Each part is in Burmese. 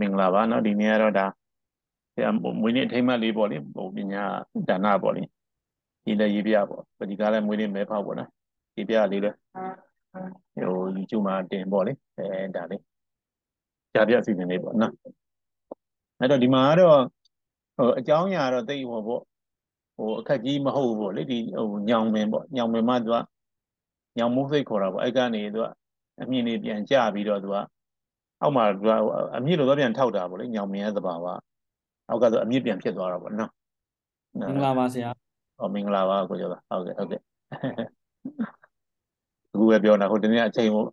မင်္ဂလာပါเนาะဒီနေ့ကတော့ဒါဆရာမွေးနေ့အထိမ်းအမှတ်လေးပေါ့လေဟိုပညာဒါနပေါ့လေဒီလည်းရေးပြပေါ့ပဒီကားလည်းမွေးနေ့မဲဖောက်ပေါ့နော်ရေးပြလေးလည်းဟို YouTube မှာတင်ပေါ့လေအဲဒါလေးကြားပြအစီအစဉ်လေးပေါ့နော်အဲ့တော့ဒီမှာကတော့ဟိုအကြောင်းအရာတော့သိဟိုပေါ့ဟိုအခက်ကြီးမဟုတ်ဘူးပေါ့လေဒီဟိုညောင်မင်ပေါ့ညောင်မင်မှသူကညောင်မိုးစိတ်ခေါ်တာပေါ့အဲ့ကနေသူကအမြင်နေပြန်ကြပြီးတော့သူက အောက်မှာသူကအမြင့်လိုတော့ပြန်ထောက်တာပေါ့လေညောင်မင်ရဲ့သဘာဝအောက်ကတော့အမြင့်ပြန်ဖြစ်သွားတာပေါ့နော်မင်္ဂလာပါဆရာဟောမင်္ဂလာပါကိုကျော်ပါဟုတ်ကဲ့ဟုတ်ကဲ့အခုပဲပြောတာဟိုတနေ့အချိန်ကို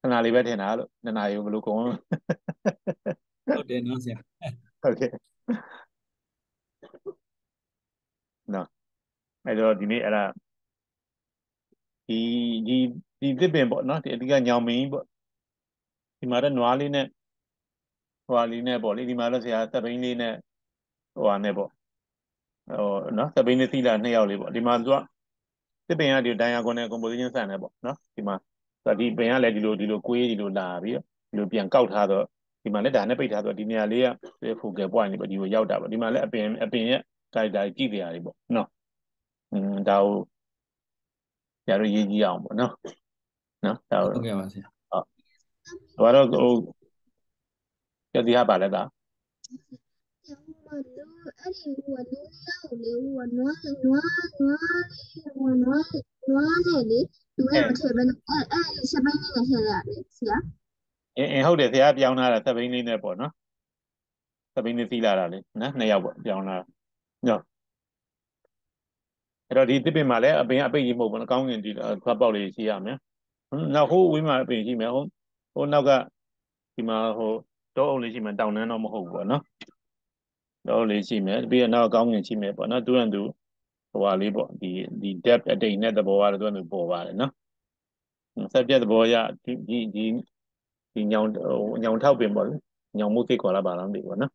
ခဏလေးပဲထင်တာလို့နှစ်နာရီဘယ်လိုကုန်ဟုတ်တယ်နော်ဆရာဟုတ်ကဲ့နော်အဲ့တော့ဒီနေ့အဲ့ဒါဒီဒီဒီသစ်ပင်ပေါ့နော်ဒီအဓိကညောင်မင်းပေါ့ ဒီမှာတော့နွားလေးနဲ့ဟိုဟာလေးနဲ့ပေါ့လေဒီမှာတော့ဆရာသက်ဘိန်းလေးနဲ့ဟိုဟာနဲ့ပေါ့ဟိုနော်သက်ဘိန်းလေးသီလာနှစ်ယောက်လေးပေါ့ဒီမှာသူကသစ်ပင်ကဒီဒိုင်ယာကွန်နဲ့ composition ဆန်တယ်ပေါ့နော်ဒီမှာဒီပင်ကလည်းဒီလိုဒီလိုကွေးဒီလိုလာပြီးဒီလိုပြန်ကောက်ထားတော့ဒီမှာလည်းဒါနဲ့ပိတ်ထားတော့ဒီနေရာလေးက focal point လေးပေါ့ဒီကိုရောက်တာပေါ့ဒီမှာလည်းအပင်အပင်ရဲ့ character ကြည့်ကြရတယ်ပေါ့နော်อืมဒါကိုရရရေးကြည့်အောင်ပေါ့နော်နော်ဒါဟုတ်ကဲ့ပါဆရာ ဟုတ်ဘာတော့ဟိုကျတိဟာပါလဲတာအဲ့ဒီဟိုကလူလေးကိုလေဟိုကနွားနွားနွားလေးဟိုနွားနွားနဲ့လေသူကမထည့်ဘဲအဲ့အဲ့စပိန်လေးနဲ့ထည့်ရတယ်ဆရာအင်းအင်းဟုတ်တယ်ဆရာပြောင်းလာတာစပိန်လေးနဲ့ပေါ့နော်စပိန်လေးသီးလာတာလေနော်နှစ်ယောက်ပေါ့ပြောင်းလာနော်အဲ့တော့ဒီတစ်ပင်မှာလည်းအပင်အပိတ်ကြီးမဟုတ်ဘူးနော်ကောင်းကင်ဒီခွက်ပေါက်လေးရှိရမယ်နောက်ဟိုးဝင်းမှာအပင်ရှိမယ်ဟို ဟိုနောက်ကဒီမှာဟိုတောအုပ်လေးရှိမယ်တောင်တန်းတော့မဟုတ်ဘူးပေါ့နော်တောအုပ်လေးရှိမယ်ပြီးတော့နောက်ကောင်းကင်ရှိမယ်ပေါ့နော်သူကသူဟိုဟာလေးပေါ့ဒီဒီ depth အတိတ်နဲ့သဘောကတော့သူကသူပေါ်ပါတယ်နော်ဆက်ပြတ်သဘောရဒီဒီဒီဒီညောင်ဟိုညောင်ထောက်ပင်ပေါ့လေညောင်မှုသိခေါ်လာပါလားမသိဘူးနော်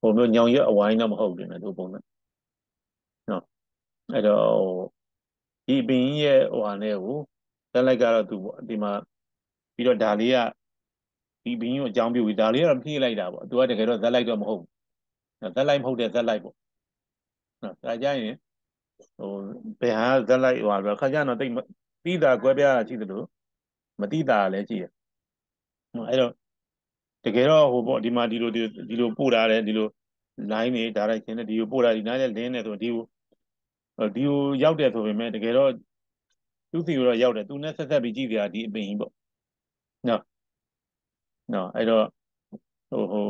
ဟိုမျိုးညောင်ရအဝိုင်းတော့မဟုတ်ဘူးနဲ့သူပုံနဲ့နော်အဲ့တော့ဒီပင်ရဲ့ဟိုဟာနဲ့ကိုတက်လိုက်ကတော့သူပေါ့ဒီမှာပြီးတော့ဒါလေးက ဒီဘင်းကိုအကြောင်းပြုပြီးဒါလေးကတော့ဖြည့်လိုက်တာပေါ့သူကတကယ်တော့ဇက်လိုက်တော့မဟုတ်ဘူးဇက်လိုက်မဟုတ်တဲ့ဇက်လိုက်ပေါ့နော်ဒါကြရင်ဟိုဘယ်ဟာဇက်လိုက်ဟိုဟာခါကြတော့တိတ်တိတာကွဲပြားတာရှိသလိုမတိတာလည်းရှိတယ်နော်အဲ့တော့တကယ်တော့ဟိုပေါ့ဒီမှာဒီလိုဒီလိုပို့ထားတယ်ဒီလို line တွေ direction နဲ့ဒီကိုပို့ထားဒီနားနဲ့ link နဲ့ဆိုဒီကိုဒီကိုရောက်တယ်ဆိုပေမဲ့တကယ်တော့သူ့စီကိုတော့ရောက်တယ်သူနဲ့ဆက်ဆက်ပြီးကြည့်ကြတာဒီအပင်ကြီးပေါ့နော် နော်အဲ့တော့ဟိုဟို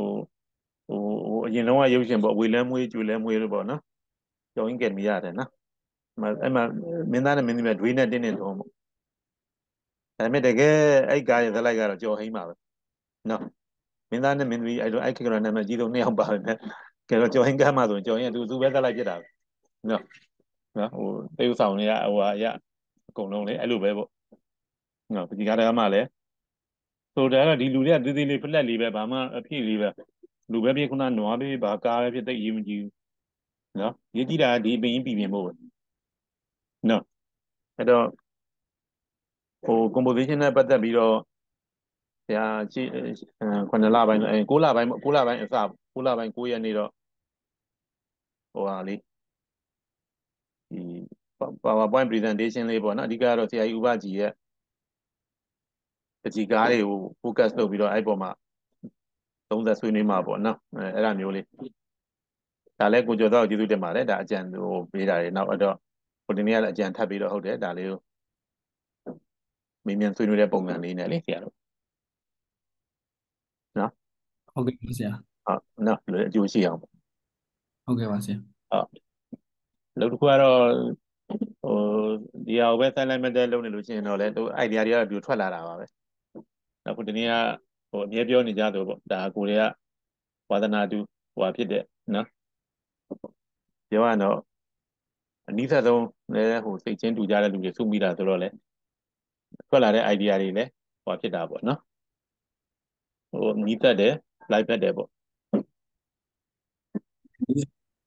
ဟိုဟိုအရင်တော့ရုပ်ရှင်ပေါ့ဝေလဲမွေးကျွေလဲမွေးလို့ပေါ့နော်ကျောင်းရင်းကယ်မီရတယ်နော်အဲ့မှာမင်းသားနဲ့မင်းသမီးဒွေးနဲ့တင်းနေတော့ပေါ့ဒါပေမဲ့တကယ်အဲ့ကားရဲ့ဇလိုက်ကတော့ကြော်ဟိမ့်ပါပဲနော်မင်းသားနဲ့မင်းသမီးအဲ့လိုအဲ့ခေတ်ကနာမည်ကြီးဆုံးနှစ်ယောက်ပါပဲကဲတော့ကြော်ဟိမ့်ကမှဆိုရင်ကြော်ရင်သူသူပဲဇလိုက်ပြတာပဲနော်နော်ဟိုတေးဥဆောင်တွေကဟိုဟာရအကုန်လုံးလေအဲ့လိုပဲပေါ့နော်ဒီကားတည်းကမှလည်း ဆိုတာကဒီလူတွေကသေးသေးလေးဖလက်လေးပဲဘာမှအဖြစ်လေးပဲလူပဲပြေခုနနွားပဲဘာကားပဲဖြစ်သိရေးမကြည့်ဘူးနော်ရေးကြည့်တာဒီပင်ပြည်ပြင်ဖို့ပဲနော်အဲ့တော့ဟို composition နဲ့ပတ်သက်ပြီးတော့ဆရာကြည့်ခုနလပိုင်းအဲ6လပိုင်း6လပိုင်းအစ6လပိုင်း9ရက်နေ့တော့ဟိုဟာလေးဒီ PowerPoint presentation လေးပေါ့နော်အဓိကတော့ဆရာကြီးဥပကြီးရဲ့ ပကြီးကားတွေကို focus လုပ်ပြီးတော့အဲ့ပေါ်မှာသုံးသက်ဆွေးနွေးမှာပေါ့နော်အဲအဲ့ဒါမျိုးလေးဒါလည်းကိုကျော်တော့ကျေးဇူးတင်ပါတယ်ဒါအကြံဟိုပေးတာတွေနောက်တော့ဟိုဒီနေ့ကလည်းအကြံထပ်ပြီးတော့ဟုတ်တယ်ဒါလေးကိုမေးမြန်းဆွေးနွေးတဲ့ပုံစံလေးနဲ့လေဆရာတို့နော်ဟုတ်ကဲ့ဆရာဟုတ်နော်အကျိုးရှိအောင်ဟုတ်ကဲ့ပါဆရာဟုတ်လောက်တစ်ခုကတော့ဟိုဒီဟာကိုပဲ silent method လုပ်နေလို့ရှိရင်တော့လေသူ idea တွေကဒီထွက်လာတာပါပဲ နောက်ခုဒီနေ့ကဟိုအမြဲပြောနေကြတော့ပေါ့ဒါကိုတွေကဝါသနာတူဟိုဖြစ်တဲ့နော်ပြောရတော့အနည်းဆက်ဆုံးလည်းဟိုစိတ်ချင်းတူကြတဲ့လူတွေစုမိတာဆိုတော့လေထွက်လာတဲ့ idea တွေလည်းဟိုဖြစ်တာပေါ့နော်ဟိုနီးသက်တယ် live ဖက်တယ်ပေါ့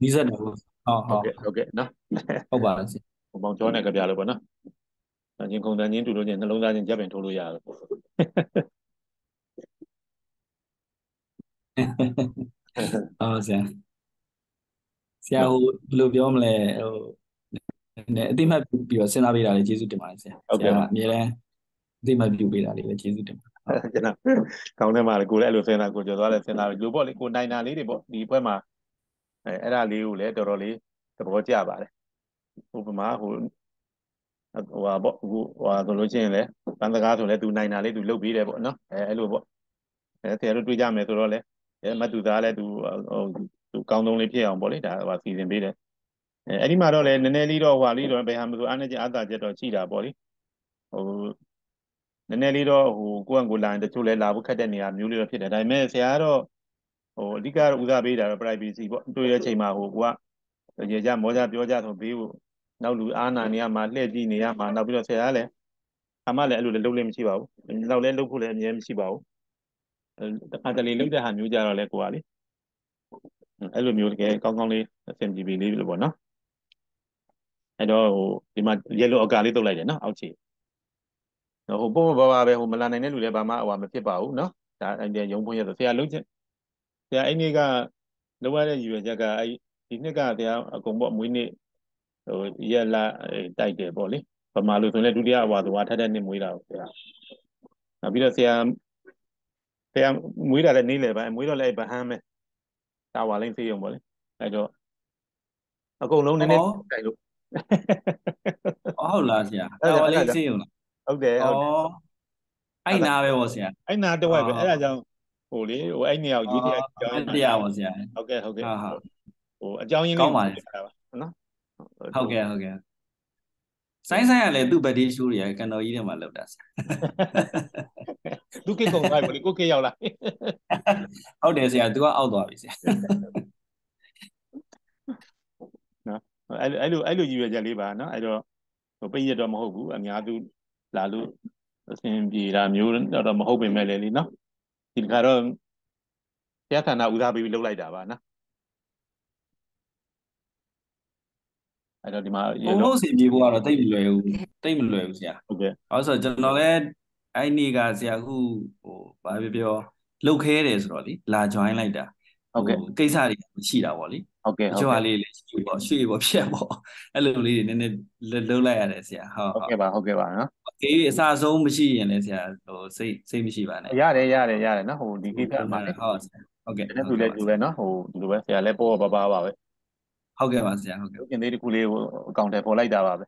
နီးစက်တယ်ပေါ့ဟုတ်ဟုတ်ကဲ့ဟုတ်ကဲ့နော်ဟုတ်ပါစေဟိုပေါင်ကျော်နဲ့ကြပြလို့ပေါ့နော်အ ချင်းခုံတန်းချင်းတူလို့ချင်းနှလုံးသားချင်းကြက်ပင်ထိုးလို့ရတယ်ဟုတ်ဆရာဆရာဟိုဘယ်လိုပြောမလဲဟိုနည်းအတိမတ်ပြီးတော့စဉ်းစားပေးတာလေးကျေးဇူးတင်ပါတယ်ဆရာဟုတ်ဆကဲ့ရာပါအမြဲတမ်းအတိမတ်ပြုပေးတာလေးလည်းကျေးဇူးတင်ပါတယ်ကျွန်တော်ကောင်းတယ်မှာလေကိုလည်းအဲ့လိုစဉ်းစားကိုကြော်သွားတယ်စဉ်းစားပြီလို့ပေါ့လေကိုနိုင်တာလေးတွေပေါ့ဒီဘက်မှာအဲအဲ့ဒါလေးကိုလည်းတော်တော်လေးသဘောကျပါတယ်ဥပမာဟို ဟိုဟာပေါ့ဟိုဟာဆိုလို့ရှိရင်လည်းဘန်တကားဆိုလည်းသူနိုင်တာလေးသူလုပ်ပြီးတယ်ပေါ့နော်အဲအဲ့လိုပေါ့အဲဆရာတို့တွေးကြမယ်ဆိုတော့လေအဲမတ်သူသားလည်းသူဟိုသူကောင်းဆုံးလေးဖြစ်အောင်ပေါ့လေဒါဟိုစီစဉ်ပေးတယ်အဲအဲ့ဒီမှာတော့လည်းနည်းနည်းလေးတော့ဟိုဟာလေးတော့ဘယ်ဟာမဆိုအားနေချက်အားသာချက်တော့ရှိတာပေါ့လေဟိုနည်းနည်းလေးတော့ဟိုကိုယ့်အကိုလာရင်တချို့လဲလာဖို့ခက်တဲ့နေရာမျိုးလေးတော့ဖြစ်တယ်ဒါပေမဲ့ဆရာကတော့ဟိုအဓိကတော့ဦးစားပေးတာတော့ privacy ပေါ့တွေ့တဲ့ချိန်မှာဟိုကိုကရေကြမောကြပြောကြဆိုဘေးကို နောက်လူအာနာနေရမှာလှည့်ကြည့်နေရမှာနောက်ပြီးတော့ဆရာကလည်းအမလည်းအဲ့လိုလည်းလုပ်လို့မရှိပါဘူးနောက်လည်းလုပ်ဖို့လည်းအမြဲမရှိပါဘူးတခါတလေလုပ်တဲ့ဟာမျိုးကြတော့လဲကိုကလေအဲ့လိုမျိုးတကယ်ကောင်းကောင်းလေးအဆင်ပြေပြေလေးလို့ပေါ့နော်အဲ့တော့ဟိုဒီမှာ yellow အကာလေးတုတ်လိုက်တယ်နော်အောက်ခြေဟိုပုံမဘာဘာပဲဟိုမလာနိုင်တဲ့လူလည်းဘာမှဟိုမဖြစ်ပါဘူးနော်ဒါအဲ့ဒီရုံဖွင့်ရဆိုဆရာလုံးချက်ဆရာအဲ့နေ့ကလောရတဲ့ယူရချက်ကအဲ့ဒီနှစ်ကဆရာအကုန်ပေါ့အမွေးနေ့ ဟိုရက်လာတိုက်တယ်ပေါ့လေဗမာလူဆိုရင်လည်းဒုတိယအဝါသွားထက်တဲ့နှစ်မွေးတာကိုဆရာနောက်ပြီးတော့ဆရာဆရာမွေးတာလည်းနေ့လေပိုင်းမွေးတော့လည်းဗဟန်းပဲတာဝါလိမ့်စေးရုံပေါ့လေအဲ့တော့အကုန်လုံးနည်းနည်းတိုက်လို့အော်ဟုတ်လားဆရာအဲ့တာဒါဝါလေးအဲ့ဒါစေးရုံလားဟုတ်တယ်ဟုတ်တယ်အော်အဲ့နာပဲပေါ့ဆရာအဲ့နာတစ်ဝက်ပဲအော်အဲ့ဒါကြောင့်ဟိုလေဟိုအဲ့နေရာကိုရွေးထည့်အကြောင်းရင်းတရားပေါ့ဆရာဟုတ်ကဲ့ဟုတ်ကဲ့ဟာဟာဟိုအကြောင်းရင်းကောင်းပါလေပြောတာပါနော် ဟုတ်ကဲ့ဟုတ်ကဲ့ဆိုင်းဆိုင်ကလည်းသူ့ဗက်ဒီရှိုးတွေကကန်တော်ကြီးထဲမှာလောက်တာဆရာသူကိကုံသွားပြီလေကိုကိရောက်လာဟုတ်တယ်ဆရာသူကအောက်သွားပြီဆရာအဲ့လိုအဲ့လိုအဲ့လိုယူရချက်လေးပါနော်အဲ့တော့ဟိုပိတ်ရတော့မဟုတ်ဘူးအများသူလာလို့အဆင်ပြေတာမျိုးတော့မဟုတ်ပေမဲ့လည်းလीနော်ဒီတစ်ခါတော့ဆရာဌာနဦးစားပေးပြီးလုပ်လိုက်တာပါနော် အဲ့တော့ဒီမှာရေဘုံလို့လို့စီပြေဖို့ကတော့တိတ်မလွယ်ဘူးတိတ်မလွယ်ဘူးဆရာဟုတ်ကဲ့။အဲဆိုကျွန်တော်လည်းအဲ့နေ့ကဆရာအခုဟိုဘာပြောပြောလှုပ်ခဲတယ်ဆိုတော့လေလာ join လိုက်တာဟုတ်ကဲ့ဟိုကိစ္စတွေရှိတာပေါ့လေဟုတ်ကဲ့။ဟုတ်ကျွကဲ့ားလေးလေးရှိပေါ့ရွှေပေါ့ဖြက်ပေါ့အဲ့လိုလေးတွေနည်းနည်းလှုပ်လိုက်ရတယ်ဆရာ။ဟုတ်ဟုတ်ဟုတ်ကဲ့ပါဟုတ်ကဲ့ပါနော်။အေးအစားဆုံးမရှိရင်လည်းဆရာဟိုစိတ်စိတ်မရှိပါနဲ့ရတယ်ရတယ်ရတယ်နော်ဟိုဒီကိစ္စမှာလေဟုတ်ဆရာဟုတ်ကဲ့အဲ့ဒါသူလည်းသူပဲနော်ဟိုဒီလိုပဲဆရာလည်းပေါ်ပေါ်ပါပါပါပဲ ဟုတ်ကဲ့ပါဆရာဟုတ်ကဲ့လုပ်ကျင်သေးတစ်ခုလေးကိုအကောင့်ထဲပေါ်လိုက်တာပါပဲ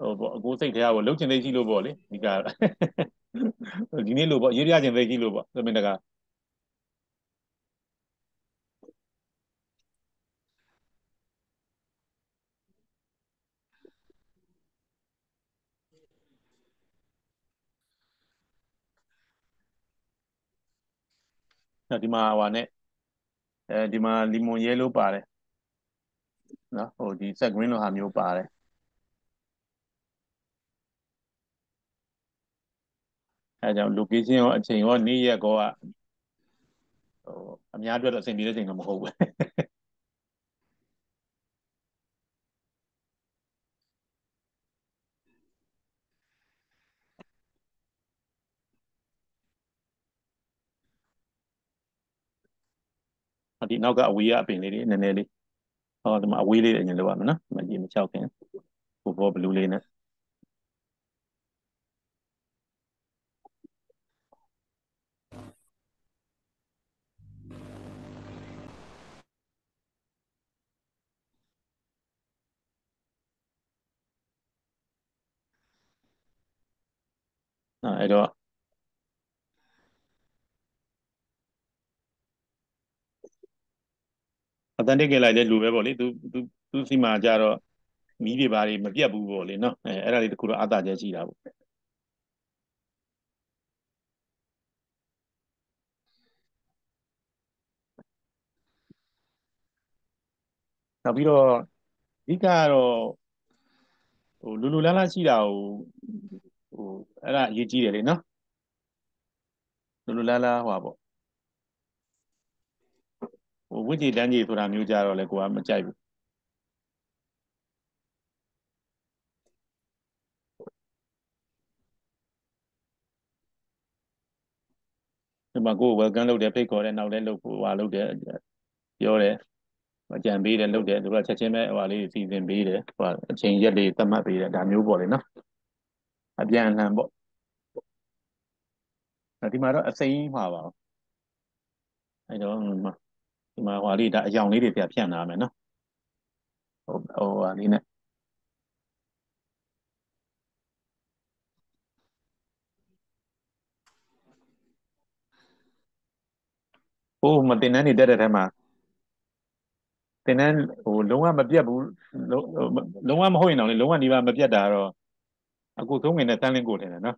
ဟိုပေါ့အကိုစိတ်ထဲကပေါ့လုပ်ကျင်သေးရှိလို့ပေါ့လေဒီကဒီနေ့လို့ပေါ့ရေးပြကျင်သေးရှိလို့ပေါ့သမင်တကာ ဒီမှာဟိုနဲ့အဲဒီမှာလီမွန်ရဲလို့ပါတယ်နော်ဟိုဒီ set green လိုဟာမျိုးပါတယ်အဲကြောင့် location ရောအချိန်ရောနေ့ရက်ကောကဟိုအများအတွက်တော့အဆင်ပြေတဲ့ချိန်တော့မဟုတ်ဘူး ဒီနောက်ကအဝေးကအပင်လေးတွေနည်းနည်းလေးဟောဒီမှာအဝေးလေးတွေအရင်လောက်ရမယ်နော်မကြီးမချောက်ခင်ဟိုဘောဘလူးလေးနဲ့အဲ့တော့ အတန်တက်ကြလိုက်တဲ့လူပဲပေါ့လေသူသူသူစီမှာကြတော့မီးတွေပါတွေမပြတ်ဘူးပေါ့လေနော်အဲအဲ့ဒါလေးတခုတော့အသာကျရှိတာပေါ့နောက်ပြီးတော့အဓိကကတော့ဟိုလူလူလားလားရှိတာဟိုဟိုအဲ့ဒါအရေးကြီးတယ်လေနော်လူလူလားလားဟိုပါပေါ့ ဟိုဝိจิတန်းကြီးဆိုတာမျိုးကြတော့လေကိုကမကြိုက်ဘူးဒီမှာကိုယ် welcome လုပ်တယ်ဖိတ်ခေါ်တယ်နောက်လည်းလုပ်ဖို့ဟွာလုပ်တယ်ပြောတယ်အကြံပေးတယ်လုပ်တယ်သူကချက်ချင်းပဲဟွာလေးစီစဉ်ပေးတယ်ဟွာအချိန်ရက်လေးသတ်မှတ်ပေးတယ်ဒါမျိုးပေါ့လေနော်အပြန်အလှန်ပေါ့ဒီမှာတော့အစိမ်းမှာပါအဲ့တော့ ဒီမှာဟွာလေးဒါအယောင်လေးတွေပြဖြန့်လာမယ်နော်ဟိုဟိုဟာလေးနဲ့ဟိုမတင်တန်းနေတက်တဲ့ထဲမှာတင်တန်းဟိုလုံးဝမပြတ်ဘူးလုံးလုံးဝမဟုတ်ရင်တော့လေလုံးဝဒီပါမပြတ်တာတော့အခုသုံးငင်နဲ့တန်းလင်းကိုထင်တယ်နော်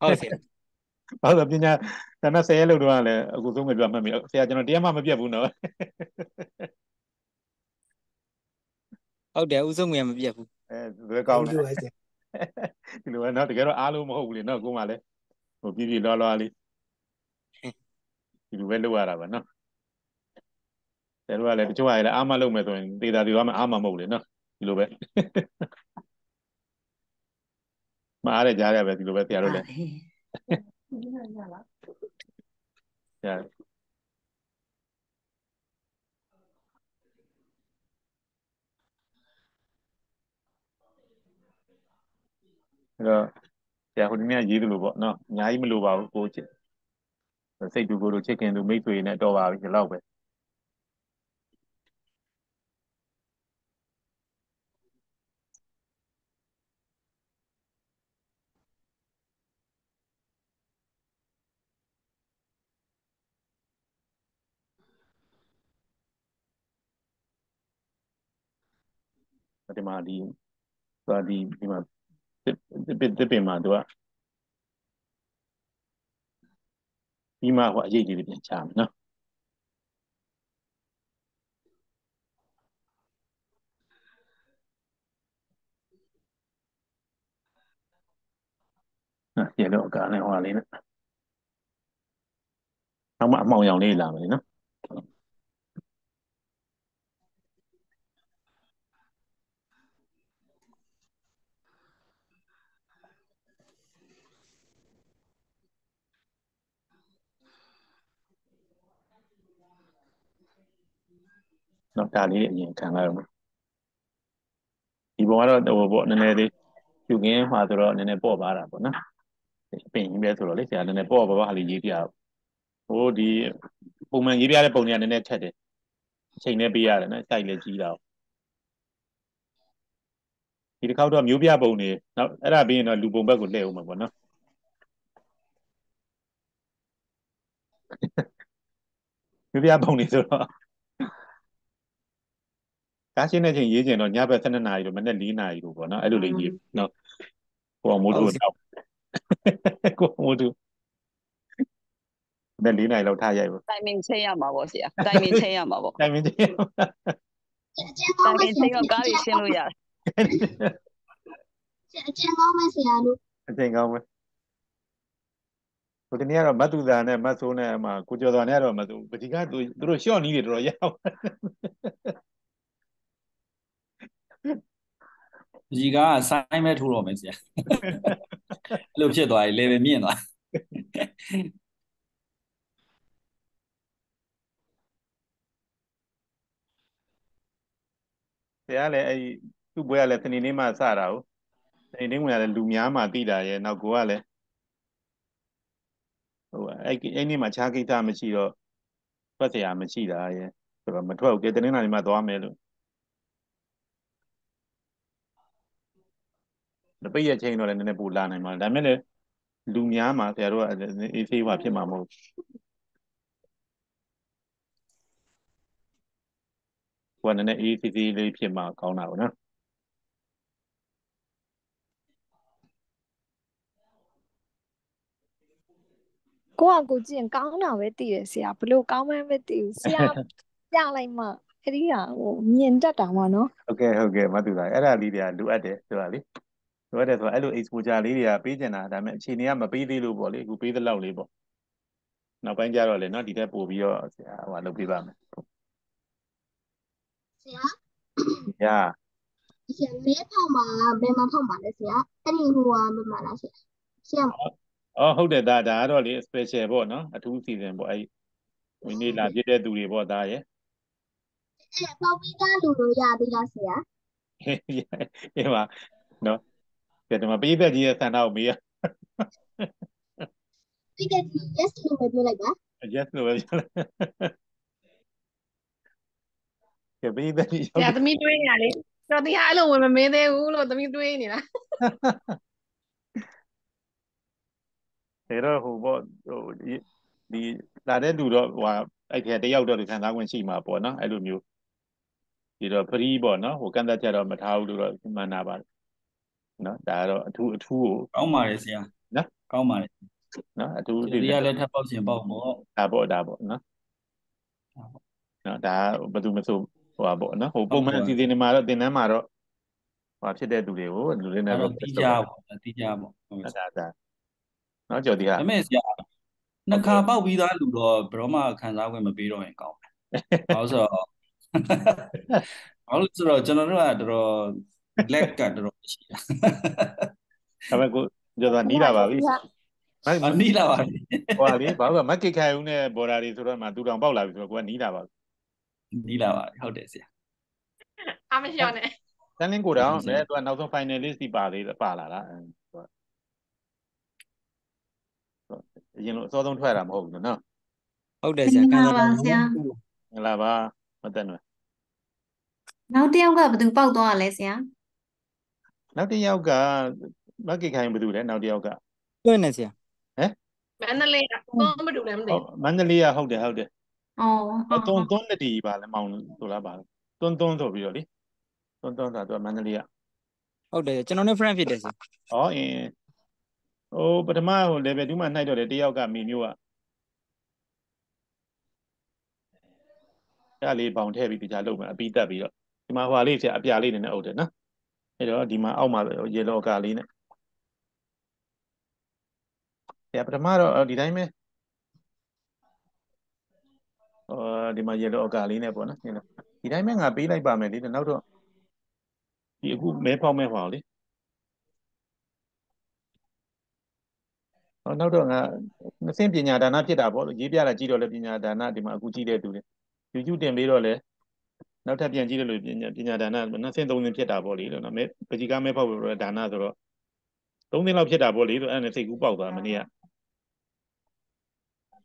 ဟုတ်ဆရာ ဘာလို့လဲပညာကဏ္ဍ10ရက်လောက်တော့လည်းအခုသုံးငင်ပြမှတ်မိဆရာကျွန်တော်တရားမှမပြတ်ဘူးနော်ဟုတ်တယ်ဥဆုံးငွေမပြတ်ဘူးအဲဘယ်ကောင်းလဲလို့ပဲဆရာဒီလိုပဲနော်တကယ်တော့အားလုံးမဟုတ်ဘူးလေနော်ကိုမှလည်းဟိုပြည့်ပြည့်လွားလွားလေးဒီလိုပဲလုပ်ရတာပါနော်ဆရာတို့ကလည်းတချို့ကလည်းအားမလုပ်မယ်ဆိုရင်ဒေတာတွေသွားမှအားမမဟုတ်လေနော်ဒီလိုပဲမအားရကြရပဲဒီလိုပဲဆရာတို့လည်း ဆရာအဲ့တော့ဆရာဟိုဒီနေ့ရေးတယ်လို့ပေါ့နော်အများကြီးမလိုပါဘူးကိုချစ်စိတ်တူကိုယ်လိုချစ်ခင်သူမိတ်ဆွေနဲ့တော့ပါပြီဒီလောက်ပဲ ဒီမှာဒီသွားဒီဒီမှာတစ်တစ်တစ်ပင်မှာသူကဒီမှာဟိုအရေးကြီးတွေပြန်ချမယ်နော်နော်ရေတော့ကလည်းဟိုဟာလေးနဲ့နောက်မှအမှောင်ရောင်လေးလာမယ်နော် နော်ဒါလေးအရင်ခံလိုက်အောင်ဒီဘုံကတော့ဟိုပေါ့နည်းနည်းလေးယူခင်းမှာဆိုတော့နည်းနည်းပေါ့ပါတာပေါ့နော်အပင်ကြီးပဲဆိုတော့လေဆရာနည်းနည်းပေါ့ပါပါဟာလေးရေးပြဟိုဒီပုံမှန်ရေးပြတဲ့ပုံတွေကနည်းနည်းထက်တယ်အချိန်နဲ့ပေးရတယ်နော်စိုက်လည်းကြီးတာဒီတစ်ခေါက်တော့မျိုးပြပုံတွေနောက်အဲ့ဒါပြီးရင်တော့လူပုံဘက်ကိုလှည့်အောင်မှာပေါ့နော်မျိုးပြပုံတွေဆိုတော့ ကားရှင်းတဲ့ချိန်ရေးကျင်တော့ညဘက်12နာရီတော့မနေ့4နာရီလို့ပေါ့နော်အဲ့လိုလေးရေးနော်ကိုအောင်မိုးတို့တော့ကိုအောင်မိုးတို့မနေ့4နာရီလောက်ထားရိုက်ပါတိုင်မင်ချိန်ရမှာပေါ့ဆရာတိုင်မင်ချိန်ရမှာပေါ့တိုင်မင်းချင်းအကျဉ်းကောတိုင်းင်မမဲ့င်ချိန်ကကားတွေရှင်းလို့ရတယ်အကျဉ်းကောင်းမဲ့ဆရာလို့အချိန်ကောင်းပဲဟိုတနေ့ကတော့မတ်တူတာနဲ့မတ်ဆိုးနဲ့အမှကိုကျော်တော်နဲ့ကတော့မတ်သူပတိကသူသူတို့ရှော့နီးတွေတော်တော်ရအောင် ဒီကဆိုင်းမဲ့ထိုးတော့မယ်ဆရာအဲ့လိုဖြစ်သွားပြီ level မြင့်သွား တရားလည်းအဲ့သူ့ဘွဲကလည်းတနေ့နေ့မှစတာဟုတ်တနေ့နေ့ဝင်ရလည်းလူများမှတိတာရဲ့နောက်ကိုကလည်းဟိုအဲ့အဲ့နေ့မှခြားကိစ္စမရှိတော့ထွက်เสียမရှိတာရဲ့ဆိုတော့မထွက်ဘူးကဲတနေ့နေ့မှသွားမယ်လို့ တပိတ်ရဲ့ချိန်တော့လည်းနည်းနည်းပူလာနိုင်ပါဒါပေမဲ့လည်းလူများမှဆရာတို့ကအေးဆေးဟွာဖြစ်မှာမဟုတ်ဘူးဟိုကနည်းနည်းအေးဆေးဆေးလေးဖြစ်မှာကောင်းတာပေါ့နော်ကိုကကိုကြည့်ရင်ကောင်းတာပဲတည်တယ်ဆရာဘလို့ကောင်းမှန်းမသိဘူးဆရာပြလိုက်မှအဲ့ဒီဟာဟိုမြင်တတ်တာပေါ့နော်ဟုတ်ကဲ့ဟုတ်ကဲ့မတူတာအဲ့ဒါလေးတွေကလိုအပ်တယ်ဆိုတာလေ လိုအပ်တယ်ဆိုတာအဲ့လို exposure လေးတွေကပေးကျင်တာဒါပေမဲ့အခြေအနေကမပေးသေးလို့ပေါ့လေအခုပေးသလောက်လေးပေါ့နောက်ပိုင်းကျတော့လေနော်ဒီထက်ပို့ပြီးတော့ဆရာဟိုလုပ်ပေးပါမယ်ဆရာညာဆရာမဲဖောက်မှာဘယ်မှာဖောက်မှာလဲဆရာအဲ့ဒီဟိုကဘယ်မှာလားဆရာဆရာအော်ဟုတ်တယ်ဒါဒါကတော့လေ special ပေါ့နော်အထူးစီစဉ်ပေါ့အဲ့ဝင်းနေလာပြည့်တဲ့သူတွေပေါ့ဒါရဲ့အဲ့ပေါက်ပြီးသားလူလို့ရသေးလားဆရာအေးပါနော် ကဲဒီမှာပြည့်တဲ့ကြီးရဲ့ဆန္ဒကိုမေးရတိတ်တိတ် yes လို့ပဲပြောလိုက်ပါ yes လို့ပဲပြောလိုက်ကဲပြည့်တဲ့ကြီးဆရာသမီးတွေးနေရလေကျွန်တော်ဒီဟာအဲ့လိုဝင်မမင်းသေးဘူးလို့သမီးတွေးနေတာဒါတော့ဟိုပေါ့ဟိုဒီဒီလာတဲ့လူတော့ဟိုအဲ့ထဲတယောက်တော့ဒီခံစား권ရှိမှာပေါ့နော်အဲ့လိုမျိုးဒီတော့ free ပေါ့နော်ဟိုကန့်သက်ချက်တော့မထားဘူးလို့တော့မှန်တာပါ နော်ဒါကတော့အထူးအထူးကိုကောင်းပါတယ်ဆရာနော်ကောင်းပါတယ်နော်အထူးဒီရလည်းထပ်ပေါက်ရှင်ပေါက်ပေါ့ဒါပေါ့ဒါပေါ့နော်နော်ဒါဘယ်သူမဆိုဟိုပါပေါ့နော်ဟိုပုံမှန်အစီအစဉ်တွေမှာတော့သင်တန်းမှာတော့ဟိုဖြစ်တဲ့သူတွေကိုလူတွေနဲ့အဲ့တော့တော့တီးကြပေါ့တီးကြပေါ့ဟုတ်ကဲ့ဒါဒါနော်ကြော်ဒီဟာဒါပေမဲ့ဆရာနှစ်ခါပေါက်ပြီးသားလူတော့ဘယ်တော့မှခံစား권မပေးတော့ရင်ကောင်းတယ်ဘာလို့ဆိုတော့ဘာလို့ဆိုတော့ကျွန်တော်တို့ကတော်တော် လက်ကတော်တော်ရှိတာဒါပေမဲ့ကိုကြော်တာနီးလာပါပြီမအနီးလာပါပြီဟိုဟာလေဘာလို့မက်ကစ်ခိုင်ဦးနဲ့ဘော်ဒါတွေဆိုတော့မှတူတောင်ပေါက်လာပြီဆိုတော့ကိုကနီးလာပါပြီနီးလာပါပြီဟုတ်တယ်ဆရာအမလျှော့နဲ့တန်းလင်းကိုတောင်ဟုတ်ကဲ့လည်းသူကနောက်ဆုံး finalist ဒီပါသေးတယ်ပါလာတာအဲသူကအရင်လိုအစောဆုံးထွက်တာမဟုတ်ဘူးနော်ဟုတ်တယ်ဆရာကန်စားမင်္ဂလာပါဆရာငလာပါမတက်နွယ်နောက်တစ်ယောက်ကဘယ်သူပေါက်သွားတာလဲဆရာ နောက်တစ်ယောက်ကမက်ကစ်ခိုင်ဘယ်သူလဲနောက်တစ်ယောက်ကတွင်းနေဆရာမန္တလေးကသုံးမတူလည်းမသိဟုတ်မန္တလေးကဟုတ်တယ်ဟုတ်တယ်။အော်ဟုတ်သွဟုန်းတ်သွန်းတတီပါလဲမောင်ဆိုလားပါသွန်းသွန်းဆိုပြီးတော့လေသွန်းသွန်းဆိုတာသူကမန္တလေးကဟုတ်တယ်ကျွန်တော်နဲ့ friend ဖြစ်တယ်ဆရာဩအင်းဟိုပထမဟို level 2မှာနှိုက်တော့တယ်တယောက်ကမိမျိုးကအဲ့ဒါလေးဘောင်ထည့်ပြီးတရားလုပ်မယ်အပြီးတက်ပြီးတော့ဒီမှာဟွာလေးဆရာအပြာလေးနည်းနည်းအုပ်တယ်နော် အဲ့တော့ဒီမှာအောက်မှာရေလောကလေးနဲ့ဆရာပထမတော့အော်ဒီတိုင်းပဲဟိုဒီမှာရေလောကလေးနဲ့ပေါ့နော်ဒီတိုင်းပဲငါပေးလိုက်ပါမယ်လေနောက်တော့ဒီအခုမဲဖောက်မဲဟွာလေဟောနောက်တော့ငါမစင်ပညာဒါနဖြစ်တာပေါ့လို့ရေးပြတာကြည့်တော့လေပညာဒါနဒီမှာအခုကြည့်တဲ့သူတွေ YouTube တင်ပေးတော့လေ နောက်ထပ်ပြန်ကြည့်လို့ပညာပညာဒါနနှစ်ဆင့်သုံးဆင့်ဖြစ်တာပေါ့လေလို့နော်မေပကြီးကမဲဖောက်ပြီးတော့ဒါနဆိုတော့သုံးဆင့်လောက်ဖြစ်တာပေါ့လေလို့အဲ့နဲ့စိတ်ကူးပေါက်သွားမနေ့က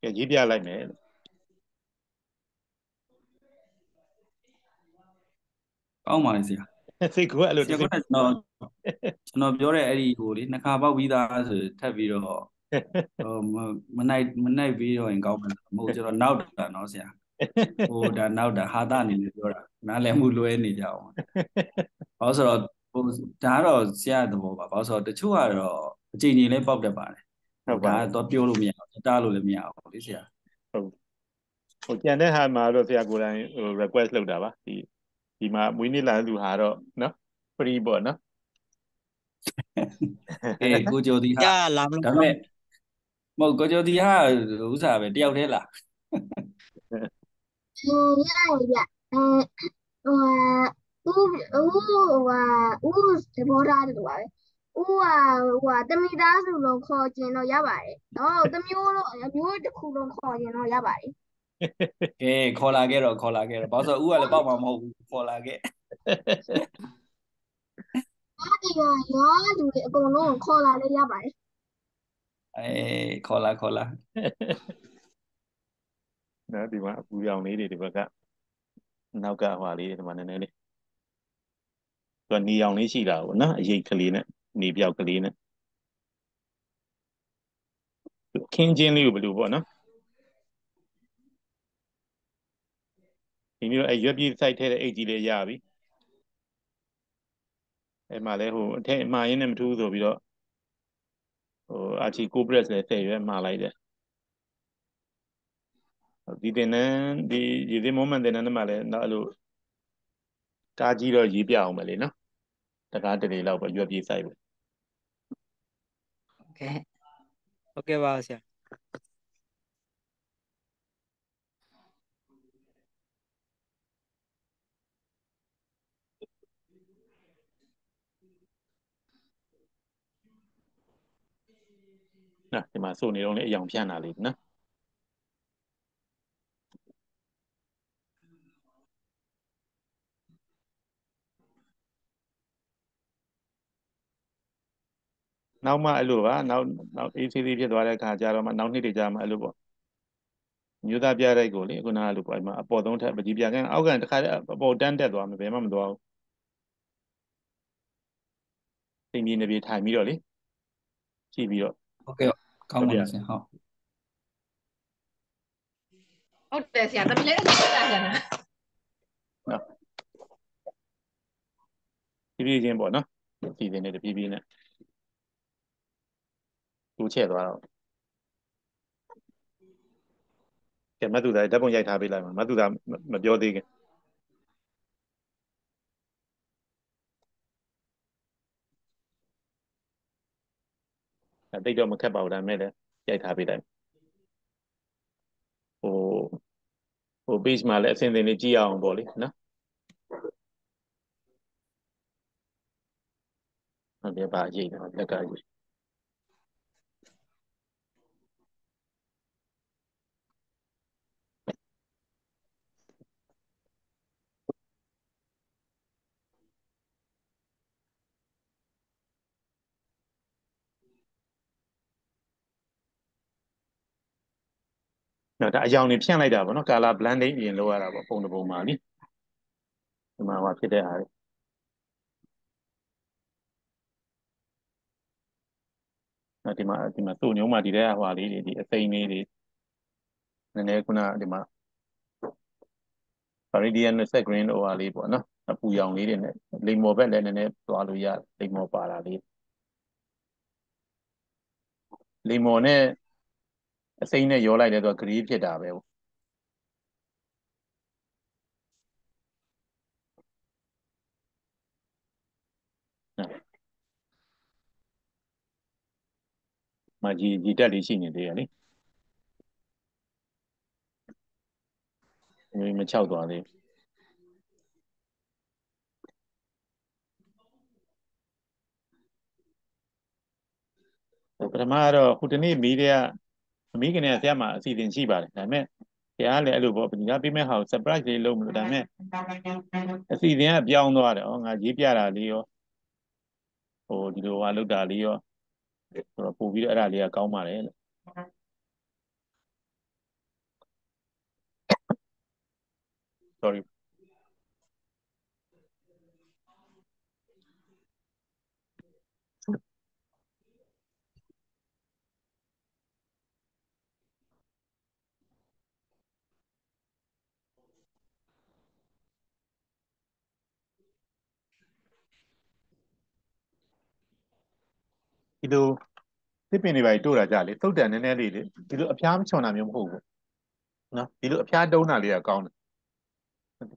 ကြည်ရေးပြလိုက်မယ်လို့ကောင်းပါလေဆရာစိတ်ကူးကအဲ့လိုဆရာကကျွန်တော်ကျွန်တော်ပြောတဲ့အဲ့ဒီဟိုလေနှစ်ခါပေါက်ပြီးသားဆိုထပ်ပြီးတော့ဟိုမနိုင်မနိုင်ပြီးတော့ရင်ကောင်းမှာမဟုတ်ကျွန်တော်နောက်တာနော်ဆရာ ဟိုဒါနောက်တာဟာတာအနေနဲ့ပြောတာနားလည်မှုလွဲနေကြအောင်ဘာလို့ဆိုတော့ဟိုဒါကတော့ဆရာသဘောပါဘာလို့ဆိုတော့တချို့ကတော့အချိန်ကြီးလဲပေါက်တတ်ပါတယ်ဟုတ်ပါဒါတော့ပြောလို့မရဘူးတားလို့လည်းမရဘူးလေဆရာဟိုကြံတဲ့ဟာမှာတော့ဆရာကိုယ်တိုင်ဟို request လုပ်တာပါဒီဒီမှာမွေးနေ့လာတဲ့သူဟာတော့နော် free ပေါ့နော်အေးကိုကျော်ဒီရဟာလာမလို့ဒါပေမဲ့မဟုတ်ကိုကျော်ဒီဟာဥစားပဲတယောက်တည်းလား အဲရတယ်ဗျအဲဟိုဦးဦးဟိုဦးသဘောထားတယ်လို့ပါပဲဦးဟာဟိုတမိသားစုလုံးခေါ်ကျင်တော့ရပါတယ်နော်တမျိုးတော့အမျိုးတစ်ခုလုံးခေါ်ကျင်တော့ရပါတယ်ကဲခေါ်လာခဲ့တော့ခေါ်လာခဲ့တော့ဘာလို့ဆိုဥကလည်းပေါက်မှာမဟုတ်ဘူးခေါ်လာခဲ့အားဒီကရောလူတွေအကုန်လုံးခေါ်လာလည်းရပါတယ်အေးခေါ်လာခေါ်လာ နော်ဒီမှာအပူရောင်လေးတွေဒီဘက်ကနောက်ကဟွာလေးတွေဒီမှာနည်းနည်းလေးသူကနေရောင်လေးရှိတာပေါ့နော်အရိပ်ကလေးနဲ့နေပြောက်ကလေးနဲ့ခင်းချင်းလေးကိုဘယ်လိုပေါ့နော်ဒီမျိုးအဲရွက်ပြေးစိုက်ထဲတဲ့အိတ်ကြီးလေးရပြီအဲမှာလဲဟိုအထက်အမှားရင်းနဲ့မထူးဆိုပြီးတော့ဟိုအာချီကိုပရက်လည်းတဲ့ရွက်မှားလိုက်တယ် ဒီတင်နန်းဒီရည်စင်း moment တင်နန်းတွေမှာလည်းနောက်အဲ့လိုကားကြီးတော့ရေးပြအောင်မယ်လေနော်တကားတလေလောက်ပဲရွက်ပြေးစိုက်ပဲ โอเคဟုတ်ကဲ့ပါဆရာ နော်ဒီမှာစိုးနေတော့လေအယောင်ဖြန့်တာလေးနော် နောက်မှအဲ့လိုပါနောက်နောက် ACC ဖြစ်သွားတဲ့အခါကျတော့မှနောက်နှစ်တွေကြာမှအဲ့လိုပေါ့မြို့သားပြရိုက်ကိုလေခုနကလိုပေါ့အဲ့မှာအပေါ်သုံးထပ်ပကြီးပြကန်အောက်ကန်တစ်ခါအပေါ်တန်းတက်သွားမှာဘယ်မှမသွားဘူးသိမြင်နေပြေထိုင်ပြီးတော့လေကြည့်ပြီးတော့ဟုတ်ကဲ့ကောင်းပါလားဆရာဟုတ်ဟုတ်တယ်ဆရာတမီးလေးအဲ့ဒါဆရာဆရာဖြည်းဖြည်းချင်းပေါ့နော်စီစဉ်နေတဖြည်းဖြည်းနဲ့ တူချက်သွားတော့ကဲမတ်သူသားဓာတ်ပုံရိုက်ထားပေးလိုက်မှာမတ်သူသားမပြောသေးခင်အဲ့တိတ်တော့မခက်ပါဘူးဒါပေမဲ့လည်းရိုက်ထားပေးလိုက်ဟိုဟို page မှာလည်းအစင်းစင်းလေးကြည့်အောင်ပေါ့လေနော်ဟုတ်တယ်ပါရေးတယ်လက်ကရေး နော်ဒါအယောင်နေဖြန့်လိုက်တာပေါ့နော် color blending ပြင်လုပ်ရတာပေါ့ပုံတစ်ပုံမှာလीဒီမှာဟောဖြစ်တဲ့အားတွေနော်ဒီမှာဒီမှာသူ့ညုံးမှာဒီတဲ့ဟွာလေးတွေဒီအသိန်းလေးတွေနည်းနည်းခုနဒီမှာ Viridian set green ဟွာလေးပေါ့နော်အပူရောင်လေးတွေနဲ့လိမ္မော်ဘက်လည်းနည်းနည်းသွားလို့ရလိမ္မော်ပါတာလေးလိမ္မော်နဲ့ အစိမ့်နဲ့ရောလိုက်တယ်ဆိုတော့ gray ဖြစ်တာပဲပေါ့မကြီးကြီးတက်လေးရှိနေသေးရလေမမချောက်သွားသေးပထမကတော့ဟိုတနေ့မီးတဲ့ အမီးကနေဆရာမအစီအစဉ်ရှိပါတယ်ဒါပေမဲ့ဆရာကလည်းအဲ့လိုပေါ့ဒီကပေးမဲ့ဟာကို surprise လေးလုပ်မလို့ဒါပေမဲ့အစီအစဉ်ကပြောင်းသွားတယ်ဩငါရေးပြတာလေးရောဟိုဒီလိုဟာလုပ်တာလေးရောဆိုတော့ပို့ပြီးတော့အဲ့ဒါလေးကကောင်းပါတယ်လို့ sorry ဒီလိုသစ်ပင်တွေပါတို့တာကြလေသုတ်တန်နည်းနည်းလေးလေဒီလိုအဖျားမချွန်တာမျိုးမဟုတ်ဘူးနော်ဒီလိုအဖျားတုံးတာလေးကကောင်းတယ်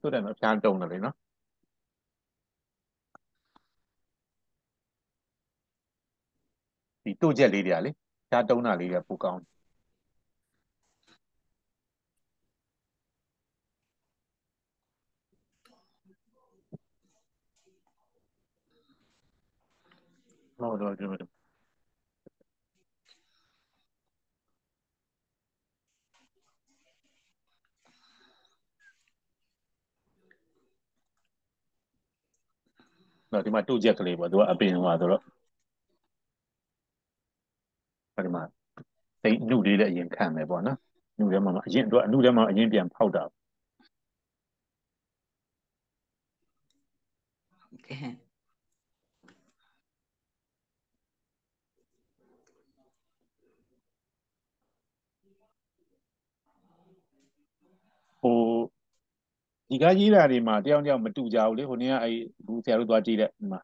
သုတ်တန်အဖျားတုံးတယ်လေနော်ဒီတို့ချက်လေးတွေကလေဖျားတုံးတာလေးကပိုကောင်းတယ်ဟုတ်တော့ဒီလို နော်ဒီမှာတို့ချက်ကလေးပေါ့သူကအပင်ဟွာဆိုတော့ဒီမှာတိတ်နှုတ်လေးလည်းအရင်ခံမယ်ပေါ့နော်နှုတ်ထဲမှာအရင်တော့အနှုတ်ထဲမှာအရင်ပြန်ဖောက်တာကဲ ဟို ဒီကကြီးတာတွေမှာတယောက်တယောက်မတူကြဘူးလေဟိုနေ့ကအဲ့ဘူးဆရာတို့သွားကြည့်တဲ့ဒီမှာ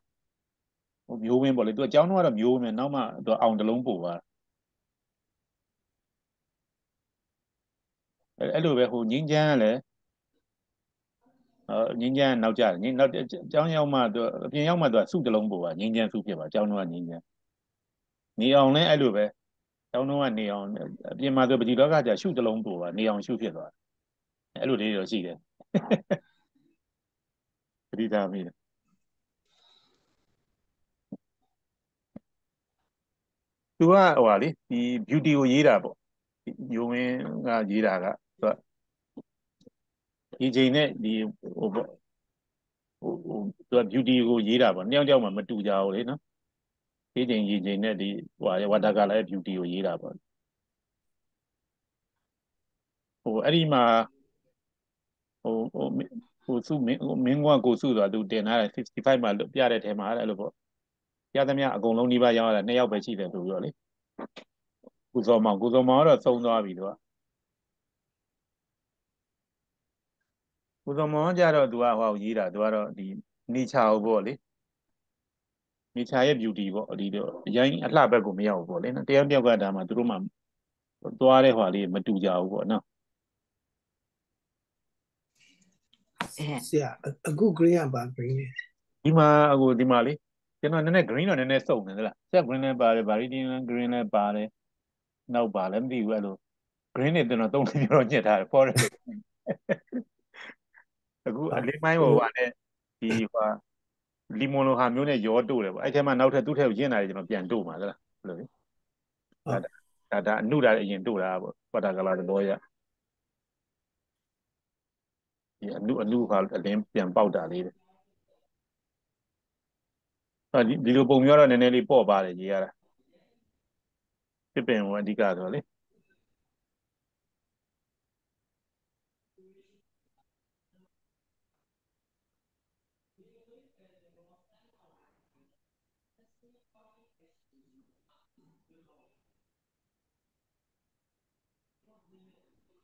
ဟိုမျိုးဝင်းပေါ့လေသူကကျောင်းတော့ကတော့မျိုးဝင်းပဲနောက်မှသူအောင်တလုံးပို့သွားအဲ့အဲ့လိုပဲဟိုငင်းချမ်းကလည်းဟိုငင်းချမ်းနောက်ကြတယ်ငင်းနောက်ကျောင်းရောက်မှသူအပြင်ရောက်မှသူကစုတလုံးပို့သွားငင်းချမ်းစုဖြစ်ပါကျောင်းတော့ကငင်းချမ်းနေအောင်လည်းအဲ့လိုပဲကျောင်းတော့ကနေအောင်အပြင်မှာသူပကြီးတော့ကကြာရှုတလုံးပို့သွားနေအောင်ရှုဖြစ်သွားအဲ့လိုလေးတော့ရှိတယ် ပရိဒါမိတယ်သူကဟိုဟာလေဒီ beauty ကိုရေးတာပေါ့ဒီညိုဝင်းကရေးတာကသူကဒီချိန်နဲ့ဒီဟိုပေါ့ဟိုဟိုသူက beauty ကိုရေးတာပေါ့နှစ်ယောက်တယောက်မှမတူကြဘူးလေနော်ဒီချိန်ရေးချိန်နဲ့ဒီဟိုဟာဝါတာကလည်း beauty ကိုရေးတာပေါ့ဟိုအဲ့ဒီမှာ ဟိုဟိုဟိုစုမင်းဟိုမင်းကကိုစုဆိုတာသူတင်ထားတယ်65မှာပြတဲ့ထဲမှာအဲ့လိုပေါ့ပြသမျှအကုန်လုံးနှိပါရောက်ရတာနှစ်ယောက်ပဲရှိတယ်ဆိုပြီးတော့လေကုစောမောင်ကုစောမောင်ကတော့သုံးသွားပြီသူကကုစောမောင်ကကြတော့သူကဟိုရေးတာသူကတော့ဒီနေချာဟုတ်ပေါ့လေနေချာရဲ့ beauty ပေါ့ဒီတော့အရင်အလှဘက်ကိုမရောက်ဘူးပေါ့လေနော်တယောက်တယောက်ကဒါမှသူတို့မှသွားတဲ့ဟွာလေးမတူကြဘူးပေါ့နော် ဆရာအခု green ကပါ green နဲ့ဒီမှာအခုဒီမှာလေကျွန်တော်နည်းနည်း green တော့နည်းနည်းစုံနေသလားဆက် green လည်းပါတယ် viridian green လည်းပါတယ်နောက်ပါလည်းမသိဘူးအဲ့လို green တွေကျွန်တော်သုံးလေးပြောတော့ညက်ထားတယ် forest အခုအလေးမိုင်းဟိုဟာနဲ့ဒီဟိုလီမွန်လိုဟာမျိုးနဲ့ရောတို့တယ်ပေါ့အဲ့ထဲမှာနောက်ထပ်သူ့ထဲကိုရင့်လာတယ်ကျွန်တော်ပြန်တို့မှာသလားဘယ်လိုလဲဒါဒါဒါအနုတာအရင်တို့တာပေါ့ပတ်တာကလာတော့ရ ဒီအနုအနုဟာအလင်းပြန်ပေါက်တာလေးတယ်အဲဒီဒီလိုပုံမျိုးတော့နည်းနည်းလေးပေါ့ပါတယ်ကြီးရတာပြပင်ဝင်အဓိကဆိုလေ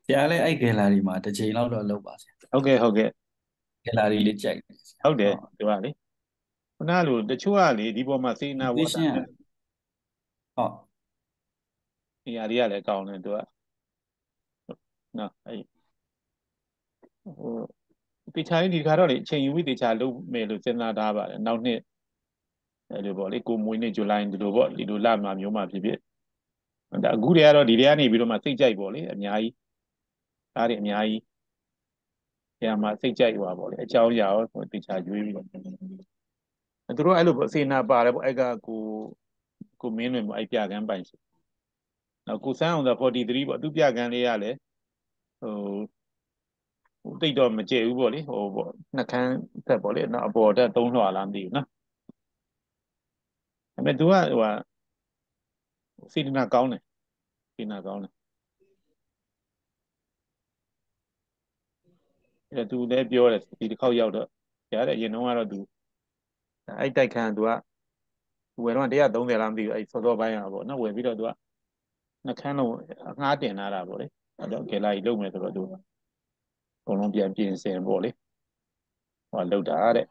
ဆရာလည်းအဲ့ဂယ်လာရီမှာတစ်ချိန်လောက်တော့လုပ်ပါဆရာ ဟုတ်ကဲ့ဟုတ်ကဲ့ဂယ်လာရီလေးကြိုက်တယ်ဆရာဟုတ်တယ်ဒီပါလေခုနလိုတချို့ကလေဒီပေါ်မှာစေနာဝါဒရှင်းဟုတ်နေရာတွေကလည်းကောင်းတယ်သူကနော်အဲ့ဟိုတေချာရင်ဒီခါတော့လေအချိန်ယူပြီးတေချာလုပ်မယ်လို့စဉ်းစားထားပါတယ်နောက်နှစ်အဲ့လိုပေါ့လေကိုမွေးနေ့ဇူလိုင်ဒီလိုပေါ့ဒီလိုလမှာမျိုးမှာဖြစ်ဖြစ်ဒါအခုတည်းကတော့ဒီတည်းကနေပြီးတော့မှစိတ်ကြိုက်ပေါ့လေအများကြီးအားတွေအများကြီး ဆရာမစိတ်ကြိုက်ပါပေါ့လေအကြောင်းအရာရောတေချာရွေးပြီးတော့သူတို့အဲ့လိုပေါ့စေနာပါတယ်ပေါ့အဲ့ကကိုကိုမင်းလွင်ပေါ့အဲ့ပြကန်းပိုင်ဆိုနောက်ကိုစန်းအောင်သာ43ပေါ့သူပြကန်းလေးရလဲဟိုဟိုတိတ်တော့မကြည့်ဘူးပေါ့လေဟိုပေါ့နှကန်းသက်ပေါ့လေနောက်အပေါ်တက်သုံးလွှာလားမသိဘူးနော်ဒါပေမဲ့ तू ကဟိုဟာစေတနာကောင်းတယ်စေတနာကောင်းတယ် အဲသူလည်းပြောတယ်ဒီတစ်ခေါက်ရောက်တော့ကြားတယ်အရင်တုန်းကတော့သူအဲ့တိုက်ခံသူကဝယ်တော့130လားမသိဘူးအဲ့စောစောပိုင်းရပါပေါ့နော်ဝယ်ပြီးတော့သူကနှခမ်းလုံးအငှားတင်လာတာပေါ့လေအဲ့တော့ကယ်လာကြီးလုံမယ်ဆိုတော့သူအကုန်လုံးပြန်ပြင်ဆင်ပေါ့လေဟောလောက်တာတဲ့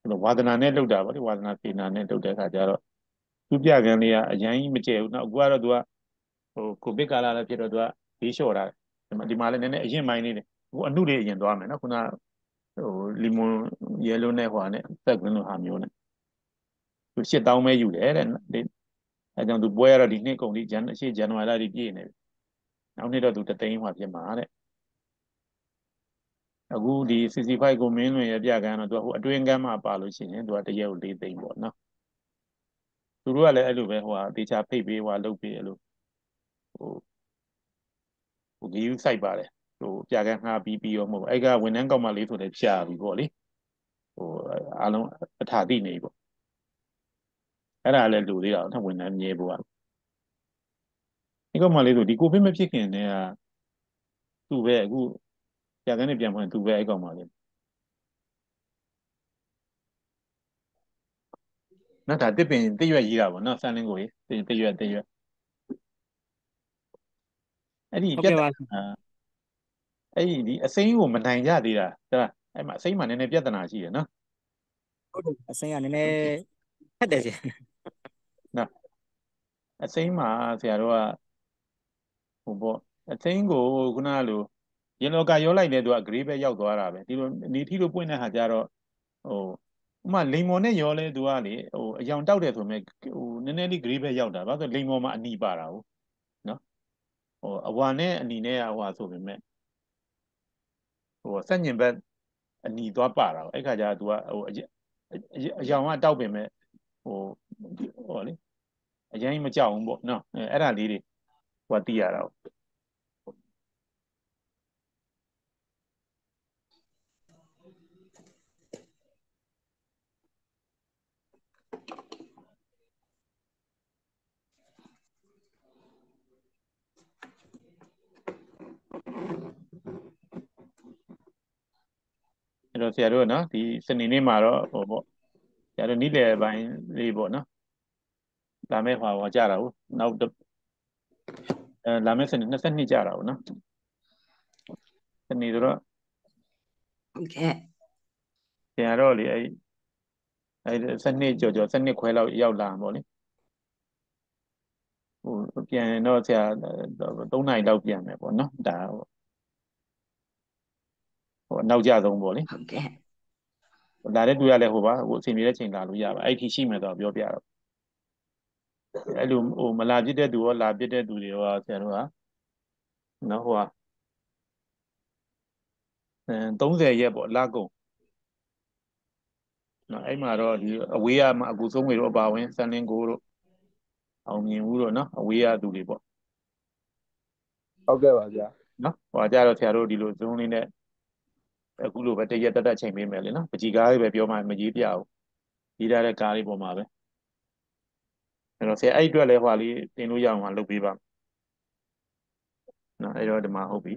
အဲ့တော့ဝါဒနာနဲ့လောက်တာပေါ့လေဝါဒနာစေနာနဲ့လောက်တဲ့အခါကျတော့သူပြကန်လေးကအရင်ကြီးမကျဲဘူးနောက်အခုကတော့သူကဟိုကိုဗစ်ကာလလည်းဖြစ်တော့သူကဒေးလျှော့တာ ဒီမှာဒီမှာလည်းနည်းနည်းအရင်ပိုင်းလေးတယ်အခုအနုလေးအရင်သွားမယ်နော်ခုနဟိုလီမွန်ရဲလိုနဲ့ဟွာနဲ့သက်ကွင်းလိုဟာမျိုးနဲ့သူ8000ပဲယူတယ်တဲ့အဲကြောင့်သူပွဲရတော့ဒီနှစ်ကုန်ဒီဇန်အရှိဇန်နဝါရီလဒီပြည့်နေပြီနောက်နှစ်တော့သူတသိန်းဟွာဖြစ်မှာတဲ့အခုဒီ65ကိုမင်းလွင်ရပြကန်တော့သူကဟိုအတွင်းကမ်းမှာပါလို့ရှိရင်သူကတရက်ကို၄သိန်းပေါ့နော်သူတို့ကလည်းအဲ့လိုပဲဟိုဟာတေချာဖိတ်ပေးဟွာလုပ်ပေးအဲ့လိုဟိုဟို ဂီယူစိုက်ပါတယ်ဟိုပြကန်ငှားပြီးပြီးရောမဟုတ်အဲ့ကဝန်ထမ်းကောက်မလေးဆိုလည်းဖြာပြီပေါ့လေဟိုအားလုံးအထာတိနေပေါ့အဲ့ဒါလည်းလူသေးတာနော်ဝန်ထမ်းမြဲဖို့ကဒီကောက်မလေးဆိုဒီကိုဗစ်မဖြစ်ခင်တည်းကသူ့ပဲအခုပြကန်နဲ့ပြန်ဖွင့်သူ့ပဲအဲ့ကောက်မလေးနော်ဒါတစ်ပင်တစ်ရွက်ရေးတာပေါ့နော်ဆန်းလင်းကိုရေးတစ်ရွက်တစ်ရွက် အဲ့ဒီဟုတ်ပြကဲ့ဿပါနာအဲ့ဒီဒီအစိမ်းကိုမနိုင်ကြသေးတာဒါလားအဲ့မှာအစိမ်းမှာနည်းနည်းပြဿနာရှိတယ်နော်ဟုတ်တယ်အစင်းကနည်းနည်းဖက်တယ်ရှင်နော်အစိမ်းမှာဆရာတို့ကဟိုပေါ့အစိမ်းကိုခုနကလိုရင်လောကရောလိုက်တဲ့သူက grade ပဲရောက်သွားတာပဲဒီလိုနေထီလိုပွင့်တဲ့ဟာကြတော့ဟိုဥမာလိန်မော်နဲ့ရောလဲသူကလေဟိုအယောင်တောက်တယ်ဆိုမဲ့ဟိုနည်းနည်းလေး grade ပဲရောက်တာဘာလို့လဲလိန်မော်မှာအနီပါတာဟုတ်နော် ဟိုအဝါနဲ့အနီနဲ့ဟိုဟာဆိုပေမဲ့ဟိုစက်ညင်ဘက်အနီသွားပါတာအဲ့ခါကျတော့ तू ကဟိုအရအအယောင်ကတောက်ပင်မဲ့ဟိုဟောလေအရင်မကြောက်ဘူးပေါ့နော်အဲအဲ့ဒါလေးတွေဟိုသိရတာပေါ့ တော့ဆရာတို့နော်ဒီစနေနေ့မှာတော့ဟိုပေါ့ဆရာတို့နေ့လယ်ပိုင်းလေးပေါ့နော်လာမယ့်ဟွာဟောကြတာဟုတ်နောက်အဲလာမယ့်စနေ22ကြတာဟုတ်နော်စနေဆိုတော့ဟုတ်ကဲ့ဆရာတော့လေအဲ့အဲ့စနေကြော်ကြော်စနေခွဲလောက်ရောက်လာပေါ့လေဟိုပြန်တော့ဆရာ3နိုင်လောက်ပြန်မယ်ပေါ့နော်ဒါဟို ဟိုနောက်ကြဆုံးပေါ့လေဟုတ်ကဲ့ဒါလည်းတွေ့ရလဲဟိုပါဟိုအချိန်ပြတဲ့ချိန်လာလို့ရပါအဲ့ဒီရှိမယ်တော့ပြောပြတော့အဲ့လိုဟိုမလာပြစ်တဲ့သူရောလာပြစ်တဲ့သူတွေရောဆရာတို့ကနော်ဟိုကအဲ30ရက်ပေါ့လာကုန်နော်အဲ့မှာတော့ဒီအဝေးရမှာအကူဆုံးတွေတော့အပါဝင်စန်လင်းကိုတို့အောင်မြင်ဦးတို့နော်အဝေးရသူတွေပေါ့ဟုတ်ကဲ့ပါဗျာနော်ဟိုကကြတော့ဆရာတို့ဒီလိုဇုံးလေးနဲ့ အခုလိုပဲတရက်တက်တက်ချိန်ပေးမယ်လေနော်ပကြီကားလေးပဲပြောမှမကြီးပြဘူးကြီးထားတဲ့ကားလေးပေါ်မှာပဲအဲ့တော့ဆရာအဲ့အတွက်လဲဟိုဟာလေးတင်လို့ရအောင်လုပ်ပေးပါနော်အဲ့တော့ဒီမှာဟုတ်ပြီ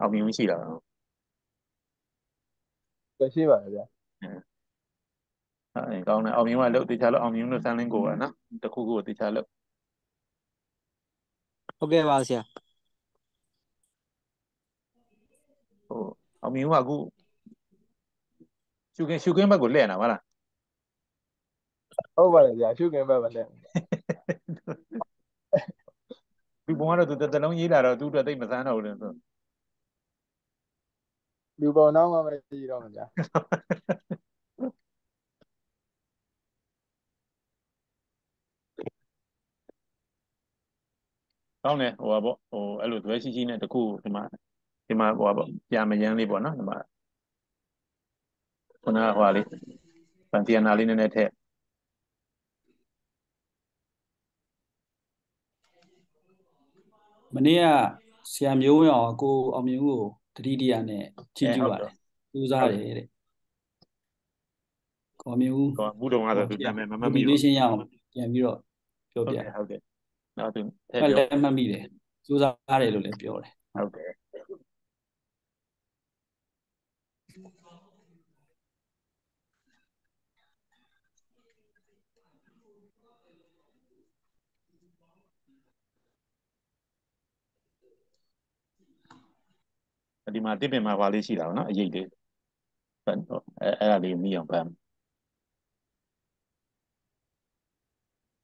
အောင်မြင်ရှိတာတရှိပါတယ်ဗျာအဲကောင်းတယ်အောင်မြင်ကလို့တေချာလို့အောင်မြင်လို့စမ်းလင်းကိုပါနော်တခုခုကိုတေချာလို့ဟုတ်ကဲ့ပါဆရာ ဟို အောင်မြင်ကအခုရှုကင်းရှုကင်းဘက်ကိုလှည့်နေတာမလားဟုတ်ပါတယ်ဗျာရှုကင်ဘက်ပါလက်ဒီဘုံကတော့သူတလုံးရေးလာတော့သူ့အတွက်သိမစမ်းတော့ဘူးလို့ဆိုလူပေါ်နောက်မှမရှိတော့မှာဗျာကောင်းတယ်ဟိုပါပေါ့ဟိုအဲ့လိုသွဲရှိရှိနဲ့တခုဒီမှာ ဒီမှာဟိုပါပေါ့ကြာမရမ်းလေးပေါ့နော်ဒီမှာခုနကဟိုပါလေးပန်တီယနာလေးနည်းနည်းထည့်မနေ့ကဆရာမျိုးရောကိုအောင်မြင်ဦးကိုတတိတရနဲ့ချီးကျူးပါတယ်စူးစားတယ်တဲ့ကိုအောင်မြင်ဦးဟိုဘူးတော်ကတော့သူတမ်းမဲ့မမတ်မိဒီတော့ရှင်းရအောင်ပြန်ပြီးတော့ပြောဟုတ်ပြတယ်ဟုတ်တယ်နောက်သူထအဲ့ည့်ပြောလည်းမှတ်မိတယ်စူးစားတယ်လို့လည်းပြောတယ်ဟုတ်တယ် ဒီမှာတစ်ပင်မှာပါလေးရှိတာပေါ့နော်အရေးလေးအဲအဲ့ဒါလေးမိအောင်ဖမ်း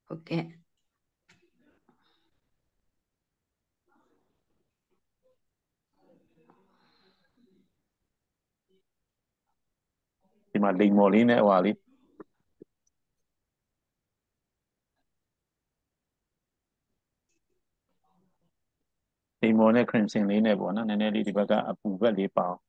ဟုတ်ကဲ့ဒီမှာလိမ်မော်လေးနဲ့ဟိုဟာလေး လိမ်မော်နဲ့ crimson လေးနဲ့ပေါ့နော်နည်းနည်းလေးဒီဘက်ကအပူဘက်လေးပါအောင်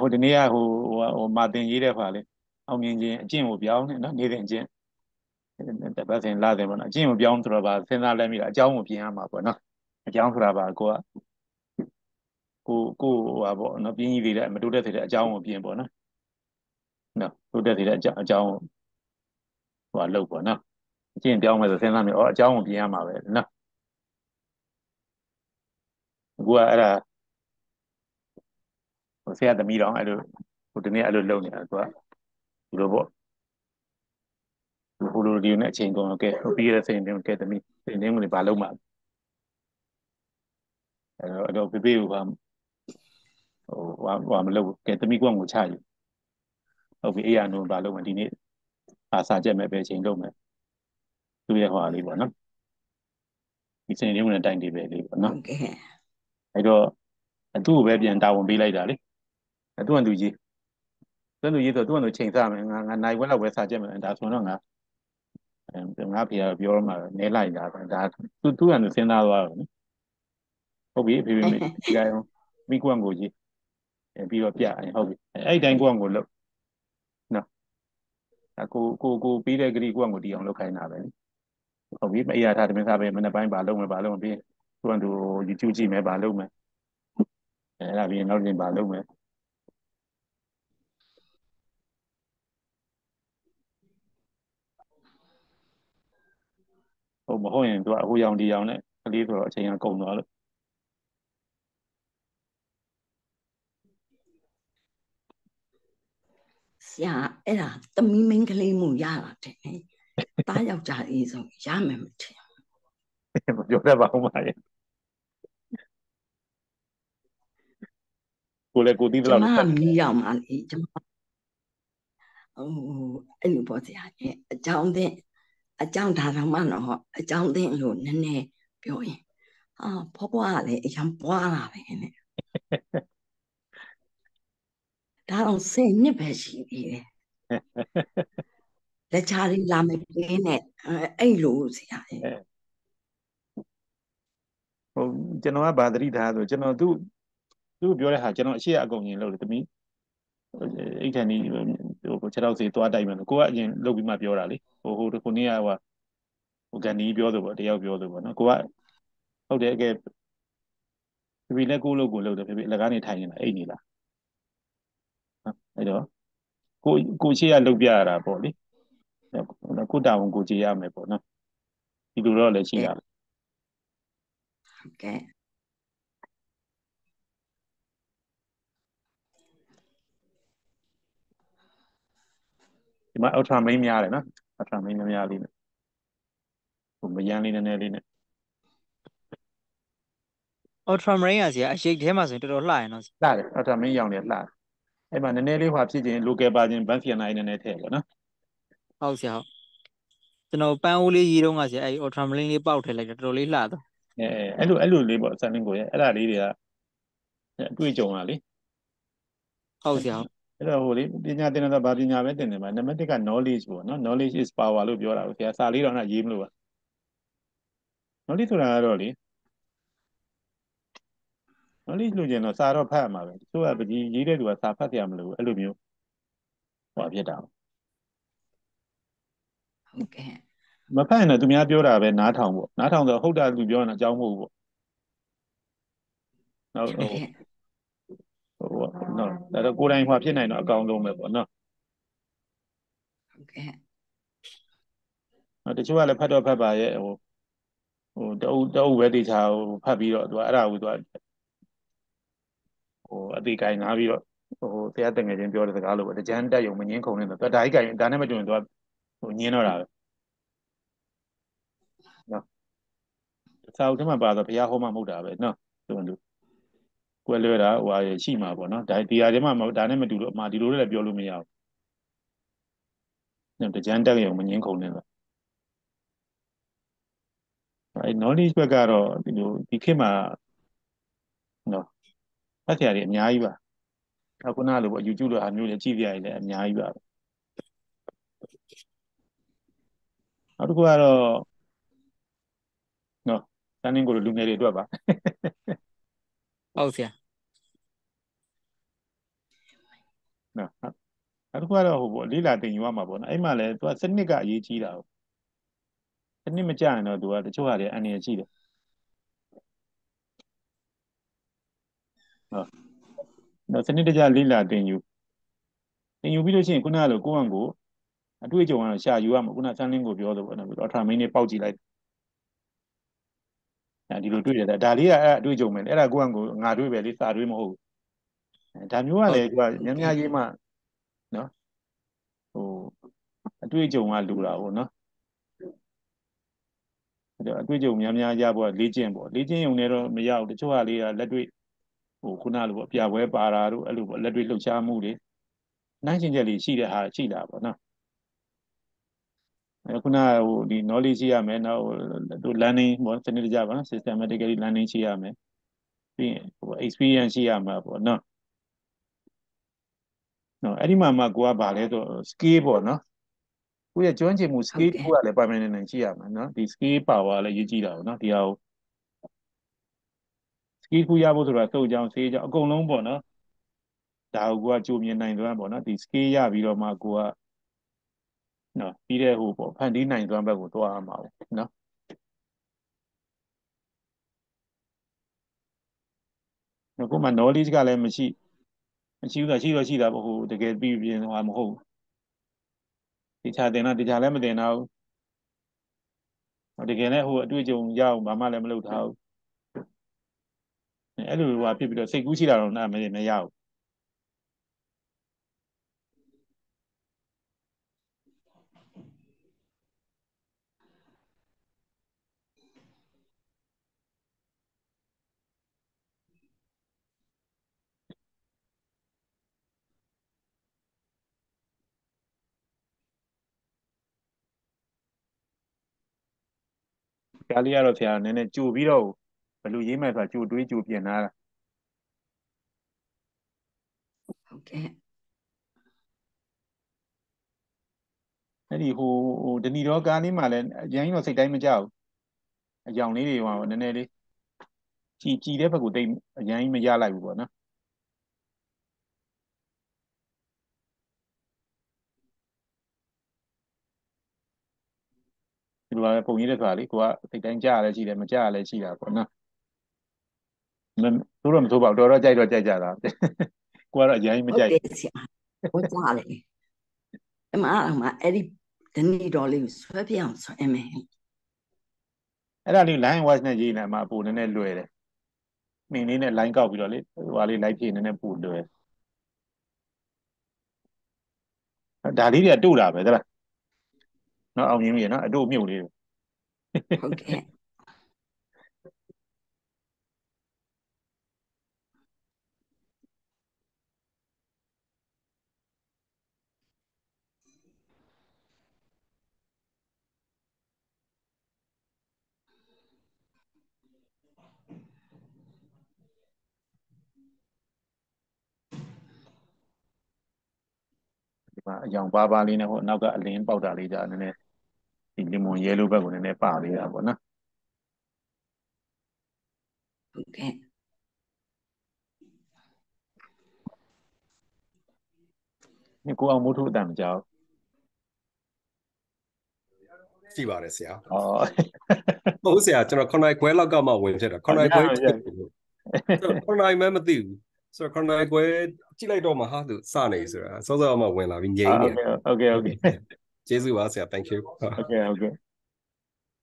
ဟိုဒီနေ့ကဟိုဟိုဟိုမာတင်ရေးတဲ့ခါလေးအောင်မြင်ခြင်းအကျင့်ကိုပြောင်းနေနော်နေတဲ့အကျင့်တပတ်စဉ်လာတယ်ပေါ့နော်အကျင့်ကိုပြောင်းဆိုတော့ဗာစဉ်းစားလဲမိတာအကြောင်းကိုပြင်ရမှာပေါ့နော်အကြောင်းဆိုတာဗာကိုကကိုကိုဟိုဟာပေါ့နော်ပြင်းကြီးတွေလည်းမတိုးတက်သေးတဲ့အကြောင်းကိုပြင်ပေါ့နော်နော်တိုးတက်သေးတဲ့အကြောင်းအကြောင်းဟိုဟာလုပ်ပေါ့နော်အကျင့်ပြောင်းမယ်ဆိုစဉ်းစားမိဩအကြောင်းကိုပြင်ရမှာပဲနော်အခုကအဲ့ဒါ ဟိုဆရာသမီးတော်အဲ့လိုဟိုဒီနေ့အဲ့လိုလုပ်နေတာသူကဒီလိုပေါ့ဟိုလိုဒီနဲ့အချိန်ကုန်တော့ကဲဟိုပြီးရတဲ့စိန်တင်ကဲသမီးစိန်တင်ကိုလည်းဘာလုပ်မှာအဲ့တော့အဲ့တော့ပြပြဟိုကဟိုဟဟာဟာမလုပ်ဘူးကဲသမီးကွန်ကိုချယူဟုတ်ပြီအေးရနိုးဘာလုပ်မလဲဒီနေ့အာစာချက်မဲ့ပဲချိန်လုပ်မယ်သူရဲ့ဟောလေးပေါ့နော်ဒီစနေနေ့ဝင်တိုင်တည်ပဲလေးပေါ့နော်ဟုတ်ကဲ့အဲ့တော့သူ့ကိုပဲပြန်တာဝန်ပေးလိုက်တာလေ အဲ့သူ့ကသူကြီးသူ့ကသူကြီးဆိုသူ့ကသူချိန်စားမယ်ငါငါနိုင်ဝက်လောက်ပဲစာချက်မယ်ဒါဆိုတော့ငါအဲငါဖေကပြောရမှာနဲလိုက်တာဒါသူသူ့ကသူစဉ်းစားသွားတယ်နော်ဟုတ်ပြီအဖေဖေမေဒီကရောမိကွန်ကိုကြီးအဲပြီးတော့ပြရင်ဟုတ်ပြီအဲ့ဒီတိုင်းကွန်ကိုလုပ်နော်အကိုကိုကိုပြီးတဲ့ဂရီကွန်ကိုတီအောင်လုပ်ခိုင်းတာပဲလေဟုတ်ပြီမအေးရထားတမင်စားပဲမနေ့ပိုင်းပါလုပ်မယ်ပါလုပ်မယ်ပြီးသူကသူ YouTube ကြည့်မယ်ပါလုပ်မယ်အဲအဲ့ဒါပြီးရင်နောက်တစ်ချိန်ပါလုပ်မယ် ဟုတ်မဟုတ်ရင်သူကအခုရောင်ဒီရောင်နဲ့ကလေးဆိုတော့အချိန်ကကုန်သွားလို့ဆရာအဲ့ဒါသမီးမင်းကလေးမှုရတာတဲ့တားယောက်ျားအေးဆုံးရမယ်မထင်မပြောတတ်ပါဘူးမရဲ့ကိုလည်းကိုသိသကျလောက်မလည်းကမီးရောက်မှလေကျမဟိုအဲ့လိုပေါ့ဆရာရဲ့အကြောင်းတဲ့ အကြောင်းဒါတော့မှတော့အကြောင်းတဲ့လို့နည်းနည်းပြောရင်အာဖွားဖွားကလည်းအရင်ပွားလာပဲနဲ့ဒါတော့စင်နှစ်ပဲရှိသေးတယ်လက်ချာလေးလာမပေးနဲ့အဲ့လိုဆရာရဲ့ဟိုကျွန်တော်ကဗာသတိထားဆိုကျွန်တော်သူ့သူ့ပြောတဲ့ဟာကျွန်တော်အရှိအကုန်ရင်လုပ်တယ်တမီးအဲ့ထန်ဒီ ဟိုခြေထောက်စီသွားတိုက်မယ်လို့ကိုကအရင်လုပ်ပြီးမှပြောတာလေဟိုဟိုခုနေ့ကဟိုဟိုကန်ဒီပြောဆိုပေါ့တယောက်ပြောဆိုပေါ့နော်ကိုကဟုတ်တယ်အကယ်ဖေဖေလည်းကိုလို့ကိုလုပ်တယ်ဖေဖေအလကားနေထိုင်နေတာအိတ်နေလားအဲ့တော့ကိုကိုရှိရလုပ်ပြရတာပေါ့လေကိုတာဝန်ကိုကြည်ရမယ်ပေါ့နော်ဒီလိုတော့လည်းရှိရဟုတ်ကဲ့ ဒီမှာ ultra main များတယ်နော် ultra main များများလေးနဲ့ဟိုမရန်လေးနည်းနည်းလေးနဲ့ ultra marine ကဆရာအရှိတ်ထဲမှာဆိုရင်တော်တော်လှရနော်လှတယ် ultra main ရောင်တယ်လှတယ်အဲ့မှာနည်းနည်းလေးဟွာဖြစ်ခြင်း local ပါခြင်း band fiona နည်းနည်းထည့်ပေါ့နော်ဟုတ်ဆရာဟုတ်ကျွန်တော်ပန်းအိုးလေးရေးတော့ကဆရာအဲ့ ultra marine လေးပေါက်ထည့်လိုက်တာတော်တော်လေးလှတော့အဲအဲ့လိုအဲ့လိုလေးပေါ့ sunning ကိုရဲ့အဲ့ဒါလေးတွေကအတွေ့အကြုံလာလေဟုတ်ဆရာဟုတ် အဲ့တော့ဟိုလေပညာသင်တယ်ဆိုဗာပညာပဲသင်တယ်မှာနံပါတ်1က knowledge ပေါ့နော် knowledge is power လို့ပြောတာကိုဆရာစာလေးတော့နဲ့ရေးမလို့ပါ knowledge ဆိုတာကတော့လေ knowledge လို့ကျင်တော့စာတော့ဖတ်ရမှာပဲတချို့ကပကြီးရေးတဲ့သူကစာဖတ်ရမလို့အဲ့လိုမျိုးဟောဖြစ်တာဟုတ်ကဲ့မဖတ်ရင်တော့သူများပြောတာပဲနားထောင်ပေါ့နားထောင်တော့ဟုတ်တာသူပြောနေတာအကြောင်းမဟုတ်ဘူးပေါ့နောက် ဟိုဟိုနော်ဒါတော့ကိုယ်တိုင်ဟွာဖြစ်နိုင်တော့အကောင်းဆုံးပဲပေါ့နော်ဟုတ်ကဲ့နော်တချို့ကလည်းဖတ်တော့ဖတ်ပါရဲ့ဟိုဟိုတအုပ်တအုပ်ပဲတေချာဟိုဖတ်ပြီးတော့သူကအဲ့ဒါကိုသူကဟိုအသေးကိုင်ငါပြီးတော့ဟိုတရားတငယ်ချင်းပြောတဲ့စကားလို့ပဲတကြမ်းတက်ယုံမငင်းခုံနေတော့သူကဒါကြီးကိုင်ဒါနဲ့မတူရင်သူကဟိုညင်းတော့တာပဲနော်စာအုပ်ထဲမှာပါတော့ဘုရားဟောမှမဟုတ်တာပဲနော်သူကလူ ကွယ်လွဲတာဟိုဟာရှိမှာပေါ့နော်ဒါဒီဟာထဲမှာဒါနဲ့မတူလို့အမှားဒီလိုလည်းပြောလို့မရဘူးနော်တကြမ်းတက်ယုံမငင်းခုံနေတော့အဲ knowledge ဘက်ကတော့ဒီလိုဒီခေတ်မှာနော်ဖတ်ဆရာတွေအများကြီးပါအခုခုနလိုပေါ့ YouTube လိုဟာမျိုးတွေကြည့်ပြရတယ်လည်းအများကြီးပါနောက်တစ်ခုကတော့နော်တန်းင်းကိုလူငယ်တွေအတွက်ပါဟုတ်ဆရာ နော်နောက်တစ်ခုကတော့ဟိုပေါ့လေးလာတင်ယူရမှာပေါ့နော်အဲ့မှာလည်းသူကစနစ်ကအရေးကြီးတာဟုတ်စနစ်မကြရင်တော့သူကတချို့ဟာတွေအန္တရာယ်ရှိတယ်ဟုတ်နော်စနစ်တကျလေးလာတင်ယူတင်ယူပြီးလို့ရှိရင်ခုနကလိုကိုယ့်အံကိုအတွေ့အကြုံကတော့ရှာယူရမှာခုနဆန်းလင်းကိုပြောလို့ပေါ့နော်အထမင်းနဲ့ပေါက်ကြည့်လိုက်အဲဒီလိုတွေ့ရတယ်ဒါလေးကအဲ့အတွေ့အကြုံပဲအဲ့ဒါကိုယ့်အံကိုငါတွေ့ပဲလေစာတွေ့မဟုတ်ဘူး ဒါမျိုးကလည်းသူကညများရေးမှနော်ဟိုအတွေ့အကြုံကလူတာပေါ့နော်အဲ့တော့အတွေ့အကြုံများများရဖို့လေ့ကျင့်ပေါ့လေ့ကျင့်ရုံနဲ့တော့မရဘူးတချို့ဟာလေးကလက်တွေ့ဟိုခုနလိုပေါ့အပြပွဲပါတာတို့အဲ့လိုပေါ့လက်တွေ့လှုပ်ရှားမှုတွေနှိုင်းရှင်ချက်လေးရှိတဲ့ဟာရှိတာပေါ့နော်အဲခုနဟိုဒီ knowledge ရှိရမယ်နောက်ဟို learning ပေါ့စနစ်တကျပါနော် systematically learning ရှိရမယ်ပြီးရင်ဟို experience ရှိရမှာပေါ့နော် နော်အဲ့ဒီမှာမှကိုကဗာလဲဆို skill ပေါ့နော်ကိုရဲ့ကျွမ်းကျင်မှု skill ကိုကလည်းပိုင်ပိုင်နိုင်နိုင်ရှိရမှာနော်ဒီ skill power လည်းရေးကြည့်တာပေါ့နော်ဒီဟာကို skill ခုရဖို့ဆိုတာစုပ်ကြောင်ဆေးကြောင်အကုန်လုံးပေါ့နော်ဒါကိုကိုကကြိုမြင်နိုင်သွားပေါ့နော်ဒီ skill ရပြီးတော့မှကိုကနော်ပြီးတဲ့ဟိုပေါ့ဖန်တီးနိုင်သွားဘက်ကိုသွားရမှာပဲနော်နော်ကိုမှ knowledge ကလည်းမရှိ မရှိဘူးဆိုရှိတော့ရှိတာပေါ့ဟိုတကယ်ပြီးပြင်းဟိုမဟုတ်ဘူးတခြားတင်တော့တခြားလည်းမတင်တော့ဘူးတကယ်လည်းဟိုအတွေ့အကြုံရအောင်ဘာမှလည်းမလုပ်ထားဘူးအဲ့လိုဟိုဖြစ်ပြီးတော့စိတ်ကူးရှိတာတော့နားမမရဘူး ဆရာလေးကတော့ဆရာနည်းနည်းကြိုပြီးတော့ဘယ်လိုရေးမယ်ဆိုတာကြိုတွေးကြိုပြင်ထားတာဟုတ်ကဲ့အဲ့ဒီဟိုဟိုဒနီတော့ကားလေးမှလည်းအရင်တော့စိတ်တိုင်းမကြောက်အယောင်လေးတွေဟိုနည်းနည်းလေးကြည်ကြည်တဲ့ဘက်ကိုတိတ်အရင်မရလိုက်ဘူးပေါ့နော် ဒီလိုပဲပုံရိပ်တဲ့ဆိုတာလေကိုကစိတ်တိုင်းကြားရလဲရှိတယ်မကြားရလဲရှိတာပေါ့နော်မသူတော့မဆိုးပါဘူးတော်တော်ကြိုက်တော့ကြိုက်ကြတာကိုကတော့အရင်မကြိုက်ဟုတ်ကဲ့ဆရာဟိုကြားလေအမအမအဲ့ဒီဒနီတော်လေးကိုဆွဲပြအောင်ဆွဲမယ်အဲ့ဒါလေး line watch နဲ့ရေးနေမှာပိုနည်းနည်းလွယ်တယ်မင်းလေးနဲ့ line ကောက်ပြီးတော့လေဟိုဟာလေး live ဖြည့်နည်းနည်းပိုလွယ်ဒါလေးတွေကတို့တာပဲသလား နော်အောင်မြင်ပြီနော်အတို့မြုပ်လေးတွေဟုတ်ကဲ့ဒီမှာအယောင်ပါးပါးလေးနဲ့ဟိုနောက်ကအလင်းပေါက်တာလေးကြာနည်းနည်း ဒီ lemon yellow ဘက်ကိုနည်းနည်းပါသေးတာပေါ့နော်ဟုတ်ကဲ့ဒီကိုအောင်မို့ထုတ်အတန်မကြောက်ရှိပါတယ်ဆရာ။ဟုတ်ဆရာကျွန်တော်9နိုင်ခွဲလောက်ကမှဝင်ဖြစ်တာ9နိုင်ခွဲ9နိုင်မှမသိဘူး။ဆိုတော့9နိုင်ခွဲကြည့်လိုက်တော့မှဟာသူစနေဆိုတာစောစောမှဝင်လာပြီးငြိမ်းနေ။ဟုတ်ကဲ့ဟုတ်ကဲ့ဟုတ်ကဲ့ ကျေးဇူးပါဆရာ thank you ဟုတ်ကဲ့ဟုတ်ကဲ့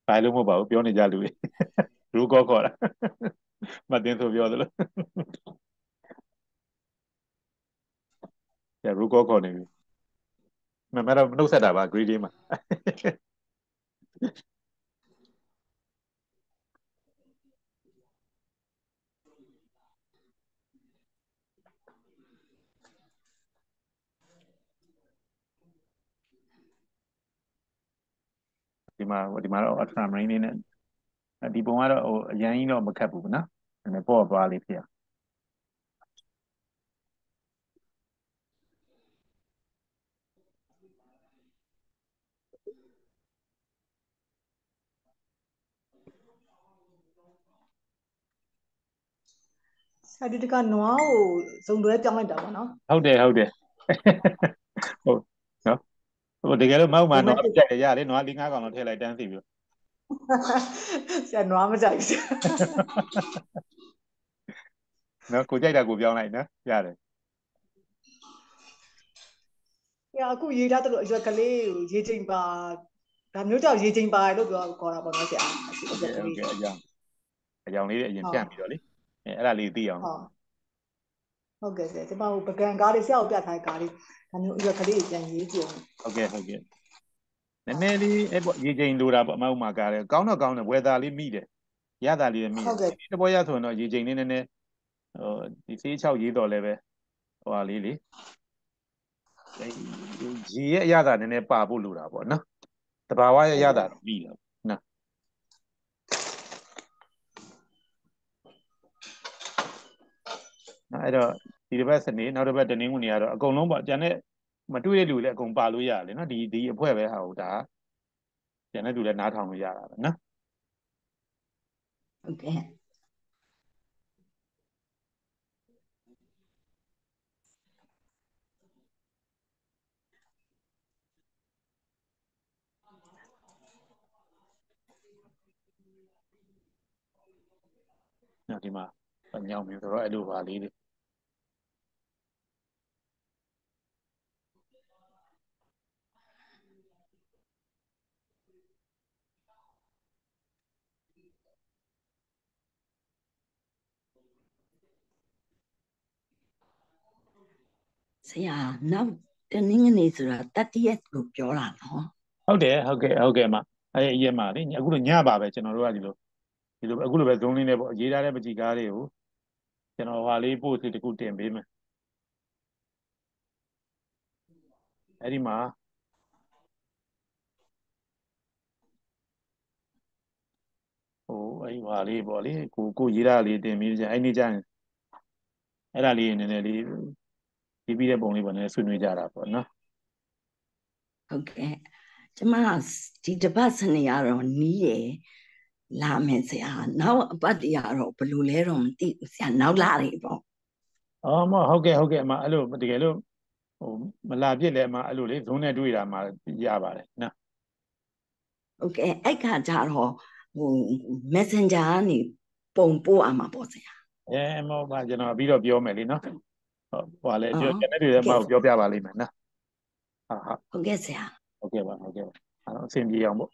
ဘာလို့မဟုတ်ပါဘူးပြောနေကြလူတွေရူကောခေါ်တာမတင်ဆိုပြောသလိုရရူကောခေါ်နေပြီမမတော့နှုတ်ဆက်တာပါ greedy မှာ ဒီမှာဒီမှာတော့ ultramarine လေးနဲ့ဒီပုံကတော့ဟိုအရင်ကြီးတော့မခတ်ဘူးဗောနော်နည်းနည်းပေါ့သွားလေးဖြစ်အောင်ဆရာဒီတကနွားကိုဇုံတွဲပြောင်းလိုက်တာပေါ့နော်ဟုတ်တယ်ဟုတ်တယ်ဟုတ်နော် ဟိုတကယ်လို့မောက်မှာတော့ကြိုက်ရရတယ်နွားလေးငါးကောင်တော့ထည့်လိုက်တန်းစီပြီးဆရာနွားမကြိုက်ဘူးနော်ကိုကြိုက်တာကိုပြောင်းလိုက်နော်ရတယ်ဆရာအခုရေးထားတယ်လို့အရွက်ကလေးကိုရေးချိန်ပါဒါမျိုးကြောင့်ရေးချိန်ပါတယ်လို့ပြောခေါ်တာပေါ့နော်ဆရာအရွက်ကဟုတ်လေးကဲ့အကြောင်းအကြောင်းလေးတွေအရင်ဖြန့်ပြီးတော့လေအဲအဲ့ဒါလေးသိအောင်ဟုတ် ဟုတ်ကဲ့ဆရာကျွန်မတို့ပကံကားလေးဆရာကိုပြထားတဲ့ကားလေးဒါမျိုးအရွက်ကလေးကိုပြန်ရေးကြည့်အောင်ဟုတ်ကဲ့ဟုတ်ကဲ့နည်းနည်းလေးအဲ့ပေါ့ရေချိန်လိုတာပေါ့အမောက်မှာကားတယ်ကောင်းတော့ကောင်းတယ်ဝယ်သားလေးမိတယ်ရတာလေးလည်းမိတယ်ဒီတဘောရဆိုရင်တော့ရေချိန်လေးနည်းနည်းဟိုဒီစေး6ရေးတော်လည်းပဲဟိုဟာလေးလေအဲရေရဲ့အရသာနည်းနည်းပါဖို့လိုတာပေါ့နော်တဘာဝရဲ့အရသာတော့ပြီးတော့နော်အဲ့တော့ ဒီတစ်ပတ်စနေနောက်တစ်ပတ်တနင်္ဂနွေကတော့အကုန်လုံးပေါ့ကျန်တဲ့မတွေ့တဲ့လူလည်းအကုန်ပါလို့ရတယ်လေနော်ဒီဒီအဖွဲ့ပဲဟာဟိုဒါကျန်တဲ့လူလည်းနားထောင်လို့ရတာပဲနော်ဟုတ်ကဲ့နော်ဒီမှာညောင်မျိုးဆိုတော့အဲ့လိုပါလေးတွေ ဆရာနောက်တနင်္ဂနွေဆိုတာတတိယလို့ပြောတာနော်ဟုတ်တယ်ဟုတ်ကဲ့ဟုတ်ကဲ့အမအဲ့အရက်မှာလေအခုလိုညပါပဲကျွန်တော်တို့ကဒီလိုဒီလိုအခုလိုပဲဇုံးလေးနဲ့ပေါ့ရေးထားတဲ့ပကြီကားတွေကိုကျွန်တော်ဟာလေးပို့စီတခုတင်ပေးမယ်အဲ့ဒီမှာဟိုအဲ့ဒီဟာလေးပေါ့လေကိုကိုရေးထားလေးတင်ပြီးကြအဲ့ဒီကျရင်အဲ့ဒါလေးနည်းနည်းလေး ပြီးပြီးတဲ့ပုံလေးပေါ့နည်းနည်းဆွေးနွေးကြတာပေါ့နော်ဟုတ်ကဲ့ကျမဒီတစ်ပတ်စနေရတော့နီးရယ်လာမယ်ဆရာနောက်အပတ်တရတော့ဘယ်လိုလဲတော့မသိဘူးဆရာနောက်လာတယ်ပေါ့အော်မဟုတ်ကဲ့ဟုတ်ကဲ့အမအဲ့လိုတကယ်လို့ဟိုမလာပြစ်လဲအမအဲ့လိုလေဇုံးနဲ့တွေ့တာမှရပါတယ်နော်ဟုတ်ကဲ့အဲ့ခါကျတော့ဟို Messenger ကနေပုံပို့အမှာပေါ့ဆရာအဲမဟုတ်ပါကျွန်တော်ပြီးတော့ပြောမယ်လေနော် ဟုတ်ဟိုလေကျွန်အော်တော်ကျန်တဲ့တွေလည်းမဟုတ်ပြောပြပါလိမ့်မယ်နော်ဟာဟာဟုတ်ကဲ့ဆရာဟုတ်ကဲ့ပါဟုတ်ကဲ့ပါအဲ့တော့အဆင်ပြေအောင်ပေါ့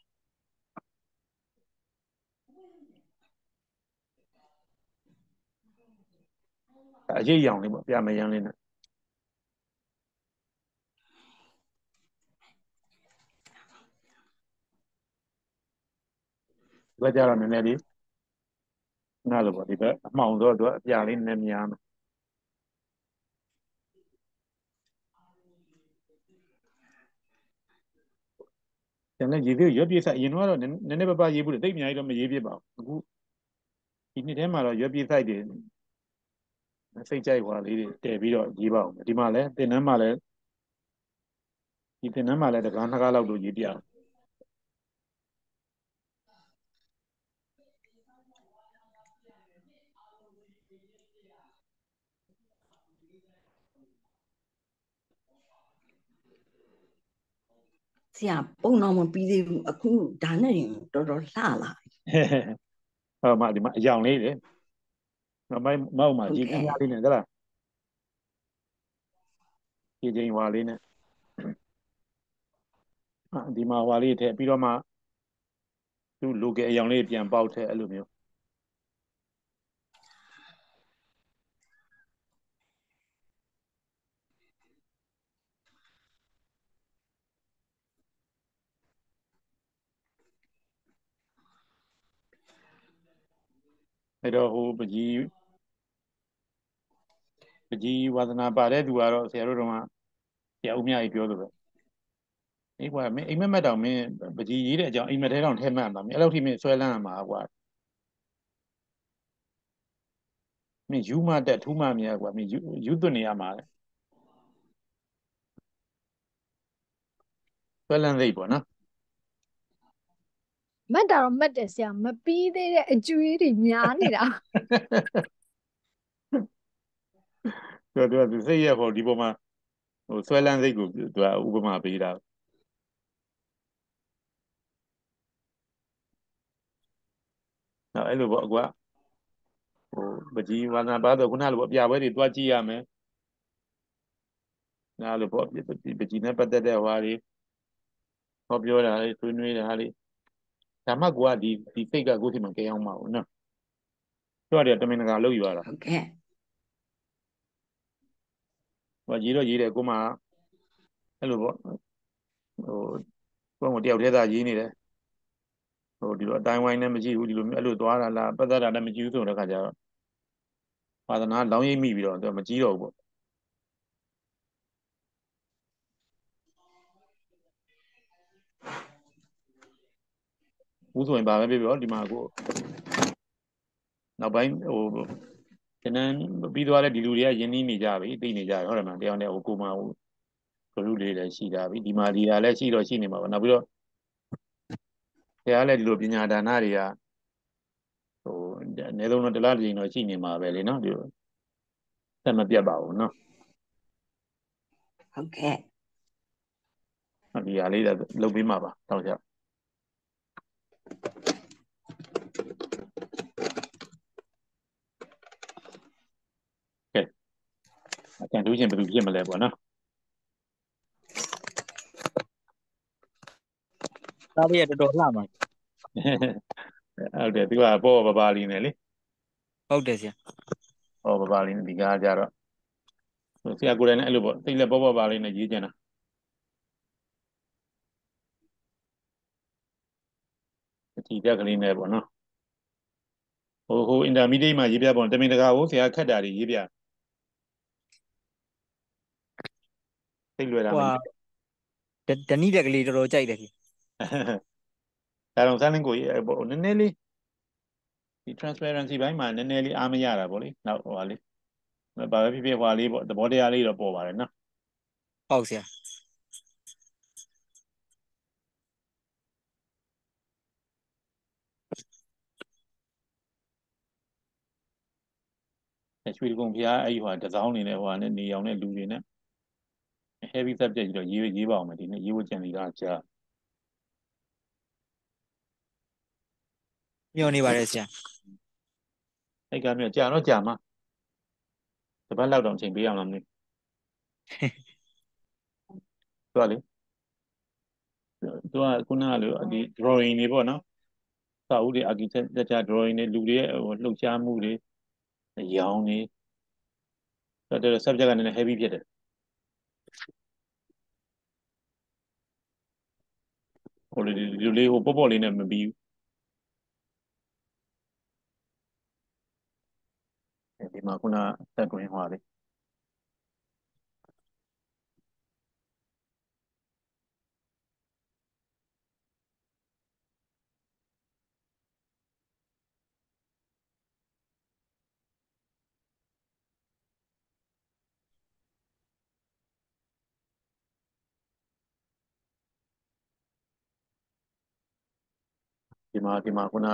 အရေးရောင်လေးပေါ့ပြမရမ်းလေးနဲ့ဒီဘက်ကျတော့နည်းနည်းလေးနားလို့ပေါ့ဒီဘက်အမှောင်တော့သူကအပြာလေးနည်းနည်းများမယ် ကျန်တဲ့ရေသေးရွက်ပြည့်ဆိုင်အရင်ကတော့နည်းနည်းပါးပါးရေးဘူးလေတိတ်အများကြီးတော့မရေးပြပါဘူးအခုဒီနှစ်ထဲမှာတော့ရွက်ပြည့်ဆိုင်တွေစိတ်ကြိုက်ဟွာလေးတွေတည်ပြီးတော့ရေးပါအောင်ဒီမှာလည်းတင်နန်းမှာလည်းဒီတင်နန်းမှာလည်းတကားနှစ်ကားလောက်လို့ရေးပြအောင် ဆ ရာပုံတော့မပြီးသေးဘူးအခုဒါနဲ့ရင်တော်တော်လှလာပြီဟောမဒီမှာအယောင်လေးလေမမိုက်မောက်မှာဟုတ်ဒီကဲ့ကညာလေးနဲ့သလားဒီချိန်ဟွာလေးနဲ့အာဒီမှာဟွာလေးထည့်ပြီးတော့မှသူ့ local အယောင်လေးပြန်ပေါက်ထည့်အဲ့လိုမျိုး အဲ့တော့ဟိုပကြီးပကြီးဝါသနာပါတဲ့သူကတော့ဆရာတို့တော့မှဆရာဦးမြကြီးပြောလို့ပဲအေးကွာမင်းအိမ်မက်မက်တောင်မင်းပကြီးရေးတဲ့အကြောင်းအိမ်မက်ထဲတောင်ထဲမှတ်မှာမင်းအဲ့လောက်ထိမင်းဆွဲလန်းရမှာကွာမင်းယူမတက်ထူးမမြတ်ကွာမင်းယူယူသွတ်နေရမှာလေဆွဲလန်းသိပ်ပေါ့နော် မတ်တာတော့မတ်တယ်ဆရာမပြီးသေးတဲ့အကျွေးတွေများနေတာသူကသူကသူစိတ်ရဟိုဒီပေါ်မှာဟိုဆွဲလန်းစိတ်ကိုသူကဥပမာပေးတာနော်အဲ့လိုပေါ့ကွာဟိုပကြီးဝါသနာပါတော့ခုနလိုပေါ့ပြပွဲတွေတွားကြည့်ရမယ်နားလိုပေါ့ပကြီးနဲ့ပတ်သက်တဲ့ဟွာတွေဟောပြောတာတွေဆွေးနွေးတာတွေ ဒါမှကိုကဒီဒီစိတ်ကကိုယ့်စီမှာကြအောင်မအောင်နော်သူကတည်းကတမင်တကာလောက်ယူရတာဟုတ်ကဲ့ဟိုရေးတော့ရေးတယ်ကိုမှအဲ့လိုပေါ့ဟိုကိုယ်ကတယောက်တည်းသာရေးနေတယ်ဟိုဒီလိုအတိုင်းဝိုင်းနဲ့မကြည့်ဘူးဒီလိုမျိုးအဲ့လိုသွားတာလားပတ်သက်တာလည်းမကြည့်ဘူးဆိုတဲ့ခါကျတော့ဝါသနာလောင်းရိပ်မိပြီးတော့သူကမကြီးတော့ဘူးပေါ့ ဦးဆိုရင်ဘာပဲပြောပြောဒီမှာကိုနောက်ပိုင်းဟိုတနန်းပြီးသွားတဲ့ဒီလူတွေကယဉ်နှီးနေကြပြီသိနေကြပြီဟုတ်တယ်မလားတယောက်နဲ့ဟိုကိုမဟိုဂရုလေးလည်းရှိတာပြီဒီမှာဒီဟာလည်းရှိတော့ရှိနေမှာပါနောက်ပြီးတော့ဆရာလည်းဒီလိုပညာဒါနတွေကဟိုအနည်းဆုံးတော့တစ်လားတစ်ချိန်တော့ရှိနေမှာပဲလေနော်ဒီလိုဆက်မပြတ်ပါဘူးနော်ဟုတ်ကဲ့ဒီဟာလေးလုပ်ပေးမှာပါတောက်ချ က်ကဲအကန်တူးချင်းဘယ်သူဖြစ်မလဲပေါ့နော်သားလေးကတော်တော်လှမှာဟုတ်တယ်သူကပေါ်ပပါလေးနဲ့လေဟုတ်တယ်ဆရာပေါ်ပပါလေးနဲ့ဒီကားကြတော့ဆရာကိုယ်တိုင်လည်းအဲ့လိုပေါ့သိလက်ပေါ်ပပါလေးနဲ့ရေးကြတာ အတီတက်ကလေးနဲ့ပေါ့နော်ဟိုဟိုအင်တာမီဒီရေးမှာရေးပြပေါ့တမင်တကာကိုဆရာခက်တာတွေရေးပြသိလွယ်တာမဟိုင်းဟာဒနီးတက်ကလေးတော်တော်ကြိုက်တယ်ခင်ဒါတော့စမ်းလင်းကိုရေးပေါ့နည်းနည်းလေးဒီ transparency ဘိုင်းမှာနည်းနည်းလေးအားမရတာပေါ့လေနောက်ဟိုဟာလေးဘာပဲဖြစ်ဖြစ်ဟိုဟာလေးပေါ့သဘောတရားလေးတော့ပေါ်ပါတယ်နော်ဟုတ်ဆရာ ရွှေကုံဖျားအဲ့ဒီဟိုဟာတစောင်းနေနဲ့ဟိုဟာနဲ့နေအောင်နဲ့လူတွေနဲ့ heavy subject ကြီးတော့ရေးရေးပါအောင်မယ်ဒီနေ့ရေးဝကြံနေတာကြာမျောနေပါတယ်ဆရာအဲ့ကမြေကြာတော့ကြာမှာတပတ်လောက်တော့အချိန်ပေးအောင်လားမသိဘူးသူကလေသူကခုနကလေဒီ drawing တွေပေါ့နော်စာအုပ်တွေ architecture drawing တွေလူတွေရဲ့ဟိုလှုပ်ရှားမှုတွေ အယောင်တွေတော်တော် subject ကနည်းနည်း heavy ဖြစ်တယ်ဟိုလေဒီလိုလေးဟိုပေါ့ပေါ့လေးနဲ့မပြီးဘူးဒီမှာခုနသက်တွင်းဟွာလေး ဒီမှာဒီမှာခုန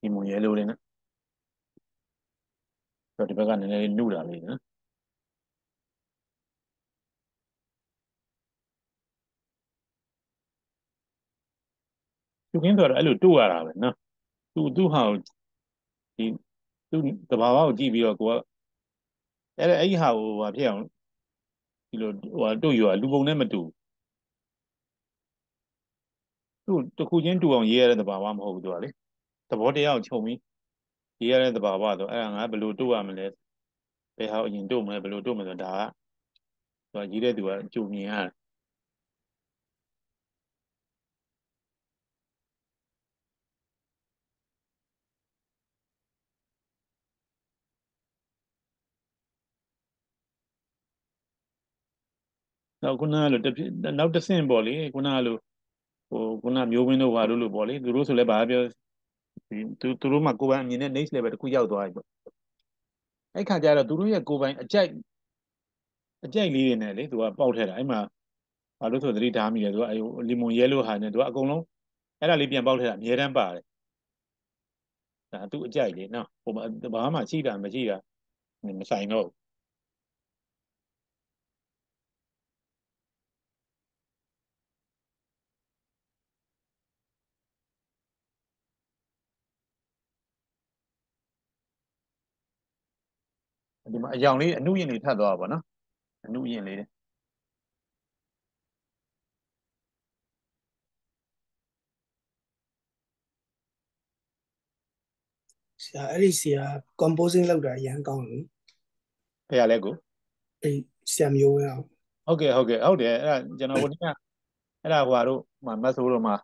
ဒီမွန်ရဲလိုလေးနဲ့တော့ဒီဘက်ကနည်းနည်းလေးနှုတာလေးနော်သူကင်းဆိုတော့အဲ့လိုတို့ရတာပဲနော်သူသူဟာကိုဒီသူတဘာဝကိုကြည့်ပြီးတော့ကိုကအဲ့ဒါအဲ့ဒီဟာကိုဟာဖြစ်အောင်ဒီလိုဟိုတို့ရောလူပုံနဲ့မတူ သူတခုချင်းတူအောင်ရေးရတဲ့တဘာဝမဟုတ်ဘူးသူကလေသဘောတရားကိုခြုံပြီးရေးရတဲ့တဘာဝဆိုအဲ့ဒါငါဘယ်လိုတို့ရမလဲဘယ်ဟာအရင်တို့မလဲဘယ်လိုတို့မလဲဒါကသူကရေးတဲ့သူကကြုံမြင်ရတယ်နောက်ခုနကလိုနောက်တစ်ဆင့်ပေါ့လေခုနကလို ဟိုခုနမျိုးဝင်းတို့ဟာတို့လို့ပေါ့လေသူတို့ဆိုလဲဘာပြောဒီသူသူတို့မှကိုယ်ပိုင်အမြင်နဲ့ next level တစ်ခုရောက်သွားပြီပေါ့အဲ့ခါကျတော့သူတို့ရဲ့ကိုယ်ပိုင်အကြိုက်အကြိုက်လေးတွေနဲ့လေသူကပေါက်ထဲတာအဲ့မှာဘာလို့ဆိုသတိထားမိတယ်သူကအဲ့လီမွန်ရဲလိုဟာနဲ့သူကအကုန်လုံးအဲ့ဒါလေးပြန်ပေါက်ထဲတာအများတန်းပါတယ်ဒါသူအကြိုက်လေနော်ဟိုဘာမှရှိတာမရှိတာမဆိုင်တော့ဘူး မှာအယောင်လေးအနုရင်တွေထပ်သွားပါနော်အနုရင်လေးတွေဆရာအဲ့ဒီဆရာ composing လုပ်တာရမ်းကောင်းတယ်ဖရလဲကိုအဲ့ဆရာမျိုးဝင်းအောင်ဟုတ်ကဲ့ဟုတ်ကဲ့ဟုတ်တယ်အဲ့ဒါကျွန်တော်ဟိုနေ့ကအဲ့ဒါဟိုဟာတို့မမဆိုးတို့မှာ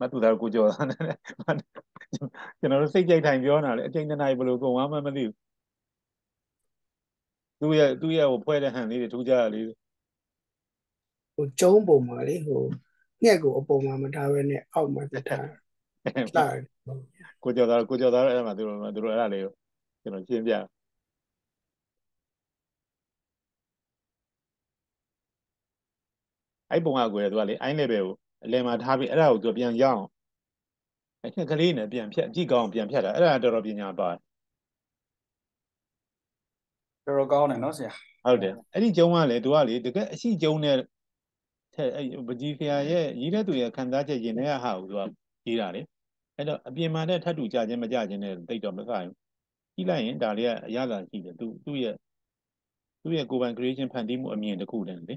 မတူတာကိုကြော်တာနဲ့ကျွန်တော်တို့စိတ်ကြိုက်ထိုင်ပြောနေတာလေအချိန်တစ်နာရီဘယ်လိုကုန်သွားမှမသိဘူး သူ့ရဲ့သူ့ရဲ့ဟိုဖွဲတဲ့ဟန်လေးတွေထူးကြရလေးဟိုကျုံးပုံမှာလေဟိုငှက်ကိုအပေါ်မှာမထားဘဲနဲ့အောက်မှာတထားလှတယ်ကိုကျော်သားကိုကျော်သားအဲ့မှာသူတို့သူတို့အဲ့ဒါလေးကိုကျွန်တော်ရှင်းပြအဲ့ပုံကကိုရသူကလေအိုင်း level ကိုအလယ်မှာထားပြီးအဲ့ဒါကိုသူပြန်ရအောင်အဲ့ကလေးနဲ့ပြန်ဖြတ်ကြည့်ကောင်းပြန်ဖြတ်တာအဲ့ဒါတော်တော်ပညာပါတယ် တော်တော်ကောင်းတယ်နော်ဆရာဟုတ်တယ်အဲ့ဒီကျုံကလေသူကလေတကယ်အရှိကျုံနဲ့ထဲအဲ့ပကြီးဖရာရဲ့ရေးတဲ့သူရဲ့ခံစားချက်ရင်ထဲကဟာကိုသူကရေးတာလေအဲ့တော့အပြင်မှာနဲ့ထပ်တူကြခြင်းမကြခြင်းနဲ့တိတ်တော့မဆိုင်ဘူးကြည့်လိုက်ရင်ဒါလေးကအရသာရှိတယ်သူသူ့ရဲ့သူ့ရဲ့ကိုယ်ပိုင် creation ဖန်တီးမှုအမြင်တစ်ခုတည်းလေ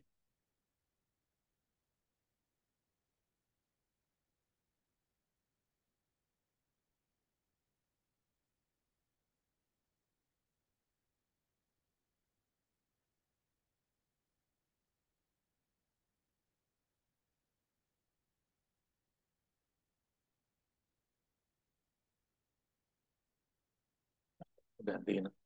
ဟု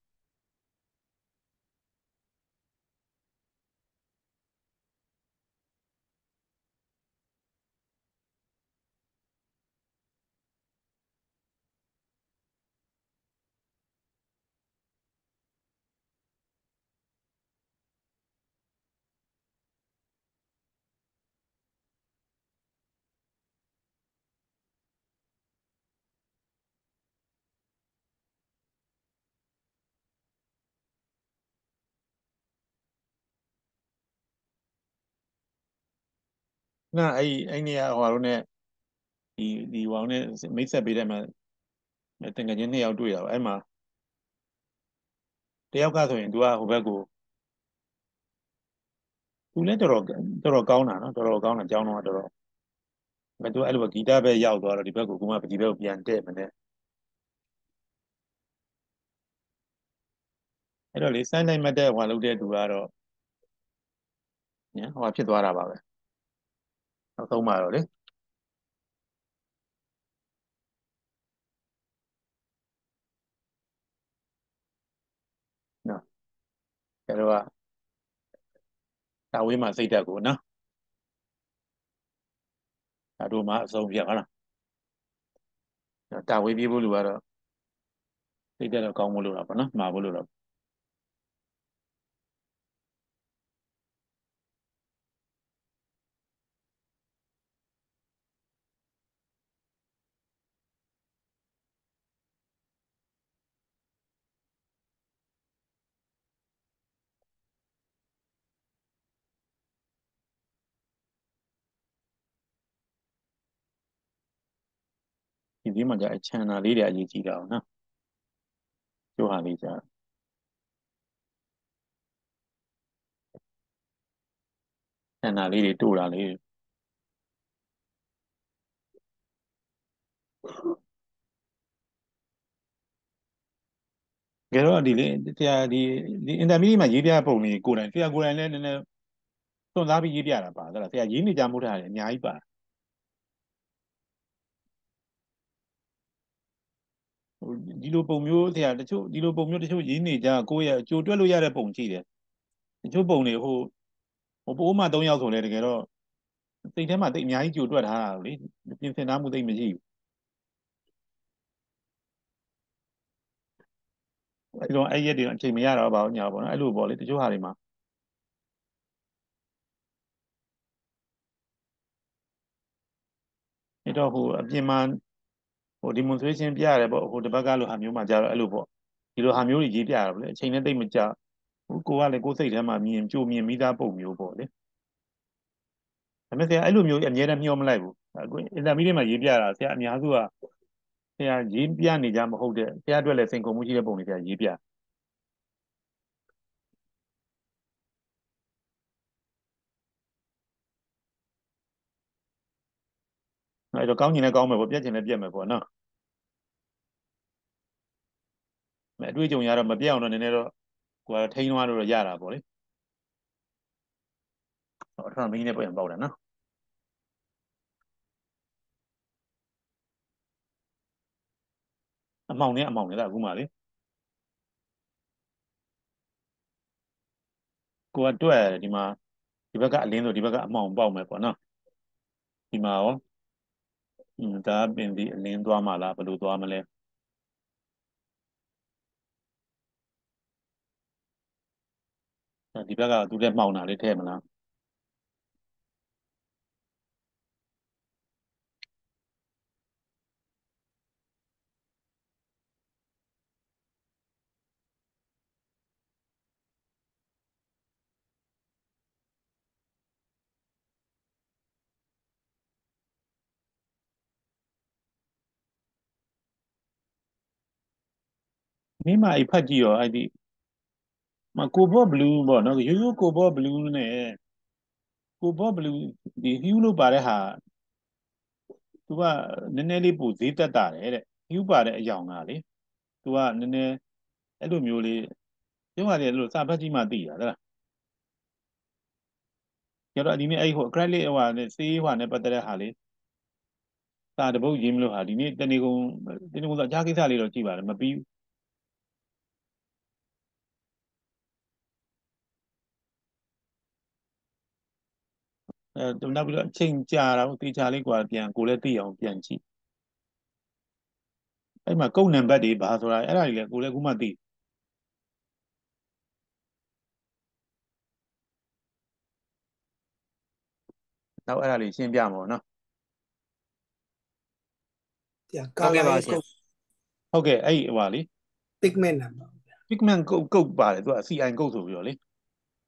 နာအဲ့အဲ့နေရာဟိုဟာတော့ ਨੇ ဒီဒီဟိုအောင် ਨੇ မိတ်ဆက်ပေးတဲ့မှာတင်ငချင်းနှစ်ယောက်တွေ့တာပါအဲ့မှာတယောက်ကဆိုရင် तू ကဟိုဘက်ကို तू လည်းတော်တော်တော်တော်ကောင်းတာနော်တော်တော်ကောင်းတာကျောင်းတော့တော်တော်မတူအဲ့လိုဂီတပဲရောက်သွားတော့ဒီဘက်ကိုကမှဒီဘက်ကိုပြန်တက်မနဲ့အဲ့တော့လေစမ်းနိုင်မတဲ့ဟွာလုပ်တဲ့သူကတော့ညဟွာဖြစ်သွားတာပါပဲ နောက်ဆုံးမှာတော့လေနော်ကျတော့တာဝေးမှာစိတ်တက်ကိုနော်ဒါတို့မှအဆုံးပြဟုတ်လားတာဝေးပြေးဖို့လူကတော့စိတ်တက်တော့ကောင်းဖို့လို့တော့ပေါ့နော်မှာဖို့လို့တော့ ဒီပြေးမှာကြာခြံနာလေးတွေအရေးကြီးတာအောင်နော်ကျိုးဟာလေးကြာခြံနာလေးတွေတို့တာလေးကြတော့ဒီလေတရားဒီဒီအင်တာမီဒီမှာရေးပြပုံလေးကိုယ်တိုင်တရားကိုယ်တိုင်လည်းနည်းနည်းသွန်သားပြီးရေးပြတာပါဒါလားဆရာရေးနေကြမှုထားတယ်အများကြီးပါ ဒီလိုပုံမျိုးဆရာတချို့ဒီလိုပုံမျိုးတချို့ရေးနေကြကိုယ့်ရဲ့အကျိုးတွက်လို့ရတဲ့ပုံကြည့်တယ်တချို့ပုံတွေဟိုဟိုပိုးမှ၃ယောက်ဆိုလဲတကယ်တော့စိတ်ထဲမှာတိတ်အများကြီးကြိုတွက်ထားတာလေပြင်ဆင်ထားမှုတိတ်မရှိဘူးအဲ့တော့အဲ့ရက်တွေအချိန်မရတော့ပါဘူးညာပေါ့နော်အဲ့လိုပေါ့လေတချို့ဟာတွေမှာအဲ့တော့ဟိုအပြင်မှာ ဟို demonstration ပြရတယ်ပေါ့ဟိုတစ်ဘက်ကလိုဟာမျိုးမှာကြတော့အဲ့လိုပေါ့ဒီလိုဟာမျိုးတွေရေးပြရတာပေါ့လေအချိန်နဲ့တိတ်မကြဟိုကိုကလည်းကိုယ်စိတ်ထဲမှာမြင်ကြိုမြင်မိသားပုံမျိုးပေါ့လေဒါပေမဲ့ဆရာအဲ့လိုမျိုးအများနဲ့မျှောမလိုက်ဘူးအခုအင်တာမီဒီမှာရေးပြတာဆရာအများစုကဆရာရေးပြနေကြမဟုတ်တဲ့ဆရာအတွက်လည်းစိန်ခေါ်မှုရှိတဲ့ပုံတွေဆရာရေးပြ အဲ့တော့ကောင်းချင်လည်းကောင်းမယ်ပေါ့ပြက်ချင်လည်းပြက်မယ်ပေါ့နော်အတွေ့အကြုံရတော့မပြတ်အောင်တော့နည်းနည်းတော့ကိုယ်ကထိန်းသွားလို့တော့ရတာပေါ့လေဟောအထွန်းမင်းနဲ့ပြန်ပေါက်တယ်နော်အမောင်နဲ့အမောင်နဲ့လားအခုမှလေကိုကတွက်ဒီမှာဒီဘက်ကအလင်းဆိုဒီဘက်ကအမှောင်ပေါက်မယ်ပေါ့နော်ဒီမှာရောอืม ဒါပင်ဒီအလင်းသွားမှာလားဘယ်လိုသွားမလဲဒီဘက်ကသူလည်းမှောင်တာလေးထည့်မလား မိမအိဖတ်ကြည့်ရောအဲ့ဒီမကိုဘော့ဘလူးပေါ့နော်ရိုးရိုးကိုဘော့ဘလူးနဲ့ကိုဘော့ဘလူးဒီဟျူးလို့ပါတဲ့ဟာသူကနည်းနည်းလေးပိုဈေးတက်တာတယ်တဲ့ဟျူးပါတဲ့အယောင်ကလေသူကနည်းနည်းအဲ့လိုမျိုးလေးကျုံးရတယ်လို့စာဖတ်ကြည့်မှသိတာတဲ့ကျတော့ဒီနေ့အဲ့ဟို acrylic ဟိုဟာနဲ့စေးဟိုဟာနဲ့ပတ်သက်တဲ့ဟာလေးစာတပုတ်ရေးမလို့ဟာဒီနေ့တနေ့ကုန်တနေ့ကုန်ဆိုအခြားကိစ္စလေးတော့ကြည့်ပါတယ်မပြီးဘူး အဲနောက်ပြီးတော့အချိန်ကြာတော့တေချာလေးกว่าပြန်ကိုလည်းသိအောင်ပြန်ကြည့်အဲ့မှာကုတ်နံပါတ်တွေဘာဆိုတာအဲ့ဒါတွေလည်းကိုလည်းအခုမှသိနောက်အဲ့ဒါလေးရှင်းပြမှာပေါ့နော် ပြန် ဟုတ် color ကဲ့ပါ ရဲ့ ဆရာ code ဟုတ်ကဲ့အဲ့ဟိုပါလေ pigment number pigment ကုတ်ကုတ်ပါတယ်သူက CI ကုတ်ဆိုပြီးတော့လေ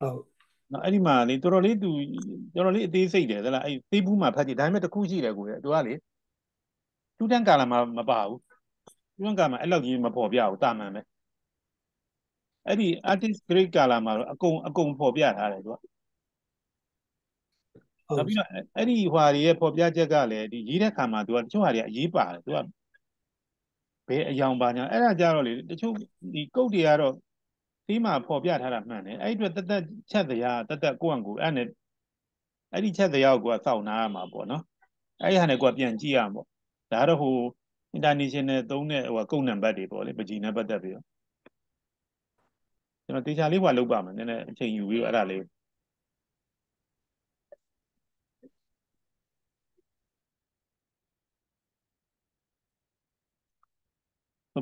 ဟုတ် နော်အဲ့ဒီမှာလေတော်တော်လေးသူတော်တော်လေးအသေးစိတ်တယ်သလားအဲ့သေးဘူးမှာဖတ်ကြည့်ဒါပေမဲ့တစ်ခုရှိတယ်ကိုလေသူကလေတူတန်ကာလာမှာမပါဘူးတူတန်ကာလာမှာအဲ့လောက်ကြီးမပေါ်ပြဘူးတာမန်ပဲအဲ့ဒီ artist grade ကာလာမှာတော့အကုန်အကုန်ပေါ်ပြထားတယ်သူကဟုတ်နောက်ပြီးတော့အဲ့အဲ့ဒီဟွာတွေရဲ့ပေါ်ပြချက်ကလည်းဒီရေးတဲ့ခါမှာသူကတချို့ဟာတွေကအရေးပါတယ်သူကဘယ်အယောင်ပါညာအဲ့ဒါကြတော့လေတချို့ဒီကုတ်တွေကတော့ ဒီမှာပေါ်ပြထားတာမှန်တယ်အဲ့ဒီအတွက်တက်တက်ချက်တရားတက်တက်ကိုယ့်အကူအဲ့နဲ့အဲ့ဒီချက်တရားကိုကစောင့်နာရမှာပေါ့နော်အဲ့ဒီဟာနဲ့ကိုကပြန်ကြည့်ရမှာပေါ့ဒါကတော့ဟို international သုံးတဲ့ဟိုကုတ်နံပါတ်တွေပေါ့လေပကြီးနဲ့ပတ်သက်ပြီးတော့ကျွန်တော်တေချာလေးဟွာလုပ်ပါမယ်နည်းနည်းအချိန်ယူပြီးတော့အဲ့ဒါလေး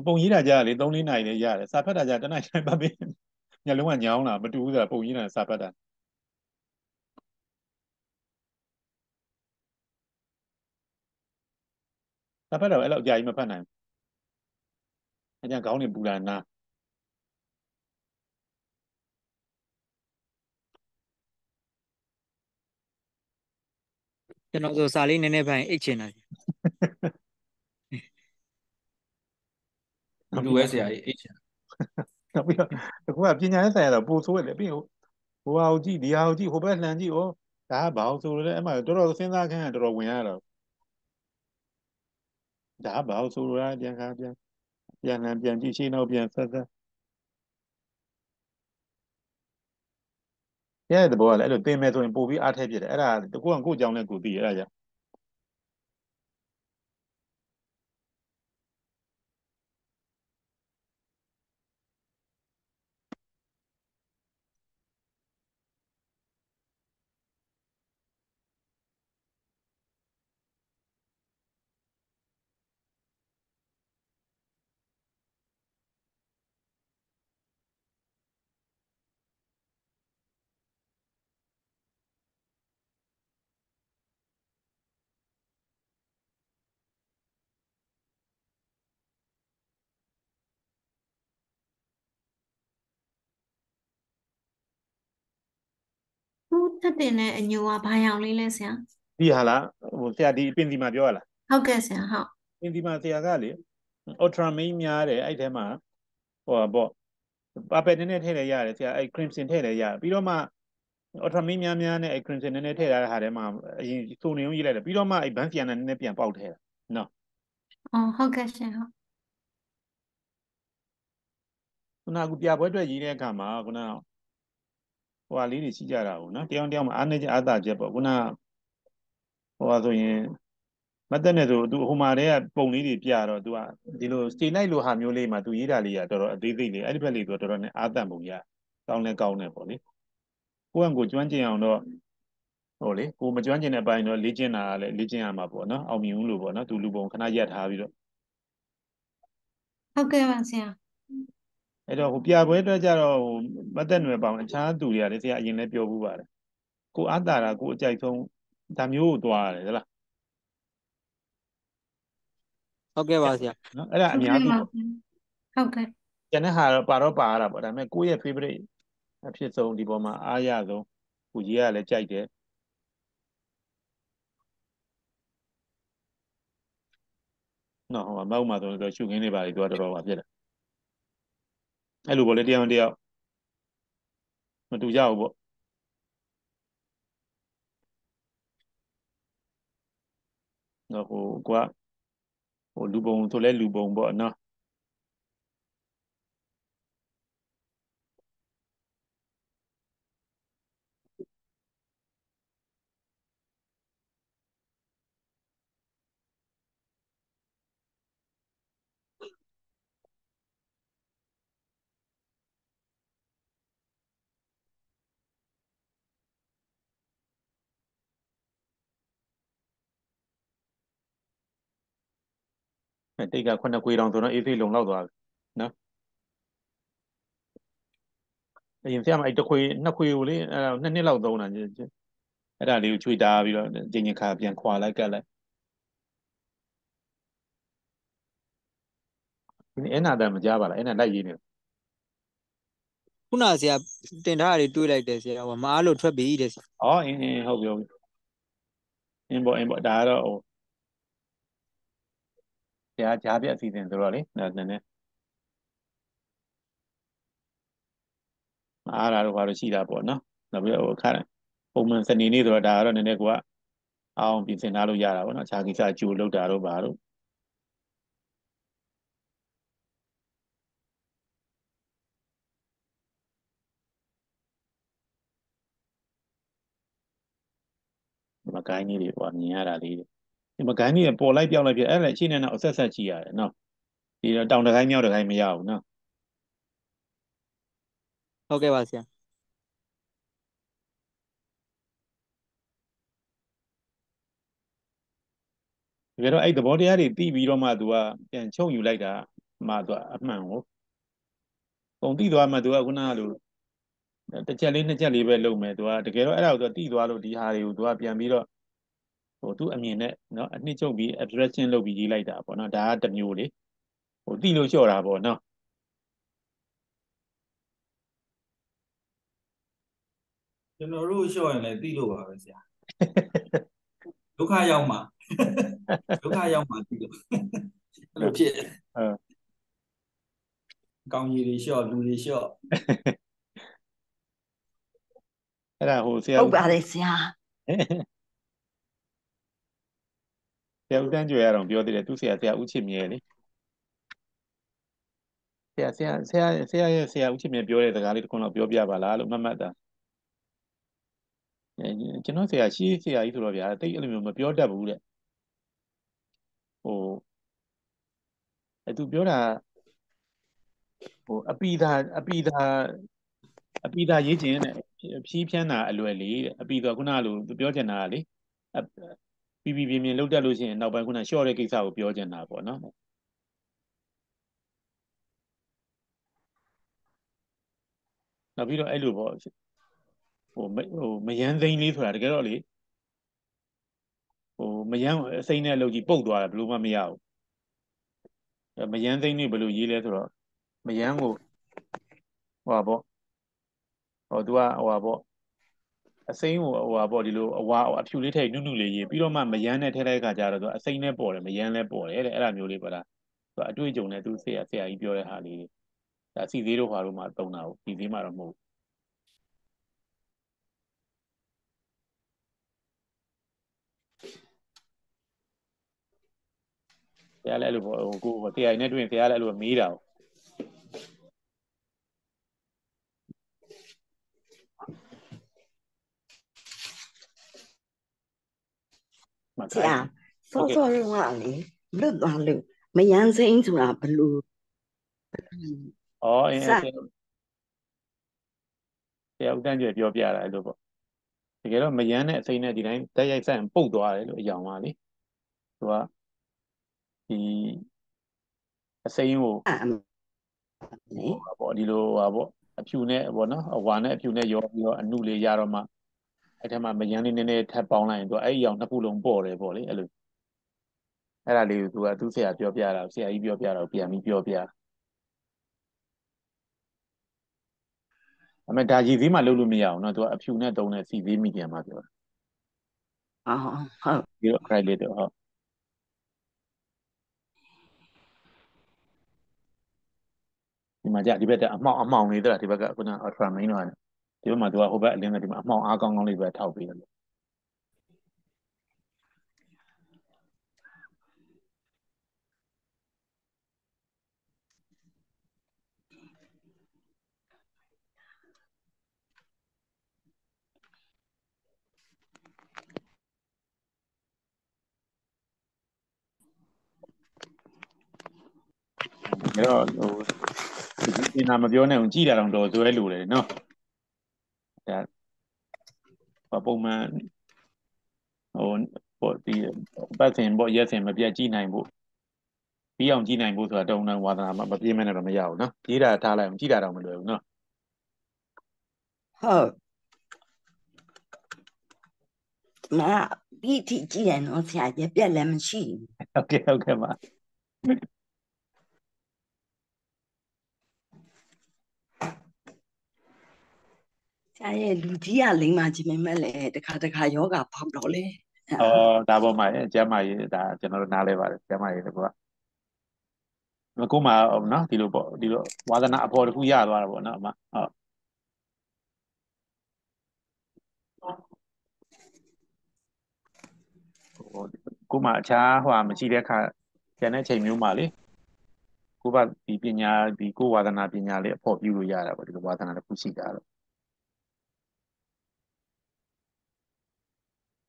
ပုံရေးတာကြာလေ3-4နာရီလည်းရတယ်စာဖတ်တာကြာတစ်နိုင်တိုင်းပတ်ပြီးညလုံးကညောင်းလာမတူဘူးဆိုတာပုံရေးတာစာဖတ်တာစာဖတ်တာအဲ့လောက်အကြာကြီးမဖတ်နိုင်ဘူးအကြခေါင်းနေပူလာနာကျွန်တော်ဆိုစာလေးနည်းနည်းပိုင်းအိတ်ချင်တာကြီး မတူပဲဆရာကြီးအိတ်ချင်နောက်ပြီးတော့တကူကပညာရေးဆိုင်ရာတော့ပို့ဆိုးရတယ်ပြီးဟိုဟိုဟာကိုကြည့်ဒီဟာကိုကြည့်ဟိုဘက်လှန်ကြည့်ဩဒါကဘာလို့ဆိုလဲအဲ့မှာတော်တော်စဉ်းစားခန်းကတော်တော်ဝင်ရတော့ဒါကဘာလို့ဆိုလဲပြန်ခါပြန်ပြန်လှန်ပြန်ကြည့်ရှင်းတော့ပြန်ဆက်ဆက်ရဲ့တဘောကလည်းအဲ့လိုသင်မယ်ဆိုရင်ပို့ပြီးအားထည့်ပြတယ်အဲ့ဒါတကူကကိုယ့်အကြောင်းနဲ့ကိုယ်သိရအဲ့ဒါကြောင့်။ဟို ထပ်တင်တဲ့အညိုကဘာရောင်လေးလဲဆရာဒီဟာလားဟိုဆရာဒီပင်ဒီမှာပြောရလား။ဟုတ်ကဲ့ဆရာဟုတ်ပင်ဒီမှာဆရာကလေ ultra main များတယ်အဲ့ထဲမှာဟိုပေါ့ပါပက်နည်းနည်းထည့်လဲရတယ်ဆရာအဲ့ crimson ထည့်လဲရတယ်ပြီးတော့မှ ultra main များများနဲ့အဲ့ crimson နည်းနည်းထည့်ထားတဲ့ဟာထဲမှာအရင်စုံနေအောင်ရေးလိုက်တယ်ပြီးတော့မှအဲ့ band sienna နည်းနည်းပြန်ပေါက်ထည့်တာနော်။အော်ဟုတ်ကဲ့ရှင်ဟုတ်ခုနကပြပွဲအတွက်ရေးတဲ့အခါမှာခုနက ဟိုဟာလေးတွေရှိကြတာကိုနော်တယောက်တယောက်မှာအားနေချက်အားသာချက်ပေါ့ခုနကဟိုဟာဆိုရင်မတ်တက်နဲ့ဆိုသူဟိုမှာတည်းကပုံလေးတွေပြတော့သူကဒီလို stay light လိုဟာမျိုးလေးမှာသူရေးတာလေးကတော်တော်အသေးသေးလေးအဲ့ဒီဘက်လေးသူကတော်တော်နဲ့အားတန်ပုံရကောင်းလဲကောင်းတယ်ပေါ့လေကိုယ့်အကိုကျွမ်းကျင်အောင်တော့ဟိုလေကိုမကျွမ်းကျင်တဲ့အပိုင်းတော့လေ့ကျင့်တာကလည်းလေ့ကျင့်ရမှာပေါ့နော်အောင်မြင်ဦးလို့ပေါ့နော်သူလူပုံခဏရက်ထားပြီးတော့ဟုတ်ကဲ့ပါဆရာ အဲ့တော့ဟိုပြပွဲအတွက်ကြတော့ဟိုမတ်သက်နွယ်ပေါင်းအခြားသူတွေကလည်းဆရာအရင်လည်းပြောဘူးပါတယ်ကိုအားတာတာကိုအကြိုက်ဆုံးဒါမျိုးကိုသွားရတယ်ဟဲ့လားဟုတ်ကဲ့ပါဆရာနော်အဲ့ဒါအများကြီးပေါ့ဟုတ်ကဲ့ကျန်တဲ့ဟာတော့ပါတော့ပါရတာပေါ့ဒါပေမဲ့ကိုယ့်ရဲ့ favorite အဖြစ်ဆုံးဒီပေါ်မှာအားရဆုံးကိုကြီးကလည်းကြိုက်တယ်နော်ဟိုမောက်မှာဆိုတော့ရှုခင်းနေပါလေသူကတော်တော်ပါဖြစ်တယ် အဲ့လိုပေါ့လေတရားတယောက်မတူကြဘူးပေါ့နော်ဟိုကွာဟိုလူပုံဆိုလဲလူပုံပေါ့နော် တိတ်ကခုနှစ်ခွေတောင်ဆိုတော့အေးသေးလုံလောက်သွားပြီနော်အရင်ဆရာမအဲ့တစ်ခွေနှစ်ခွေကိုလေအဲ့ဒါနှစ်နှစ်လောက်သုံးတာအဲ့ဒါလေးကိုချွေတာပြီးတော့ကျင်ကျင်ခါပြန်ခွာလိုက်ကတ်လိုက်ဒီအဲ့နာတမ်းမကြပါလားအဲ့နာလိုက်ရေးနေတယ်ခုနဆရာတင်ထားတာတွေတွေးလိုက်တယ်ဆရာဟိုမအားလို့ထွက်ပြီတဲ့ဆရာဩအင်းအင်းဟုတ်ပြီဟုတ်ပြီအင်းပေါ့အင်းပေါ့ဒါကတော့ဟိုဆ ရာကြားပြအစီအစဉ်ဆိုတော့လေဒါနည်းနည်းအားလာတော့ဘာလို့ရှိတာပေါ့နော်နောက်ပြီးတော့ဟိုခါပုံမှန်စနေနေ့ဆိုတော့ဒါကတော့နည်းနည်းကိုကအောင်ပြင်ဆင်ထားလို့ရတာပေါ့နော်အခြားကိစ္စကြိုလုပ်တာတော့ဘာလို့မကိုင်းကြီးတွေပေါ့မြင်ရတာလေးတွေ ဒီမကိုင်းကြီးတွေပေါ်လိုက်ပြောင်းလိုက်ပြအဲ့ဒါအချင်းနဲ့တော့အဆက်ဆက်ကြည့်ရတယ်နော်ဒီတော့တောင်တကိုင်းမြောက်တကိုင်းမရဘူးနော် ဟုတ်ကဲ့ပါဆရာ တကယ်တော့အဲ့သဘောတရားတွေသိပြီးတော့မှ तू ကပြန်ချုပ်ယူလိုက်တာမှ तू အမှန်ကိုပုံသိသွားမှ तू ကခုနကလိုတစ်ချက်လေးနှစ်ချက်လေးပဲလုပ်မယ် तू ကတကယ်တော့အဲ့ဒါကို तू သိသွားလို့ဒီဟာတွေကို तू ကပြန်ပြီးတော့ ဟိုသူ့အမြင်နဲ့เนาะအနှစ်ချုပ်ပြီး abstraction လုပ်ပြီးရေးလိုက်တာပေါ့နော်ဒါကတစ်မျိုးလေဟိုသိလို့လျှော့တာပေါ့နော် ကျွန်တော်တို့ရှော့ရင်လည်းသိလို့ပါပဲဆရာဒုက္ခရောက်မှာဒုက္ခရောက်မှာသိလို့အဲ့လိုဖြစ် အဲ ကောင်းကြီးတွေရှော့လူတွေရှော့ အဲ့ဒါဟိုဆရာ ဟုတ်ပါတယ်ဆရာ ဆရာဦးတန်းကြွယ်ရအောင်ပြောသေးတယ်သူဆရာဆရာဦးချစ်မြဲလေဆရာဆရာဆရာဆရာရဲ့ဆရာဦးချစ်မြဲပြောတဲ့စကားလေးတစ်ခုတော့ပြောပြပါလားလို့မှတ်မှတ်တာအဲကျွန်တော်ဆရာရှိဆရာကြီးဆိုတော့ဗျာတိတ်အဲ့လိုမျိုးမပြောတတ်ဘူးတဲ့ဟိုအဲသူပြောတာဟိုအပီသာအပီသာအပီသာရေးခြင်းတဲ့ဖြီးဖြန်းတာအလွယ်လေးတဲ့အပီသာခုနကလိုသူပြောချင်တာကလေအ ပြီးပြီးပြင်းပြင်းလောက်တက်လို့ရှိရင်နောက်ပိုင်းခုနရှော့တဲ့ကိစ္စကိုပြောချင်တာပေါ့နော်နောက်ပြီးတော့အဲ့လိုပေါ့ဟိုမဟိုမယန်းသိန်းလေးဆိုတာတကယ်တော့လေဟိုမယန်းအစိမ့်နဲ့အလုပ်ကြီးပုတ်သွားတာဘယ်လိုမှမရဘူးအဲမယန်းသိန်းလေးဘယ်လိုရေးလဲဆိုတော့မယန်းကိုဟိုပါပေါ့ဟိုသူကဟိုပါပေါ့ အစိမ့်ကိုဟိုပါပေါ့ဒီလိုအဝါအဖြူလေးထည့်နုနုလေးရေးပြီးတော့မှမယန်းနဲ့ထည့်လိုက်ခါကျတော့သူအစိမ့်နဲ့ပေါ်တယ်မယန်းလည်းပေါ်တယ်တဲ့အဲ့ဒါမျိုးလေးပေါ့လားသူအတွေ့အကြုံနဲ့သူဆရာဆရာကြီးပြောတဲ့ဟာလေးဒါစီသေးတို့ဟာတို့မှတုံးတာကိုစီသေးမှတော့မဟုတ်ဆရာလည်းအဲ့လိုပေါ့ဟိုကိုဆရာနဲ့တွေ့ရင်ဆရာလည်းအဲ့လိုမေးတာ哦 မဆကိုရာင်းစောစောတုန်းကလေလွတ်သွားလို့မယန်းစိမ့်ဆိုတာဘလို့ဩအင်းစအဲ့ဆရာဦးတန်းကျွယ်ပြောပြတာအဲ့လိုပေါ့တကယ်တော့မယမ်းတဲ့အစိမ်းနဲ့ဒီတိုင်းတက်ရိုက်ဆိုင်ပုတ်သွားတယ်လို့အယောင်ပါလေသူကဒီအစိမ်းကိုလေဟောပေါ့ဒီလိုဟာပေါ့အဖြူနဲ့ပေါ့နော်အဝါနဲ့အဖြူနဲ့ရောပြီးတော့အနုလေးရတော့မှ အဲ့ထက်မှမယမ်းလေးနည်းနည်းထပ်ပေါင်းလိုက်ရင်သူကအဲ့ဒီအယောင်နှစ်ခုလုံးပေါ်တယ်ပေါ့လေအဲ့လိုအဲ့ဒါလေးကိုသူကသူ့ဆရာပြောပြတာဆရာကြီးပြောပြတာကိုပြန်ပြီးပြောပြတာအမေဒါရည်သေးမှလုပ်လို့မရအောင်နော်သူကအဖြူနဲ့တုံးတဲ့စီသေးမီဒီယမ်မှာပြောတာအော်ဟုတ်ဒီလို credit တော့ဟုတ်ဒီမှာကြဒီဘက်ကအမှောင်အမှောင်လေးတလားဒီဘက်ကခုန ultra main တော့ ဒီဘက်မှာသူကဟိုဘက်အလင်းနဲ့ဒီမှာအမှောင်အားကောင်းကောင်းလေးပဲထောက်ပေးတယ်လို့အဲ့တော့ဟိုဒီနာမပြောနဲ့အောင်ကြည်တာတော့တော်ဇွဲလို့တယ်နော်ဒါ ပုံမှန်ဟိုပေါ့ဒီပတ်စင်ပေါ့ရက်စင်မပြတ်ကြည်နိုင်ဖို့ပြီးအောင်ကြည်နိုင်ဖို့ဆိုတာတုံတန်းဝါသနာမပြေးမဲနဲ့တော့မရဘူးနော်ပြေးတာထားလိုက်အောင်ကြည်တာတော့မလွယ်ဘူးနော်ဟုတ်မပြီးထိကြည့်တယ်နော်ဆရာရပြက်လည်းမရှိဘူးဟုတ်ကဲ့ဟုတ်ကဲ့ပါ ဆရာရဲ့လူကြီးကလိမ္မာခြင်းမဲ့လေတခါတခါယောဂပေါက်တော့လေဩဒါပေါ်မှာကျမ်းမာရေးဒါကျွန်တော်တို့နားလဲပါတယ်ကျမ်းမာရေးတကူကမကူမှာနော်ဒီလိုပေါ့ဒီလိုဝါသနာအပေါ်တစ်ခုရသွားတာပေါ့နော်အမဟုတ်ဟိုကိုမှအခြားဟိုမရှိတဲ့အခါကျန်တဲ့ချိန်မျိုးမှာလေကိုကဒီပညာဒီကိုဝါသနာပညာလေးအဖို့ပြုလို့ရတာပေါ့ဒီလိုဝါသနာတစ်ခုရှိတာတော့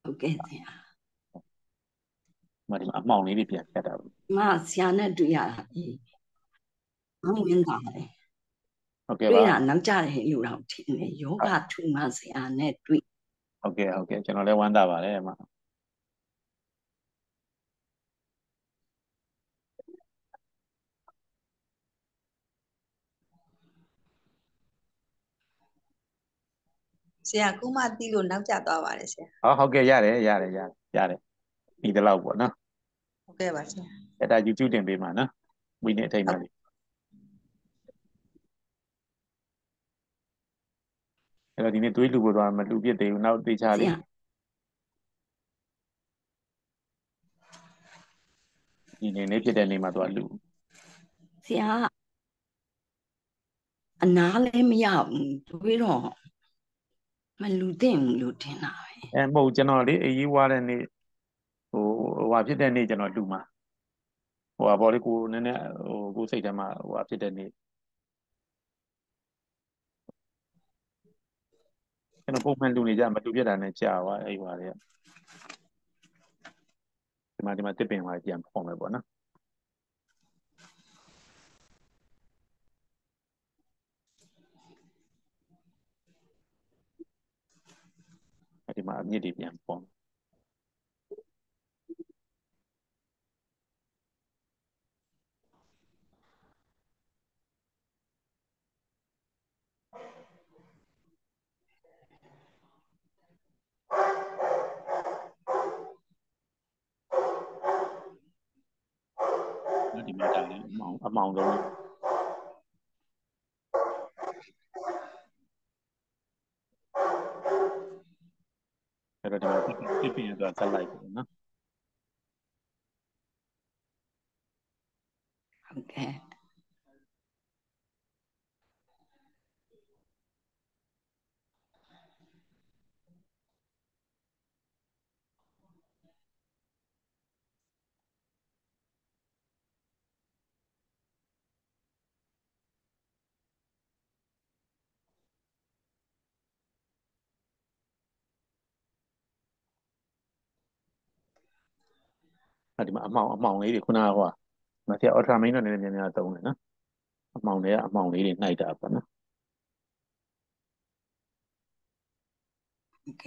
ဟုတ်ကဲ့ဆရာမဒီမှာအမှောင်လေးတွေပြန်ဖြတ်တာပေါ့မဆရာနဲ့တွေ့ရတာအေးမမင်းသားလေဟုတ်ကဲ့တွေ့ပါတာနောက်ကြတယ်လူတော်ထင်တယ်ယောဂထူမှဆရာနဲ့တွေ့ဟုတ်ကဲ့ဟုတ်ကဲ့ကျွန်တော်လည်းဝမ်းသာပါတယ်အမ ဆရာခုမှသိလို့နောက်ကျသွားပါတယ်ဆရာဟောဟုတ်ကဲ့ရတယ်ရတယ်ရတယ်ရတယ်ဒီတလောက်ပေါ့နော်ဟုတ်ကဲ့ပါဆရာအဲ့ဒါ YouTube တင်ပေးမှာနော်ဝီနေအထိတ်မှလေးအဲ့တော့ဒီနေ့သွေးလူဖို့သွားမလူပြစ်သေးဘူးနောက်သေချာဆလေးရာဒီနေ့နေ့ဖြစ်တဲ့နေ့မှာသွားလူဆရာအနာလည်းမရဘူးတွေးတော့ မလူသင့်ဘူးလို့ထင်တာပဲအဲမဟုတ်ကျွန်တော်လေအေးကြီးဝါတဲ့နေ့ဟိုဟိုဟာဖြစ်တဲ့နေ့ကျွန်တော်လူမှာဟိုဟာဘောလေးကိုနည်းနည်းဟိုကိုစိတ်ထဲမှာဟိုဟာဖြစ်တဲ့နေ့ကျွန်တော်ပုံမှန်လူနေကြမလူပြစ်တာနဲ့ကြာသွားအဲ့ဟွာတွေကဒီမှာဒီမှာတစ်ပင်မှာပြန်ပေါ်မယ်ပေါ့နော် ဒီမှာအမြင့်တွေပြန်ပေါ်မယ်နော်ဒီမှာဒါလေးအမောင်အမောင်ဆုံး အဲ့တော့ဒီမှာတစ်ပင်ဆိုတာဆက်လိုက်ပေါ့နော်ဟုတ်ကဲ့ ဟာဒီမှာအမောင်အမောင်လေးတွေခုနကဟိုမဆရာအော်ထရာမင်းတော့နည်းနည်းများများသုံးတယ်နော်အမောင်တွေကအမောင်လေးတွေနှိုက်တာပေါ့နော်โอเค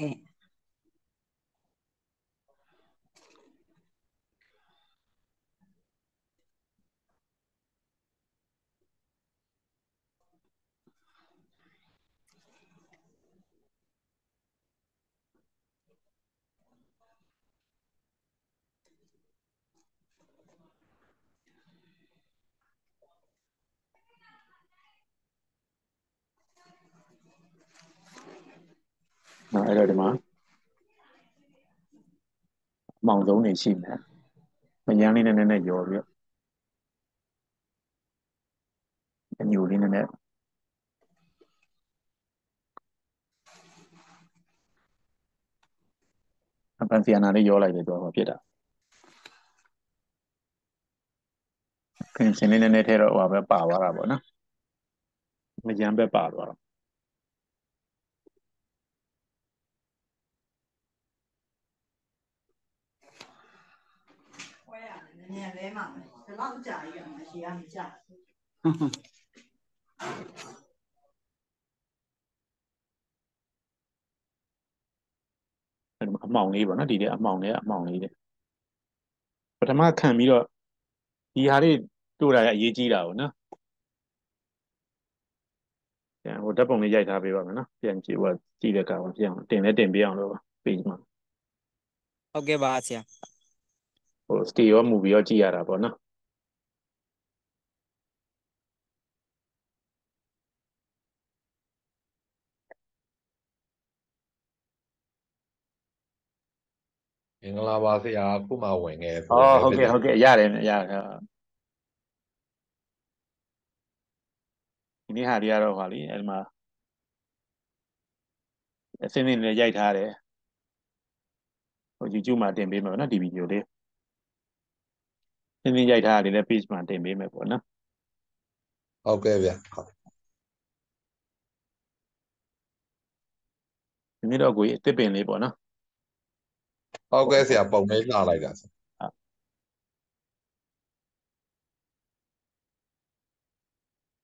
နော်အဲ့တော့ဒီမှာမောင်ဆုံးနေရှိမယ်မယမ်းလေးနဲ့နည်းနည်းရောပြီးတော့အညိုလေးနည်းနည်းအပန်စီအနာလေးရောလိုက်တယ်တော့ဖြစ်တာခင်ရှင်လေးနည်းနည်းထဲတော့ဟိုပဲပါသွားတာပေါ့နော်မယမ်းပဲပါသွားတော့ ဖွဲရတယ်နည်းနည်းလဲမှာမယ်ဒီလောက်ကြာကြီးကမရှိရမကြအဲ့ဒီမှာအမှောင်လေးပေါ့နော်ဒီတဲ့အမှောင်လေးကအမှောင်လေးတဲ့ပထမခံပြီးတော့ဒီဟာလေးတို့တာရအရေးကြီးတာပေါ့နော်ပြန်ဟိုဓာတ်ပုံလေးရိုက်ထားပေးပါမယ်နော်ပြန်ကြည့်ဟိုကြည့်တဲ့ကောင်ပြန်အောင်တင်လဲတင်ပေးအောင်လို့ပါ page မှာဟုတ်ကဲ့ပါဆရာဟို stay ရော movie ရောကြည့်ရတာပေါ့နော်မင်္ဂလာပါဆရာအခုမှဝင်ခဲ့อ๋อဟုတ်ကဲ့ဟုတ်ကဲ့ရတယ်ရတယ်ဒီနေ့ဟာတွေကတော့ဟာလीအဲ့ဒီမှာအစင်းနေလည်းရိုက်ထားတယ်ဟို YouTube မှာတင်ပေးမယ်ပေါ့နော်ဒီဗီဒီယိုလေး စင်းနေရိုက်ထားတယ်လည်း page မှာတင်ပေးမယ်ပေါ့နော်ဟုတ်ကဲ့ဗျဟုတ်ဒီနေ့တော့ကိုကြီးအစ်စ်ပင်လေးပေါ့နော်ဟုတ်ကဲ့ဆရာပုံလေးလှလိုက်တာဆရာ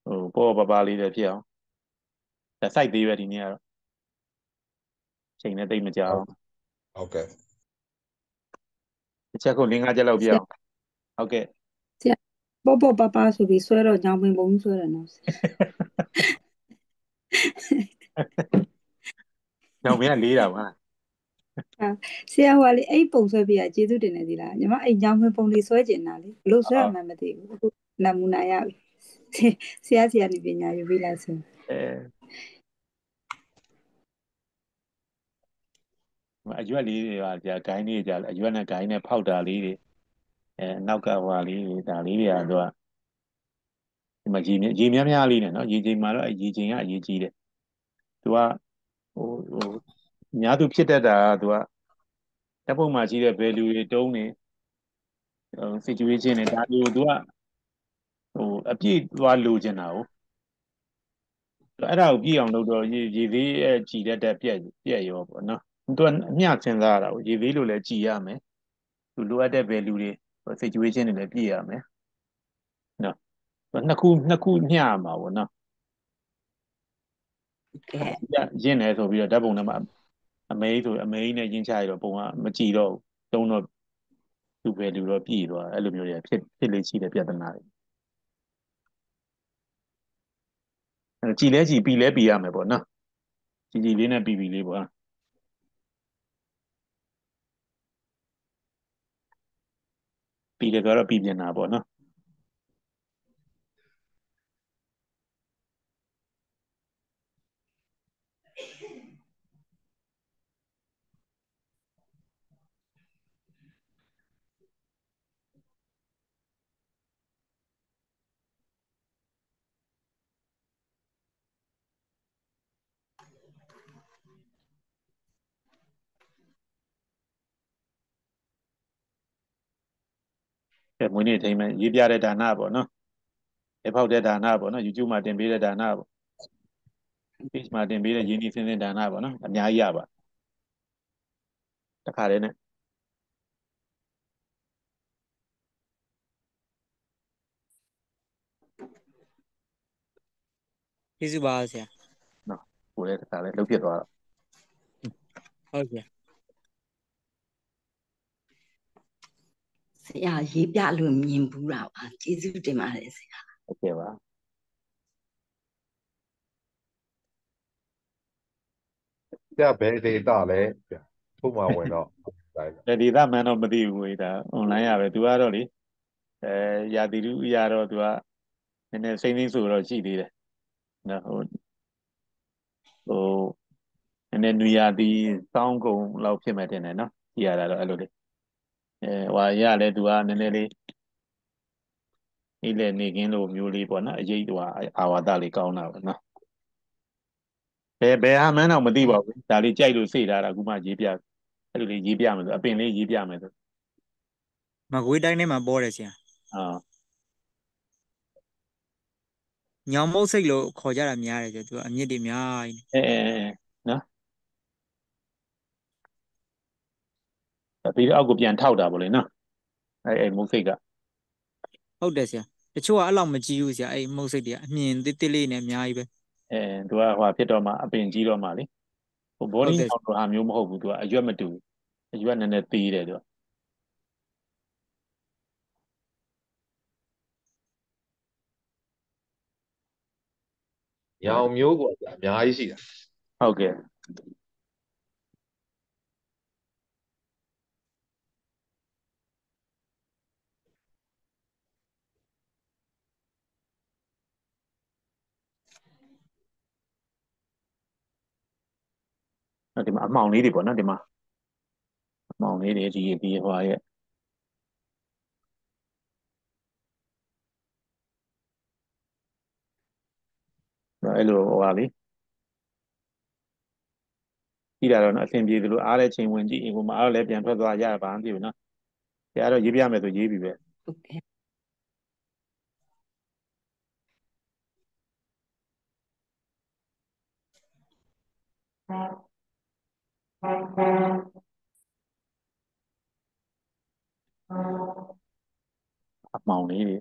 ဟိုပေါ်ပပလေးလည်းဖြစ်အောင်ဒါ site သေးပဲဒီနေ့ကတော့ချိန်နဲ့တိတ်မကြအောင်ဟုတ်ကဲ့တစ်ချက်ကို၄၅ချက်လောက်ပြအောင် ဟုတ်ကဲ့ဆရာပေါ့ပေါ့ပါပါဆိုပြီးဆွဲတော့ကြောင်ပင်ပုံဆွဲတယ်နော်ဆရာညောင်မင်းကလေးတာပါအာဆရာဟိုကလေအဲ့ပုံဆွဲပြရကျေးဇူးတင်နေသီလားညီမအဲ့ကြောင်ပင်ပုံလေးဆွဲကျင်တာလေဘလို့ဆွဲရမှန်းမသိဘူးအခုနမူနာရပြီဆရာဆရာနေပညာယူပြီလားဆိုအဲအရွက်လေးတွေကကြာဂိုင်းလေးကြာအရွက်နဲ့ဂိုင်းနဲ့ဖောက်တာလေးတွေ အဲနောက်ကဟွာလေးတွေဒါလေးတွေကတော့ဒီမှာရေမြရေများများလေးနဲ့နော်ရေချိန်မှာတော့အဲရေချိန်ကအရေးကြီးတယ်သူကဟိုဟိုညာသူဖြစ်တတ်တာကသူကတပ်ပုံမှာရှိတဲ့ value တွေတုံးနေဟို situation တွေဒါမျိုးသူကဟိုအပြည့်သွားလိုချင်တာကိုအဲ့ဒါကိုပြည့်အောင်လုပ်တော့ရေရေသေးအဲကြည်တတ်တဲ့ပြက်ပြက်ရောပေါ့နော်သူကအမျှစဉ်းစားရတာကိုရေသေးလို့လည်းကြည်ရမယ်သူလိုအပ်တဲ့ value တွေ situation တွေလည်းပြည့်ရမယ်နော်နှစ်ခုနှစ်ခုမျှရမှာပေါ့နော်ကဲ့ရင့်တယ်ဆိုပြီးတော့ဓာတ်ပုံထဲမှာအမေးဆိုအမေးနဲ့ရင်းချရတော့ပုံကမကြည်တော့ဘူးတုံးတော့သူပဲလူတော့ပြည်သွားအဲ့လိုမျိုးတွေဖြစ်ဖြစ်လေရှိတဲ့ပြဿနာတွေအဲ့ကြည်လဲကြည်ပြီလဲပြီရမယ်ပေါ့နော်ကြည်ကြည်လေးနဲ့ပြီပြီလေးပေါ့ ပြီတယ်ဆိုတော့ပြီပြင်တာပေါ့နော် ကဲမွေးနေ့ထိမ်းမဲ့ရေးပြတဲ့ဒါနပေါ့နော်ရေဖောက်တဲ့ဒါနပေါ့နော် YouTube မှာတင်ပေးတဲ့ဒါနပေါ့ page မှာတင်ပေးတဲ့ရင်းနှီးစင်းစင်းဒါနပေါ့နော်အများကြီးရပါတခါတည်းနဲ့ကျေးဇူးပါဆရာနော်ကိုယ်လည်းတခါလည်းလှုပ်ဖြစ်သွားတော့ဟုတ်ဆ ဆရာရေးပြလို့မြင်ဘူးတာပါကျေးဇူးတင်ပါတယ်ဆရာဟုတ်ကဲ့ပါပြဘယ်ဒေတာလဲပြထုံးမဝင်တော့တိုင်းဒါဒေသမန်တော့မသိဘူးကိုဒါ online ရပဲသူကတော့လေအဲရာသီဥရတော့သူကနည်းနည်းစိမ့်စိမ့်ဆိုတော့ရှိသေးတယ်နော်ဟိုဟိုနည်းနည်းနွေရာသီစောင်းကုန်လောက်ဖြစ်မဲ့တင်တယ်နော်ကြည့်ရတာတော့အဲ့လိုလေ အဲဟွာရလဲသူကနည်းနည်းလေးနေ့လည်နေကင်းလိုမျိုးလေးပေါ့နော်အရေးဟွာအာဝါဒလေးကောင်းတာပေါ့နော်ဘယ်ဘယ်ဟာမှန်းတော့မသိပါဘူးဒါလေးကြိုက်လို့စိတ်ထားတာအခုမှရေးပြအဲ့လိုလေးရေးပြမယ်ဆိုအပင်လေးရေးပြမယ်ဆိုမကွေးတိုင်းထဲမှာပေါ်တယ်ဆရာအာညောင်မုတ်စိတ်လို့ခေါ်ကြတာများတယ်ကျသူကအမြင့်တွေများကြီးအဲအဲအဲနော် ပြီးတော့အောက်ကိုပြန်ထောက်တာပေါ့လေနော်အဲအဲမုတ်စိတ်ကဟုတ်တယ်ဆရာတချို့ကအဲ့လောက်မကြီးဘူးဆရာအဲ့မုတ်စိတ်တွေကအမြင်တစ်တစ်လေးနဲ့အများကြီးပဲအဲသူကဟိုဖြစ်တော့မှအပင်ကြီးတော့မှလေဟိုဘောဟုတ်လင်းတယ်အောင်တော့ဟာမျိုးမဟုတ်ဘူးသူကအရွက်မတူဘူးအရွက်နည်းနည်းသေးတယ်သူကရောင်မျိုးကွာပြအများကြီးရှိတာဟုတ်ကဲ့ အဲ့ဒီမှာအမှောင်လေးတွေပေါ့နော်ဒီမှာအမှောင်လေးတွေဒီဒီဟွာရဲ့အဲ့လိုဟွာလေးကြည့်တာတော့နော်အဆင်ပြေသလိုအားတဲ့ချိန်ဝင်ကြည့်ဟိုမှာအားတော့လည်းပြန်ထွက်သွားရပါမသိဘူးနော်ဆရာတော့ရေးပြမယ်ဆိုရေးပြီပဲဟုတ်ကဲ့ အမှောင်လေးတွေ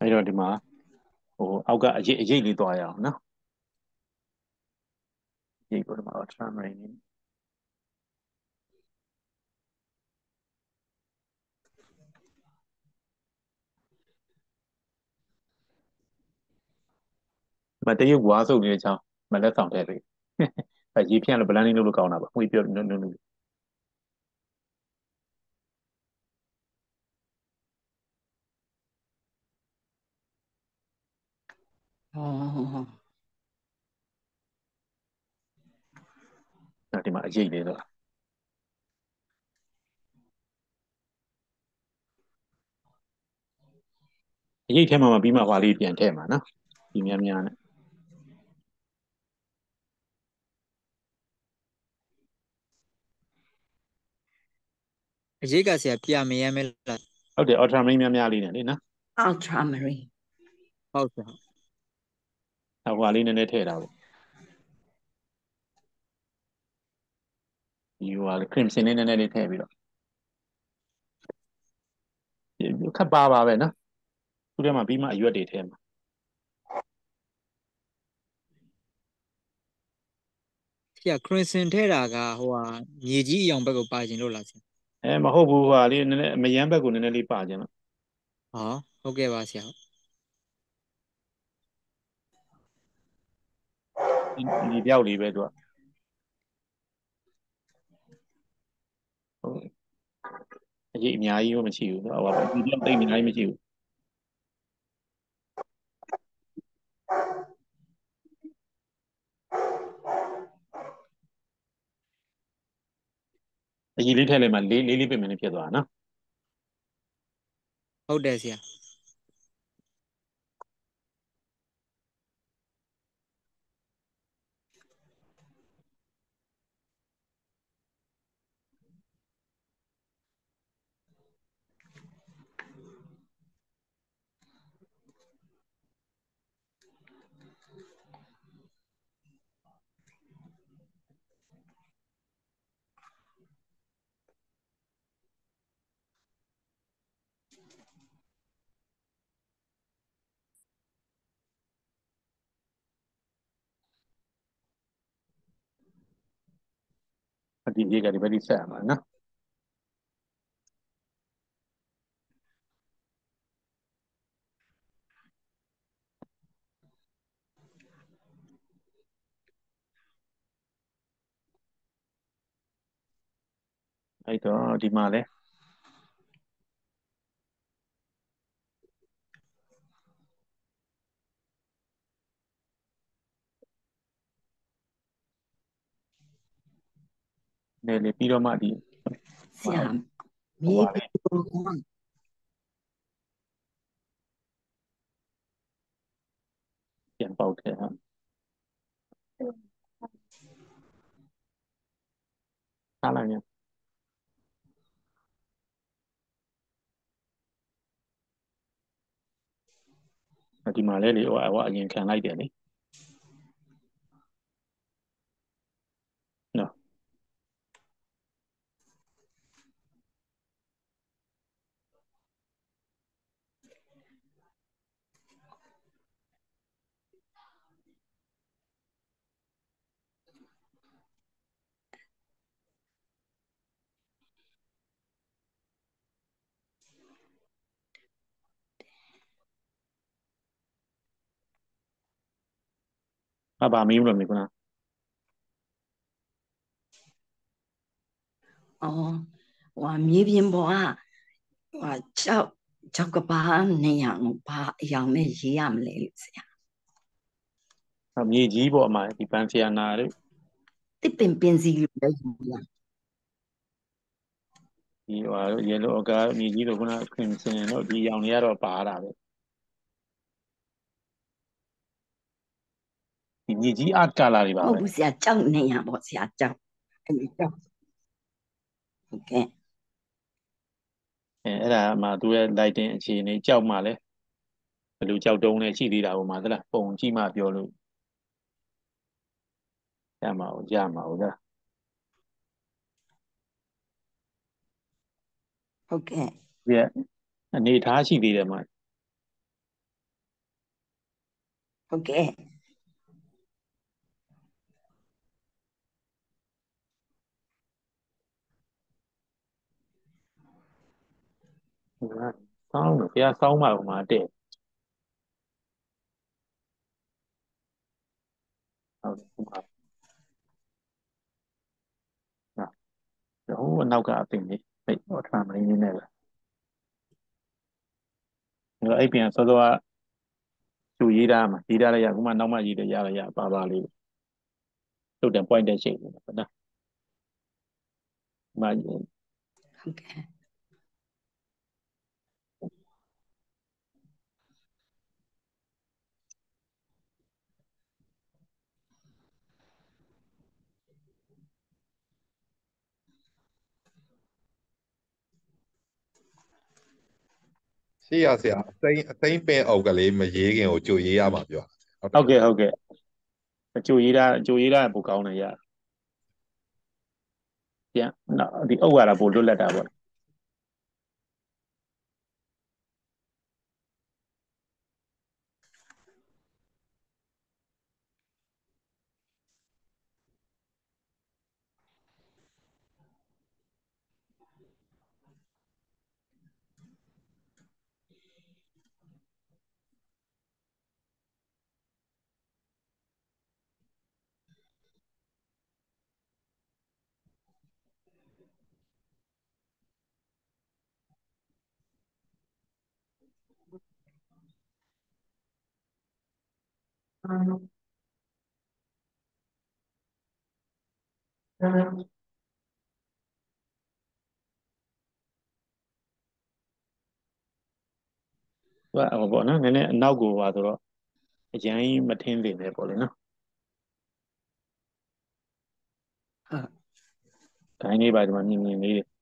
အဲ့တော့ဒီမှာဟိုအောက်ကအရေးအရေးလေးသွားရအောင်နော် အရေးကိုဒီမှာ ultramarine နေမတရုပ်ဝါစုပ်လေးချောင်းမလက်ဆောင်ထည့်ပေးအဲရေးဖြန့်လို့ blending လုပ်လို့ကောင်းတာပါငွေပြောနုနုနုဟော အဲ့ဒီမှာအရေးလေးတော့အရေးထဲမှာမပြီးမှဟွာလေးပြန်ထည့်မှာနော်ဒီများများနဲ့အရေးကဆရာပြမရမဲလားဟုတ်တယ် ultramarine များများလေးနဲ့လေနော် ultramarine ဟုတ်ဆရာအဟွာလေးနည်းနည်းထည့်တာပေါ့ ဒီဟွာလေး crimson လေးနည်းနည်းလေးထည့်ပြီးတော့ဒီခပ်ပါပါပဲနော်သူထဲမှာပြီးမှအရွက်တွေထည့်မှာဆရာ crimson ထဲတာကဟိုဟာမြေကြီးအယောင်ဘက်ကိုပါခြင်းလို့လားဆရာအဲမဟုတ်ဘူးဟွာလေးနည်းနည်းမယမ်းဘက်ကိုနည်းနည်းလေးပါခြင်းလို့ဟောဟုတ်ကဲ့ပါဆရာဒီဒီပြောက်လေးပဲသူကဟုတ် အရေးအများကြီးမရှိဘူးဟိုဟွာဒီပြောက်တိတ်အများကြီးမရှိဘူးအကြီးလေးထည့်လိုက်မှလေးလေးလေးပင်ပင်လေးဖြစ်သွားတာနော်ဟုတ်တယ်ဆရာ ဒီရေကဒီဘက်ဒီဆက်ရမှာ နော်အဲ့တော့ဒီမှာလဲနေလေပြီးတော့မှဒီဆရာဟိုမြေပါလေပြင်ပေါ်ကပြန်ပေါက်တယ်ဟာထားလိုက်ရင်ဒီမှာလဲလေဟိုဟိုအရင်ခံလိုက်တယ်လေနော် အပါမင်းလို့မြေကုနာအော်ဟိုမြေပြင်ပေါ်ကဟိုကြောက်ကြောက်ကပါနေရအောင်ဘာအယောင်နဲ့ရေးရမလဲလို့ဆရာမြေကြီးပေါ့အမဒီပန်ဆီယနာတို့တစ်ပင်ပင်စီလို့လည်းယူရဒီဟိုရေလိုကမြေကြီးတို့ခုနခရင်စင်တို့ဒီရောင်တွေကတော့ပါတာပဲ ဒီမြေကြီး art color တွေပါဟုတ်ပဲဘူးဆရာကြောက်နေရပေါ့ဆရာကြောက်အဲ့ဒီကြောက်ဟုတ်ကဲ့အဲအဲ့ဒါမှသူရဲ့ lighting အခြေအနေကြောက်မှလဲဘယ်လိုကြောက်တုံးလဲရှိသေးတာဟိုမှာသလားပုံကြည့်မှပြောလို့ရမှာဟုတ်ရမှာဟုတ်လားဟုတ်ကဲ့ဒီကအနေထားရှိသေးတယ်မှာဟုတ်ကဲ့ ဟုတ်လားစောင်းလို့ဘုရားစောင်းမှဟိုမှာတဲ့ဟုတ်ဟိုမှာနော်ဟိုအနောက်ကအပင်လေးဟိတ်ဟောထားမရင်းနေပဲအဲ့အဲ့ပြန်စောစောကသူရေးတာမှာရေးတာလည်းရခုမှနောက်မှရေးတယ်ရလည်းရပါပါလေးတုတ်တန် point တဲ့ရှိနေတယ်နော်မဟုတ်ကဲ့ ရှိရဆရာအသိအသိပင်အုပ်ကလေးမရေးခင်ကိုကြိုရေးရမှာပြောဟုတ်ဟုတ်ကဲ့ဟုတ်ကဲ့အကျိုးရေးတာအကျိုးရေးတာပိုကောင်းတယ်ရပြန်နော်ဒီအုပ်ရတာပိုလွတ်လပ်တာပေါ့ သူကဟိုပေါ့နော်နည်းနည်းအနောက်ကိုပါဆိုတော့အရင်မထင်းနေတယ်ပေါ့လေနော်ဟုတ်ဂိုင်းလေးပါဒီမှာမြင်မြင်လေးတွေဟ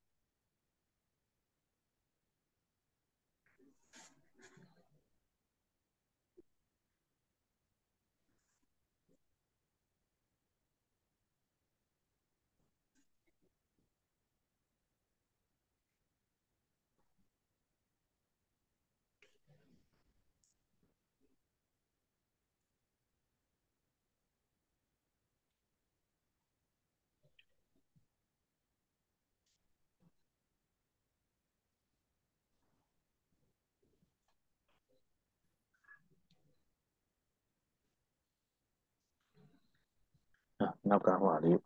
နောက်ကဟွာလေး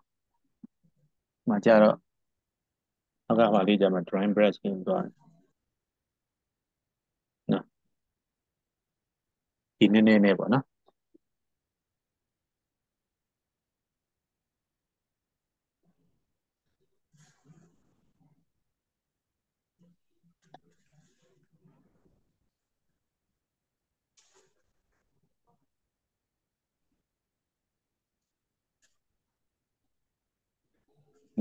မှာကြတော့နောက်ကဟွာလေးကြမှာ drawing brush ပြင်သွားတယ်နော်ဒီနည်းနည်းနဲ့ပေါ့နော်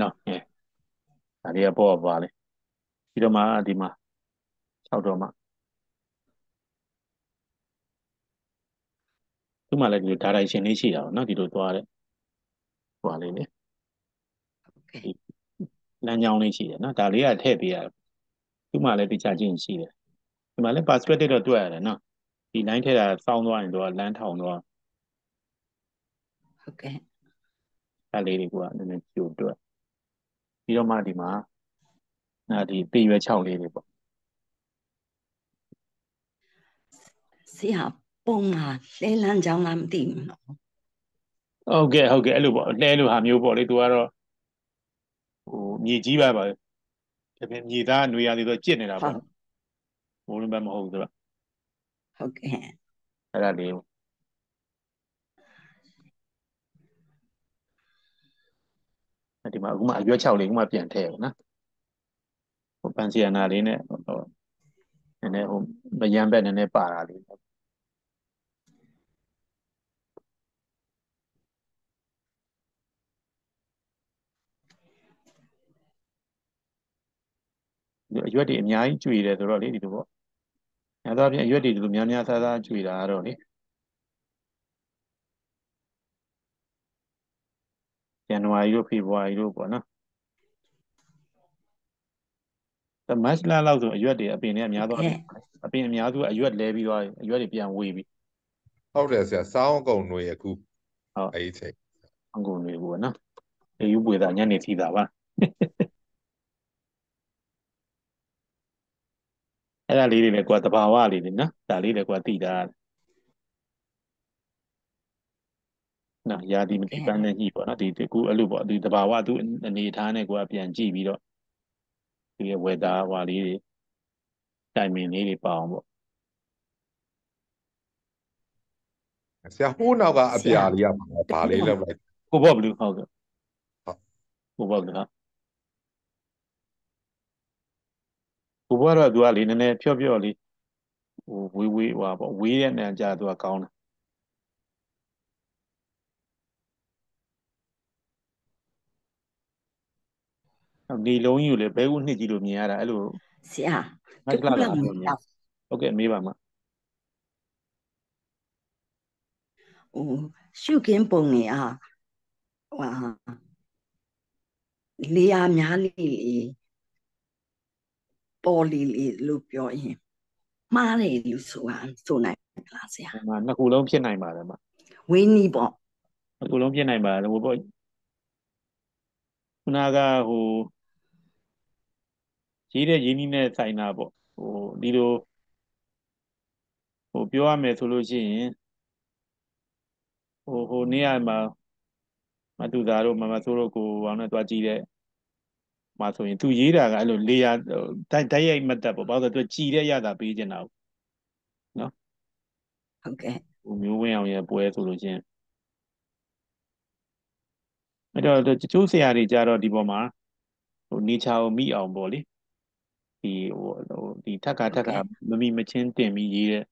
နော်အဲဒါလေးကပေါ်ပါလေပြီးတော့မှဒီမှာ6တော့မှသူ့မှာလည်းဒီလို direction လေးရှိတာပေါ့နော်ဒီလိုသွားတဲ့ဟွာလေးလေဒီလမ်းကြောင်းလေးရှိတယ်နော်ဒါလေးကထည့်ပေးရတယ်သူ့မှာလည်းတခြားချင်းရှိတယ်ဒီမှာလည်း perspective တော့တွေ့ရတယ်နော်ဒီ line ထည့်တာစောင်းသွားရင်တော့လမ်းထောင်သွားဟုတ်ကဲ့အဲ့လေးတွေကနည်းနည်းကြိုတွေ့ ပြီးတော့မှဒီမှာနာဒီပေရွယ်6လေးတွေပေါ့ဆရာပုံမှာလဲလန်းကြောင်းလားမသိဘူးနော်ဟုတ်ကဲ့ဟုတ်ကဲ့အဲ့လိုပေါ့လဲလိုဟာမျိုးပေါ့လေသူကတော့ဟိုမြေကြီးပါပါဒါပေမဲ့မြေသားຫນွေရသေးတော့ကြစ်နေတာပေါ့ဘိုးလုံးပဲမဟုတ်ဘူးသူကဟုတ်ကဲ့အဲ့ဒါလေးအဲ့ ဒီမှာအခုမှအရွက်6လေးအခုမှပြန်ထည့်ပါနော်ဟိုပန်စီယနာလေးနဲ့ဟိုနည်းနည်းဟိုမယမ်းဘက်နည်းနည်းပါတာလေးဒီအရွက်တွေအများကြီးကျွေတယ်ဆိုတော့လေဒီလိုပေါ့။ညာတော့ပြင်အရွက်တွေဒီလိုများများဆားဆားကျွေတာကတော့လေ ဇန်နဝါရီတို့ဖေဖော်ဝါရီတို့ပေါ့နော်။ဒါမတ်လလောက်ဆိုအရွက်တွေအပင်တွေအများတော့အပင်အများစုအရွက်လဲပြီးသွားအရွက်တွေပြန်ဝေပြီးဟုတ်တယ်ဆရာစောင်းကုန်တွေအခုဟုတ်အဲ့ဒီချိန်အကုန်တွေပေါ့နော်။လေယူပွေတာညနေစီတာပါ။အဲ့ဒါလေးတွေလည်းကွာတဘာဝလေးတွေနော်ဒါလေးလည်းကွာသိတာ နော်ယာဒီမတိပန်းနဲ့ညှိပေါ့နော်ဒီကူအဲ့လိုပေါ့ဒီတဘာဝသူအနေထားနဲ့ကွာပြန်ကြည့်ပြီးတော့ဒီရဲ့ weather ဟွာလေးတွေတိုင်မင်လေးတွေပါအောင်ပေါ့ဆရာဟိုးနောက်ကအပြာလေးကဘာလေးလောက်လိုက်ကိုဘောဘလူးဟုတ်ကဲ့ဟုတ်ကိုဘောဘလူးဟာကိုဘောကတော့သူကလေနည်းနည်းဖြော့ဖြော့လေးဟိုဝေးဝေးဟွာပေါ့ဝေးတဲ့နေရာကြာသူကကောင်းတယ် နေလုံးကြီးကိုလေဘဲဦးနှစ်ကြီးလို့မြင်ရတာအဲ့လိုဆရာငါတကခုလာလောက်လာမလို့မြင်တောက်ဟုတ်ကဲ့မေးပါမဟိုရှုခင်းပုံနေอ่ะဟိုဟာလေယာများလေးလေးပေါ်လီလေးလို့ပြောရင်မှားတယ်လို့ဆိုတာဆိုနိုင်မလားဆရာဒီမှာနှစ်ခုလုံးဖြစ်နိုင်ပါတယ်မဝင်းနီးပေါ့နှစ်ခုလုံးဖြစ်နိုင်ပါတယ်ဟိုပေါ့ခုနကဟို ရေးတဲ့ရင်းနှီးနဲ့ဆိုင်တာပေါ့ဟိုဒီလိုဟိုပြောရမယ်ဆိုလို့ရှိရင်ဟိုဟိုနေ့ကမှာမတူသားတို့မမဆိုးတို့ကိုဘောင်းနဲ့တွားကြည့်တဲ့မှာဆိုရင်သူရေးတာကအဲ့လိုလေယာတိုက်တိုက်ရိုက်မတ်တပ်ပေါ့ဘာလို့လဲသူကြည်တဲ့ရတာပေးချင်တာနော်ဟုတ်ကဲ့ဟိုမျိုးဝင်းအောင်ရဲ့ပွဲဆိုလို့ချင်းအဲ့တော့တချို့ဆရာတွေကြတော့ဒီပေါ်မှာဟိုနေချာကိုမိအောင်ပေါ့လေ ဒီဟိုဟိုဒီထက်ကထက်ကမမိမချင်းတင်ပြီးရေးတဲ့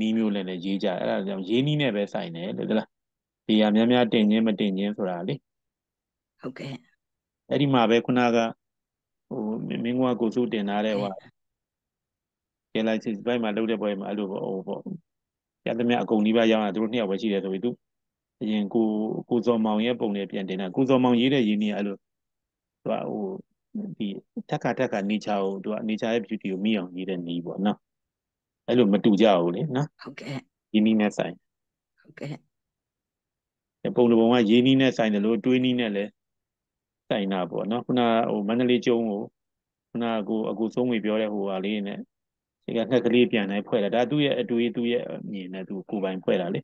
နီးမျိုးလည်းလည်းရေးကြအဲ့ဒါကြောင့်ရေးနီးနဲ့ပဲဆိုင်တယ်လို့ဟုတ်လားဒီဟာများများတင်ချင်းမတင်ချင်းဆိုတာလေဟုတ်ကဲ့အဲ့ဒီမှာပဲခုနကဟိုမင်းကကိုစုတင်ထားတဲ့ဟိုကဲလိုက်စစ်ဘက်မှာလုပ်တဲ့ပွဲမှာအဲ့လိုပေါ့ဟိုပေါ့ရသမျှအကုန်ကြီးပါရောက်တာသူတို့နှစ်ယောက်ပဲရှိတယ်ဆိုပြီးသူအရင်ကိုကိုစော်မောင်ရဲ့ပုံလေးပြန်တင်တာကိုစော်မောင်ရေးတဲ့ရင်းနှီးအဲ့လိုသူကဟို ဒီထက်ကထက်ကနေချာကိုသူကနေချာရဲ့ beauty ကိုမိအောင်ရေးတဲ့နီးပေါ့နော်အဲ့လိုမတူကြဘူးလေနော်ဟုတ်ကဲ့ရင်းနှီးနဲ့ဆိုင်ဟုတ်ကဲ့ပုံတစ်ပုံကရင်းနှီးနဲ့ဆိုင်တယ်လို့တွေးနှီးနဲ့လည်းဆိုင်တာပေါ့နော်ခုနဟိုမန္တလေးကျုံးကိုခုနကကိုအကူဆုံးဝေပြောတဲ့ဟိုဟာလေးနဲ့ဒီကငှက်ကလေးပြန်တိုင်းဖွဲ့တာဒါသူ့ရဲ့အတွေးသူ့ရဲ့အမြင်နဲ့သူကိုယ်ပိုင်ဖွဲ့တာလေ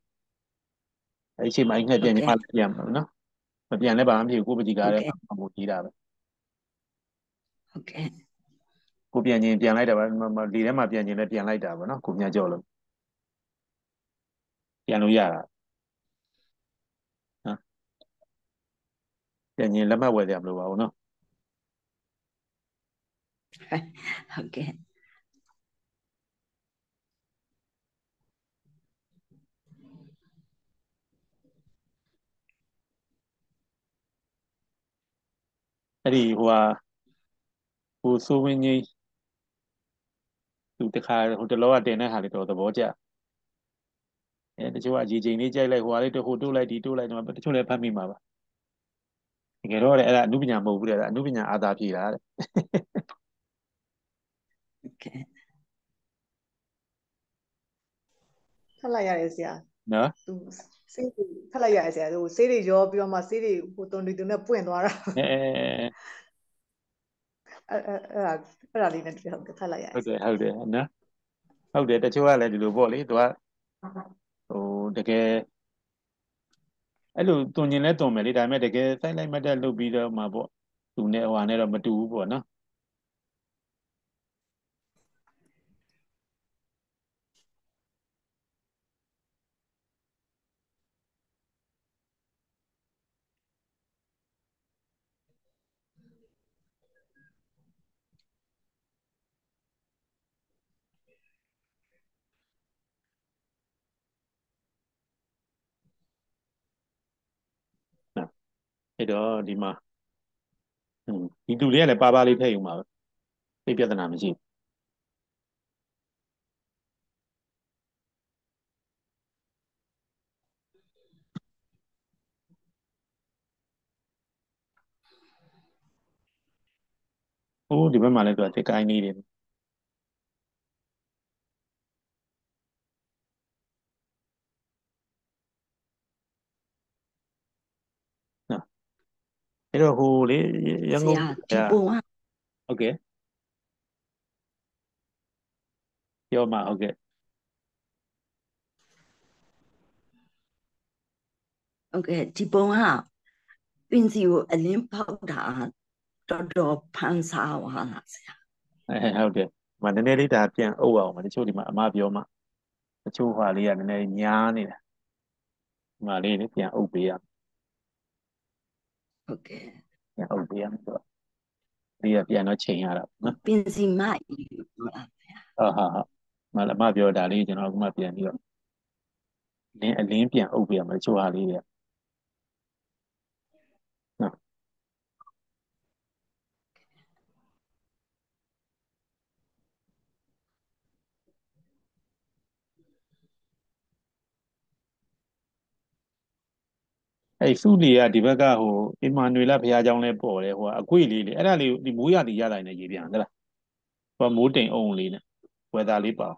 အဲ့ဒီအချိန်မှာငှက်ပြန်ပြန်ပြန်မှာနော်မပြန်လည်းဘာမှမဖြစ်ဘူးကိုပကြီးကားဟုတ်လည်းကဲ့မဟုတ်ကြီးတာပဲ ဟုတ်ကဲ့ကိုပြန်ချင်းပြန်လိုက်တာပဲမမဒီထဲမှာပြန်ချင်းလည်းပြန်လိုက်တာပေါ့နော်ကိုမြတ်ကြောက်လို့ပြန်လို့ရတာနော်ပြန်ချင်းလက်မှတ်ဝယ်ကြမလို့ပါဘူးနော်ဟုတ်ကဲ့အဲ့ဒီဟိုဟာ ဟိုစိုးဝင်းကြီးသူတခါဟိုတလောကတင်တဲ့ဟာလေးတော့သဘောကျအဲတချို့ကအကြီးချိန်လေးကြိုက်လိုက်ဟိုဟာလေးတဟိုတိုးလိုက်ဒီတိုးလိုက်တော့တချို့လည်းဖတ်မိမှာပါတကယ်တော့လေအဲ့ဒါအနုပညာမဟုတ်ဘူးတဲ့အဲ့ဒါအနုပညာအာသာဖြေတာတဲ့ဟုတ်ကဲ့ဖတ်လိုက်ရတယ်ဆရာနော်သူဆေးတွေဖတ်လိုက်ရတယ်ဆရာဟိုဆေးတွေရောပြီးတော့မှဆေးတွေဟိုတွန်တူတူနဲ့ပွင့်သွားတာအဲ အဲအဲအဲ့အဲ့အဲ့ဒါအဲ့ဒါလေးနဲ့တွေ့ဟုတ်ကဲ့ဖတ်လိုက်ရတဟုတ်ယ်တယ်ဟုတ်တယ်နော်ဟုတ်တယ်တချို့ကလည်းဒီလိုပေါ့လေသူကဟိုတကယ်အဲ့လိုတွင်ကျင်လဲတွင်မယ်လေဒါပေမဲ့တကယ်စိုက်လိုက်မတ်တက်လုပ်ပြီးတော့မှပေါ့သူနဲ့ဟိုဟာနဲ့တော့မတူဘူးပေါ့နော်နော် အဲ့တော့ဒီမှာဟွန်းဒီတူလေးကလည်းပါပါလေးထည့်ယူမှာပဲသိပြဿနာမရှိဘူးဟိုးဒီဘက်မှာလည်းသူကတစ်ကိုင်းနေတယ် အဲ့တော့ဟိုလေရန်ဆကုန်ရာကဒီပုံကဟုတ်ကဲ့ပြောမှာဟုတ်ကဲ့ဟုတ်ကဲ့ဒီပုံကပင်စီကိုအလင်းပေါက်တာတော်တော်ဖန်ဆာသွားတာဆရာအဲဟုတ်တယ်မနည်းနည်းလေးဒါပြန်အုပ်အောင်မတချို့ဒီမှာအမပြောမှတချို့ဟာလေးကနည်းနည်းညားနေတာဒီမှာလေးလေပြန်အုပ်ပေးရ ဟုတ်ကဲ့ပြန်အုပ်ပေးရမယ်ဆိုတော့ဒီကပြန်တော့ချိန်ရတာပေါ့နော်ပင်စီမကြီးဟုတ်လားဟုတ်ဟုတ်ဟုတ်မလအမပြောတာလေးကျွန်တော်အခုမှပြန်ပြီးတော့လင်းအလင်းပြန်အုပ်ပေးရမယ်တချို့ဟာလေးတွေနော် အဲ့စုလီကဒီဘက်ကဟိုအင်မာနွေလဘုရားကျောင်းလဲပေါ်တယ်ဟိုကအကွေ့လေးလေအဲ့ဒါလေးဒီမိုးရတီရတိုင်းနဲ့ရေးပြန်သလားဟိုကမိုးတိမ်အုံလေးနဲ့ဝယ်သားလေးပါ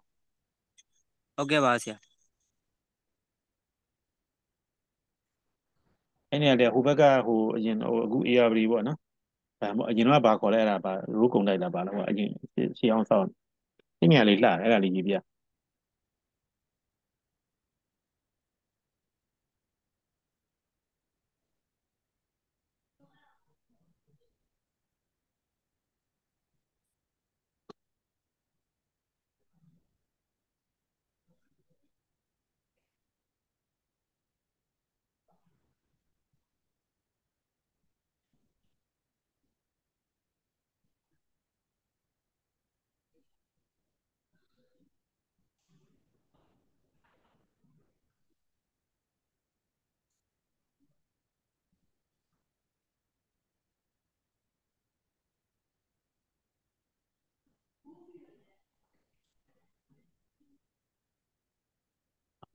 ဟုတ်ကဲ့ပါဆရာအဲ့နေရာလေဟိုဘက်ကဟိုအရင်ဟိုအခု ARB ပေါ့နော်ဒါမှမဟုတ်အရင်တော့ဘာခေါ်လဲအဲ့ဒါဘာရိုးကုံတိုက်တာပါလားဟိုအရင်ရှေးအောင်ဆောင်းဒီနေရာလေးလှတယ်အဲ့ဒါလေးရေးပြ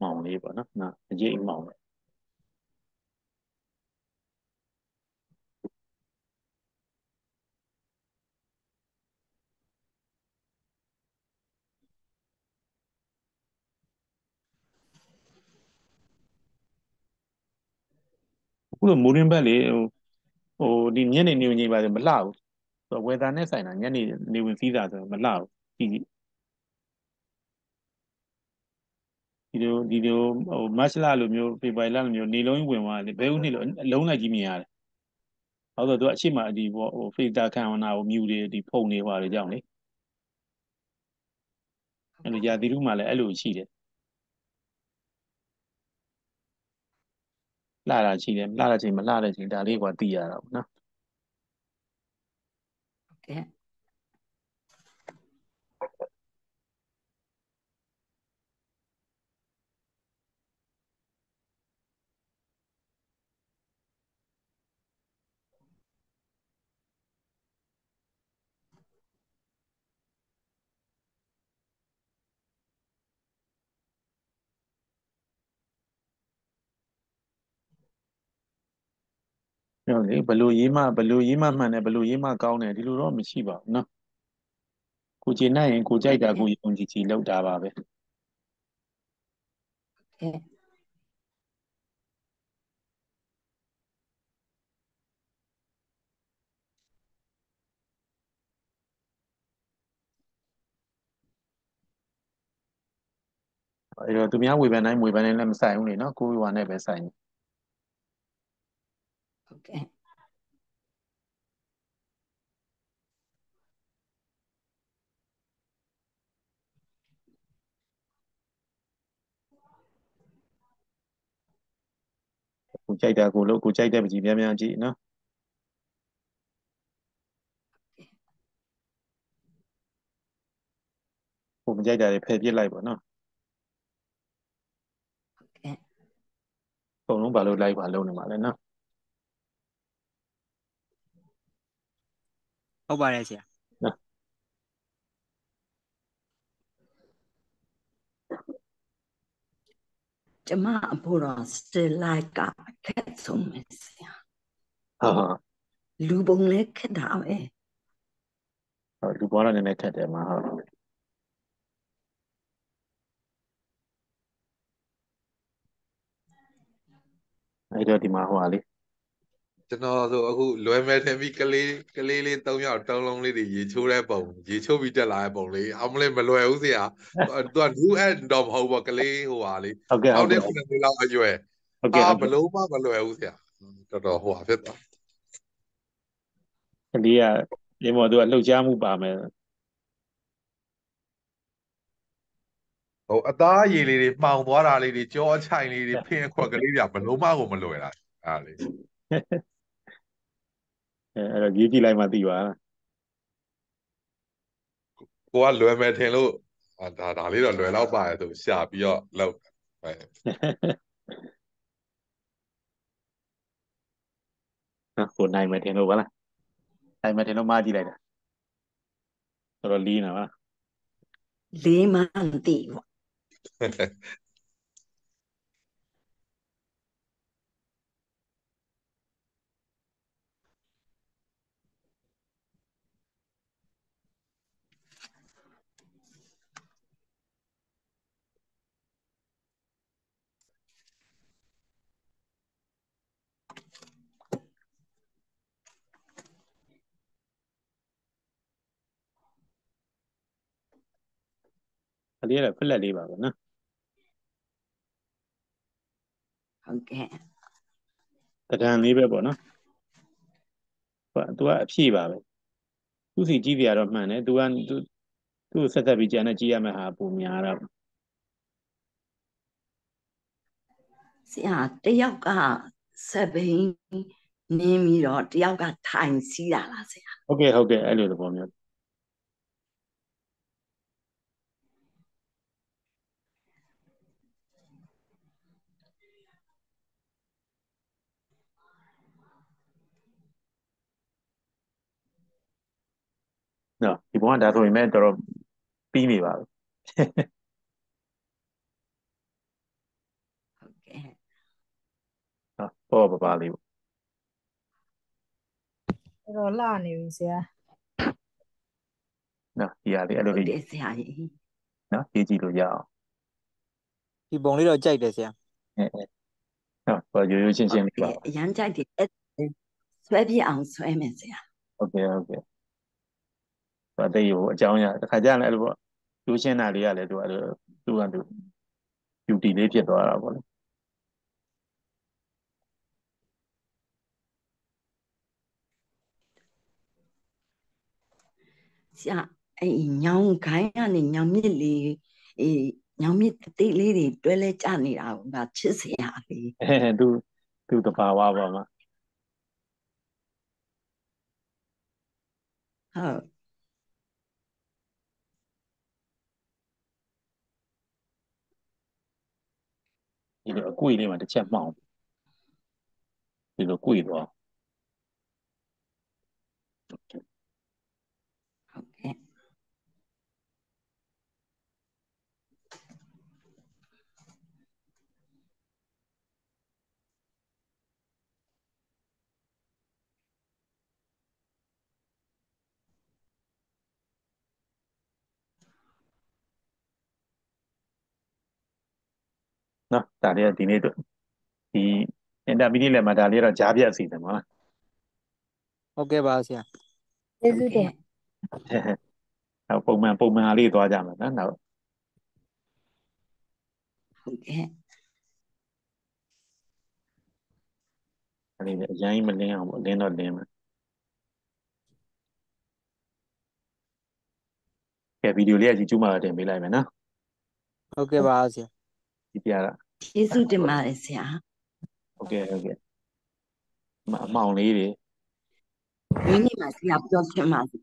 မောင်လေးပေါ့နော်နော်အရေးအမောင်ပဲအခုလိုမိုးရင်းဘက်လေဟိုဟိုဒီညနေနေဝင်ကြီးပါဆိုမလှဘူးဆိုတော့ဝယ်သားနဲ့ဆိုင်တာညနေနေဝင်စီးတာဆိုတော့မလှဘူးကြည့်ကြည့် ဒီလိုဒီလိုဟိုမတ်လလိုမျိုးဖေဖော်ဝါရီလလိုမျိုးနေလုံးကြီးဝင်သွားတယ်ဘယ်ဦးနှစ်လို့အလုံးလိုက်ကြီးမြင်ရတယ်ဟုတ်တော့သူကအရှိမဒီပေါ့ဟိုဖေတာခံဝနာကိုမြူတွေဒီဖုန်နေပါတယ်ကြောင့်လေအဲ့လိုရာသီဥတုမှာလည်းအဲ့လိုရှိတယ်လှတာရှိတယ်လှတဲ့ချိန်မလှတဲ့ချိန်ဒါလေးကသိရတာပေါ့နော်ကဲ့ဟုတ် လေဘလို့ရေးမှဘလို့ရေးမှမှန်တယ်ဘလို့ရေးမှကောင်းတယ်ဒီလိုတော့မရှိပါဘူးနော်ကိုကျေနိုင်ရင်ကိုကြိုက်တာကိုယုံကြည်ကြည်လောက်တာပါပဲကဲ့အဲ့တော့သူများဝေဖန်တိုင်းဝေဖန်တိုင်းလည်းမဆိုင်ဘူးလေနော်ကိုယ်ဝါနဲ့ပဲဆိုင်တယ်ဟုတ်ကဲ့ ကိုကြိုက်တာကိုလို့ကိုကြိုက်တဲ့ပကြီးများများကြည့်နော်ကိုမကြိုက်တာတွေဖယ်ပြစ်လိုက်ပါနော်ကဲ့အကုန်လုံးဘာလို့လိုက်ပါလုံးနေမှာလဲနော်ဟုတ်ပါတယ်ဆရာ ကျမအဖို့တော့ still like ကအခက်ဆုံးပဲဆရာဟာဟာလူပုံလဲခက်တာပဲဟောလူပေါ်တာနည်းနည်းခက်တယ်မှာဟုတ်အဲ့တော့ဒီမှာဟိုဟာလေ ကျွန်တော်ဆိုအခုလွယ်မယ်ထင်ပြီးကလေးကလေးလေး၃ယောက်တုံးလုံးလေးတွေရေချိုးတဲ့ပုံရေချိုးပြီးတက်လာတဲ့ပုံလေးအောင်မလေးမလွယ်ဘူးဆရာသူက new end တော့မဟုတ်ပါကလေးဟိုဟာလေဟုတ်ကဲ့ဟုတ်ကဲ့အောက်တဲ့ခုနှစ်လောက်အရွယ်ဟုတ်ကဲ့အာဟုတ်ဘကဲ့လို့မှမလွယ်ဘူးဆရာတော်တော်ဟိုဟာဖြစ်သွားကလေးကဒီမော်သူကလှုပ်ရှားမှုပါမယ်ဟိုအသားအရည်လေးတွေမှောင်သွားတာလေးတွေကြောအချိုင်လေးတွေဖင်းအခွက်ကလေးတွေကဘလို့မှကိုမလွယ်တာအားလေ အဲအဲ့တော့ရေးကြည့်လိုက်မှသိပါလားကိုကလွယ်မယ်ထင်လို့အာဒါဒါလေးတော့လွယ်တော့ပါရဲ့ဆိုရှာပြီးတော့လောက်ပဲနော်ကိုနိုင်မယ်ထင်လို့ပါလားနိုင်မယ်ထင်လို့မှားကြည့်လိုက်တာတော်တော်လီးနေပါလေးမှမသိဘူး ကလေးကဖက်လက်လေးပါပဲနော်ဟုတ်ကဲ့တဒံလေးပဲပေါ့နော်သူကသူကအဖြည့်ပါပဲသူစီကြည့်ပြရတော့မှန်တယ်သူကသူသူ့ကိုဆက်သက်ပြီးကြံနဲ့ကြည့်ရမယ့်ဟာပုံများတာပေါ့ဆရာတယောက်ကစက်ဘိန်းနင်းပြီးတော့တယောက်ကထိုင်စီးတာလားဆရာဟုတ်ကဲ့ဟုတ်ကဲ့အဲ့လိုသဘောမျိုး နော်ဒီဘုံကဒါဆိုရင်မဲ့တော်တော်ပြီးနေပါပြီဟုတ်ကဲ့နော်ပေါ့ပါပါလေးပေါ့တော်တော်လှနေပြီဆရာနော်ဒီဟာလေးအဲ့ဟုလိုတ်လေးတယ်ဆရာကြီးနော်ရေးကြည့်လို့ရအောင်ဒီပုံလေးတော့ကြိုက်တယ်ဆရာအဲအဲနော်ဟိုရိုးရိုးရှင်းရှင်းလေးပါအရန်ကြိုက်တယ်အဲ့ဆွဲပြစ်အောင်ဆွဲမယ်ဆရာဟုတ်ကဲ့ဟုတ်ကဲ့ ဟိုအသေးဟိုအကြောင်းရတခါကျရင်လည်းအဲ့လိုပေါ့ရိုးရှင်းတာလေးကလည်းသူအဲ့လိုသူကသူ beauty လေးဖြစ်သွားတာပေါ့လေဆရာအဲ့ညောင်ခိုင်းကနေညောင်မြစ်လေးအေးညောင်မြစ်တိတ်လေးတွေတွဲလဲကြနေတာကငါချစ်စရာလေးအဲသူသူတဘာဝပါမှာဟုတ် ဒီလိုအကွေလေးမှာတစ်ချက်မှောင်ဒီ နော်ဒါလေးကဒီနေ့တို့ဒီ intermediate level မှာဒါလေးတော့ကြားပြတ်အစီအစဉ်ပါလားဟုတ်ကဲ့ပါဆရာကျေးဇူးတင်နောက်ပုံမှန်ပုံမှန်အားလေးသွားကြမယ်နော်နောက်ဟုတ်ကဲ့အဲ့ဒီအရင်မလင်းအောင်ပေါ့လင်းတော့လင်းမယ်ကဲဗီဒီယိုလေးကကြည့်ကျူးမှာတင်ပေးလိုက်မယ်နော်ဟုတ်ကဲ့ပါဆရာ ဒီပြရတာကျေးဇူးတင်ပါတယ်ဆရာဟုတ်ကဲ့ဟုတ်ကဲ့ဒီမှာအမောင်လေးတွေဒီနေ့မှဆရာပြောချင်ပါစေ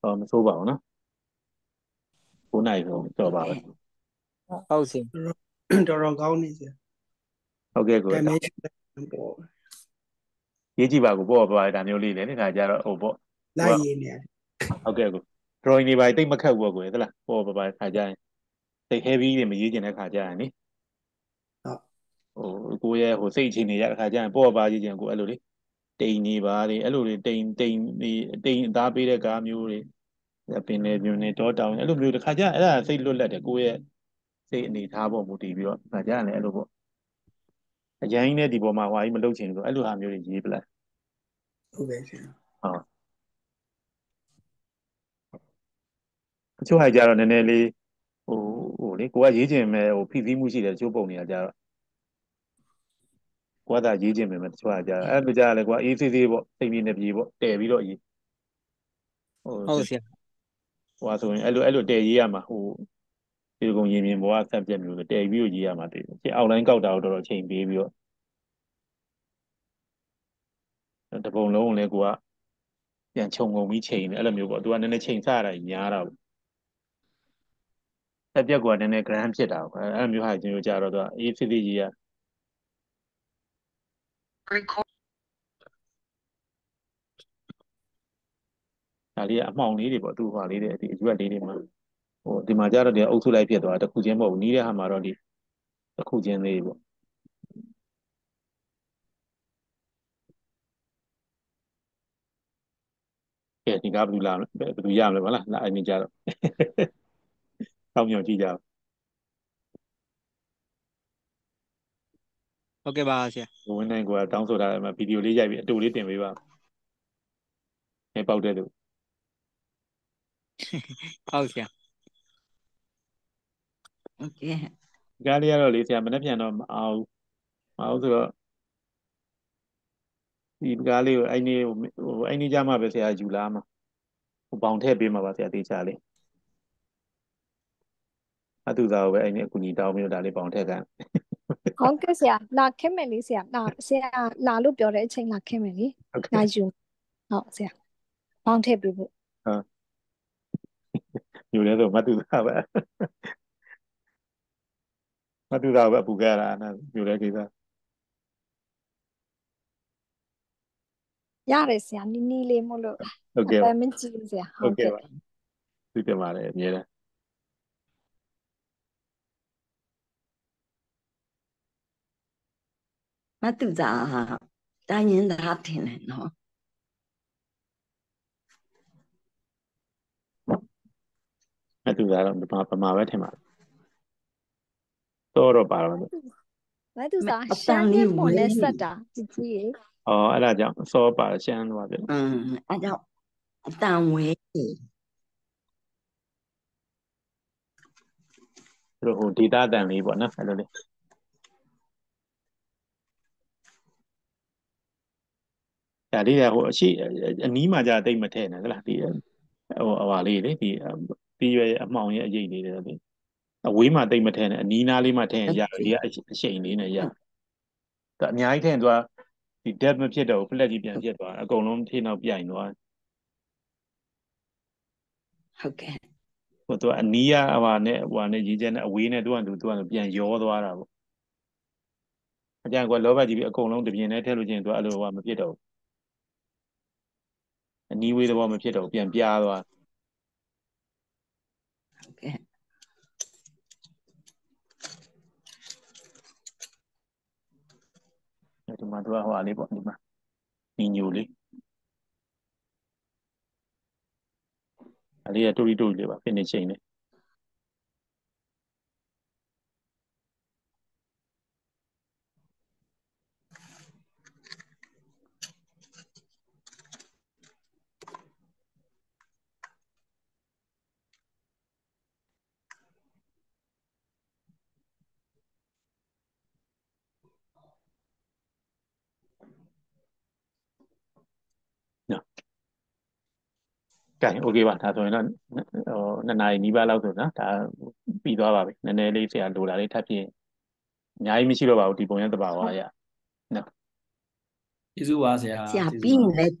ဟောမဆိုးပါဘူးနော်9နိုင်ဆိုတော့ပါပဲဟုတ်ဆရာတော်တော်ကောင်းနေစရာဟုတ်ကဲ့ကိုကဲမဲရှိတယ်ပေါ့ရေးကြည့်ပါကိုပေါ့ပါဒါမျိုးလေးလေဒီခါကျတော့ဟိုပေါ့လိုက်ရည်နေတယ်ဟုတ်ကဲ့ကို drawing တွေပါတိတ်မခတ်ဘူးပေါ့ကိုသလားပေါ့ပါပါခါကျရင် တိတ် heavy တွေမရေးကျင်တဲ့ခါကျရင်နိဟုတ်ဟိုကိုရဲ့ဟိုစိတ်အခြေအနေရတဲ့ခါကျရင်ပေါ့ပါရေးကျင်ကိုအဲ့လိုလေတိမ်နေပါလေအဲ့လိုလေတိမ်တိမ်ဒီတိမ်အသားပေးတဲ့ကားမျိုးတွေပင်လေပြင်းနေတော့တောင်းအဲ့လိုမျိုးတစ်ခါကျရင်အဲ့ဒါစိတ်လွတ်လပ်တယ်ကိုရဲ့စိတ်အနေထားပေါ်မူတည်ပြီးတော့ခါကျရင်လည်းအဲ့လိုပေါ့အရင်နဲ့ဒီပေါ်မှာဟွာကြီးမလုပ်ချင်ဘူးဆိုအဲ့လိုဟာမျိုးတွေရေးပလိုက်ဟုတ်ကဲ့ဆရာဟုတ်တချို့ဟာကြတော့နည်းနည်းလေး ဟိုဟိုလေကိုကရေးချင်မဲ့ဟိုဖိစီးမှုရှိတယ်တချို့ပုံတွေကကြတော့ကိုကသာရေးချင်မယ်မဲ့တချို့ဟာကြတော့အဲ့လိုကြရလဲကိုကအေးသေးသေးပေါ့စိတ်ပြေနေပြေပေါ့တဲပြီးတော့ရေးဟိုဟုတ်ဆရာဟိုဟာဆိုရင်အဲ့လိုအဲ့လိုတဲရေးရမှာဟိုဒီလိုကုန်ရင်မြင်ဘောကဆက်ပြက်မျိုးဆိုတဲပြီးတော့ရေးရမှာတည်တယ်ဒီအောက်လိုင်းကောက်တာတော့တော်တော်ချိန်ပေးပြီးတော့တပုံလုံးကိုလည်းကိုကပြန်ခြုံငုံပြီးချိန်တယ်အဲ့လိုမျိုးပေါ့သူကနည်းနည်းချိန်ဆရတာညားတာပေါ့ ဆက်ပြက်ကနည်းနည်း grand ဖြစ်တာပေါ့အဲ့လိုမျိုးဟာကျွန်တော်ကြတော့သူကအေးစစ်စစ်ရေးရဒါလေးကအမှောင်လေးတွေပေါ့သူ့ဟာလေးတွေဒီအရွက်လေးတွေမှာဟိုဒီမှာကြတော့ဒီအုပ်စုလိုက်ဖြစ်သွားတာတစ်ခုချင်းမဟုတ်ဘူးနီးတဲ့ဟာမှာတော့ဒီတစ်ခုချင်းလေးပေါ့ကဲဒီကဘယ်သူလာဘယ်သူရမလဲမလားလာအမြင်ကြတော့ တောင်းမြောင်ကြည့်ကြအောင်ဟုတ်ကဲ့ပါဆရာဝင်းနိုင်ကတောင်းဆိုတာမှာဗီဒီယိုလေးရိုက်ပြီးအတူလေးတင်ပေးပါအဲပေါက်တဲ့သူဟုတ်ဆရာဟုတ်ကဲ့ဒီကားလေးကတော့လေဆရာမနေ့ပြန်တော့မအောင်မအောင်ဆိုတော့ဒီကားလေးကိုအဲ့နေ့ဟိုအဲ့နေ့ကြမှာပဲဆရာယူလာမှာဟိုပေါင်ထည့်ပေးမှာပါဆရာတေချာလေး အတူသားကိုပဲအဲ့နေ့အကူညီတောင်းပြီးတော့ဒါလေးပေါင်ထည့်ကန်ဟုတ်ကဲ့ဆရာလာခင်းမယ်လေဆရာလာဆရာလာလို့ပြောတဲ့အချိန်လာခင်းမယ်လေဟုတ်ကဲ့လာယူဟုတ်ဆရာပေါင်းထည့်ပေးဖို့ဟုတ်ယူလဲဆိုမတူသားပဲမတူသားပဲအပူကရတာနာယူလဲကိစ္စရတယ်ဆရာနီးနီးလေးမို့လို့ဟုတ်ကဲ့အပါပန်းမကြည့်ဘူးဆရာဟုဟုတ်တ်ကဲ့ကဲ့ပါသိတယ်ပါတယ်အများနဲ့ မတုဇာဟာတိုင်းရင်းသားတင်တယ်နော်မတုဇာတော့ဗမာဗမာပဲထင်ပါတယ်တော့တော့ပါတော့မတုဇာရှမ်းနဲ့မွန်နဲ့ဆက်တာကြည့်ကြည့်ဩအဲ့ဒါကြောင့်စောပါရှမ်းတော့ပါပြန်อืมအဲ့ကြောင့်အတန်ဝဲတို့ဟိုဒေတာတန်လေးပေါ့နော်အဲ့လိုလေး ဒါလေးကဟိုအရှိအနီးမှာじゃတိတ်မထဲနဲ့ဟလားဒီဟိုဟဟာလေးလေဒီပြီးရွယ်အမှောင်ရဲ့အရေးလေးတွေလေအဝေးမှာတိတ်မထဲနဲ့အနီးနားလေးမှာထဲရင်ရဒီကအရှိန်လေးနဲ့ရဒါအများကြီးထဲရင်သူကဒီ depth မဖြစ်တော့ဘူး flat ကြီးပြန်ဖြစ်သွားအကုန်လုံးထေနောက်ပြိုင်သွားဟုတ်ကဲ့ဟိုသူကအနီးရဟိုနဲ့ဟိုနဲ့ရေးချက်နဲ့အဝေးနဲ့သူကသူသူကပြန်ရောသွားတာပေါ့အကြံကလောဘကြီးပြီးအကုန်လုံးတပြင်းနဲ့ထည့်လို့ချင်းသူကအဲ့လိုဟိုမဖြစ်တော့ဘူး အနီးဝေးသဘောမဖြစ်တော့ဘူးပြန်ပြားသွားဟုတ်ကဲ့ဒီမှာသူကဟိုအားလေးပေါ့ဒီမှာညီညိုလေးအဲ့ဒီကတူရီတူရီလေးပါ finishing လေးနော် ကဲ okay ပါဒါဆိုရင်တော့ဟိုနှစ်နာရီနီးပါးလောက်ဆိုနော်ဒါပြီးသွားပါပြီနည်းနည်းလေးဆရာလိုတာလေးထပ်ပြင်အများကြီးမရှိတော့ပါဘူးဒီပုံရသဘာဝရနော်ကျေးဇူးပါဆရာဆရာကျေးဇူးပြီးပါရင်လည်း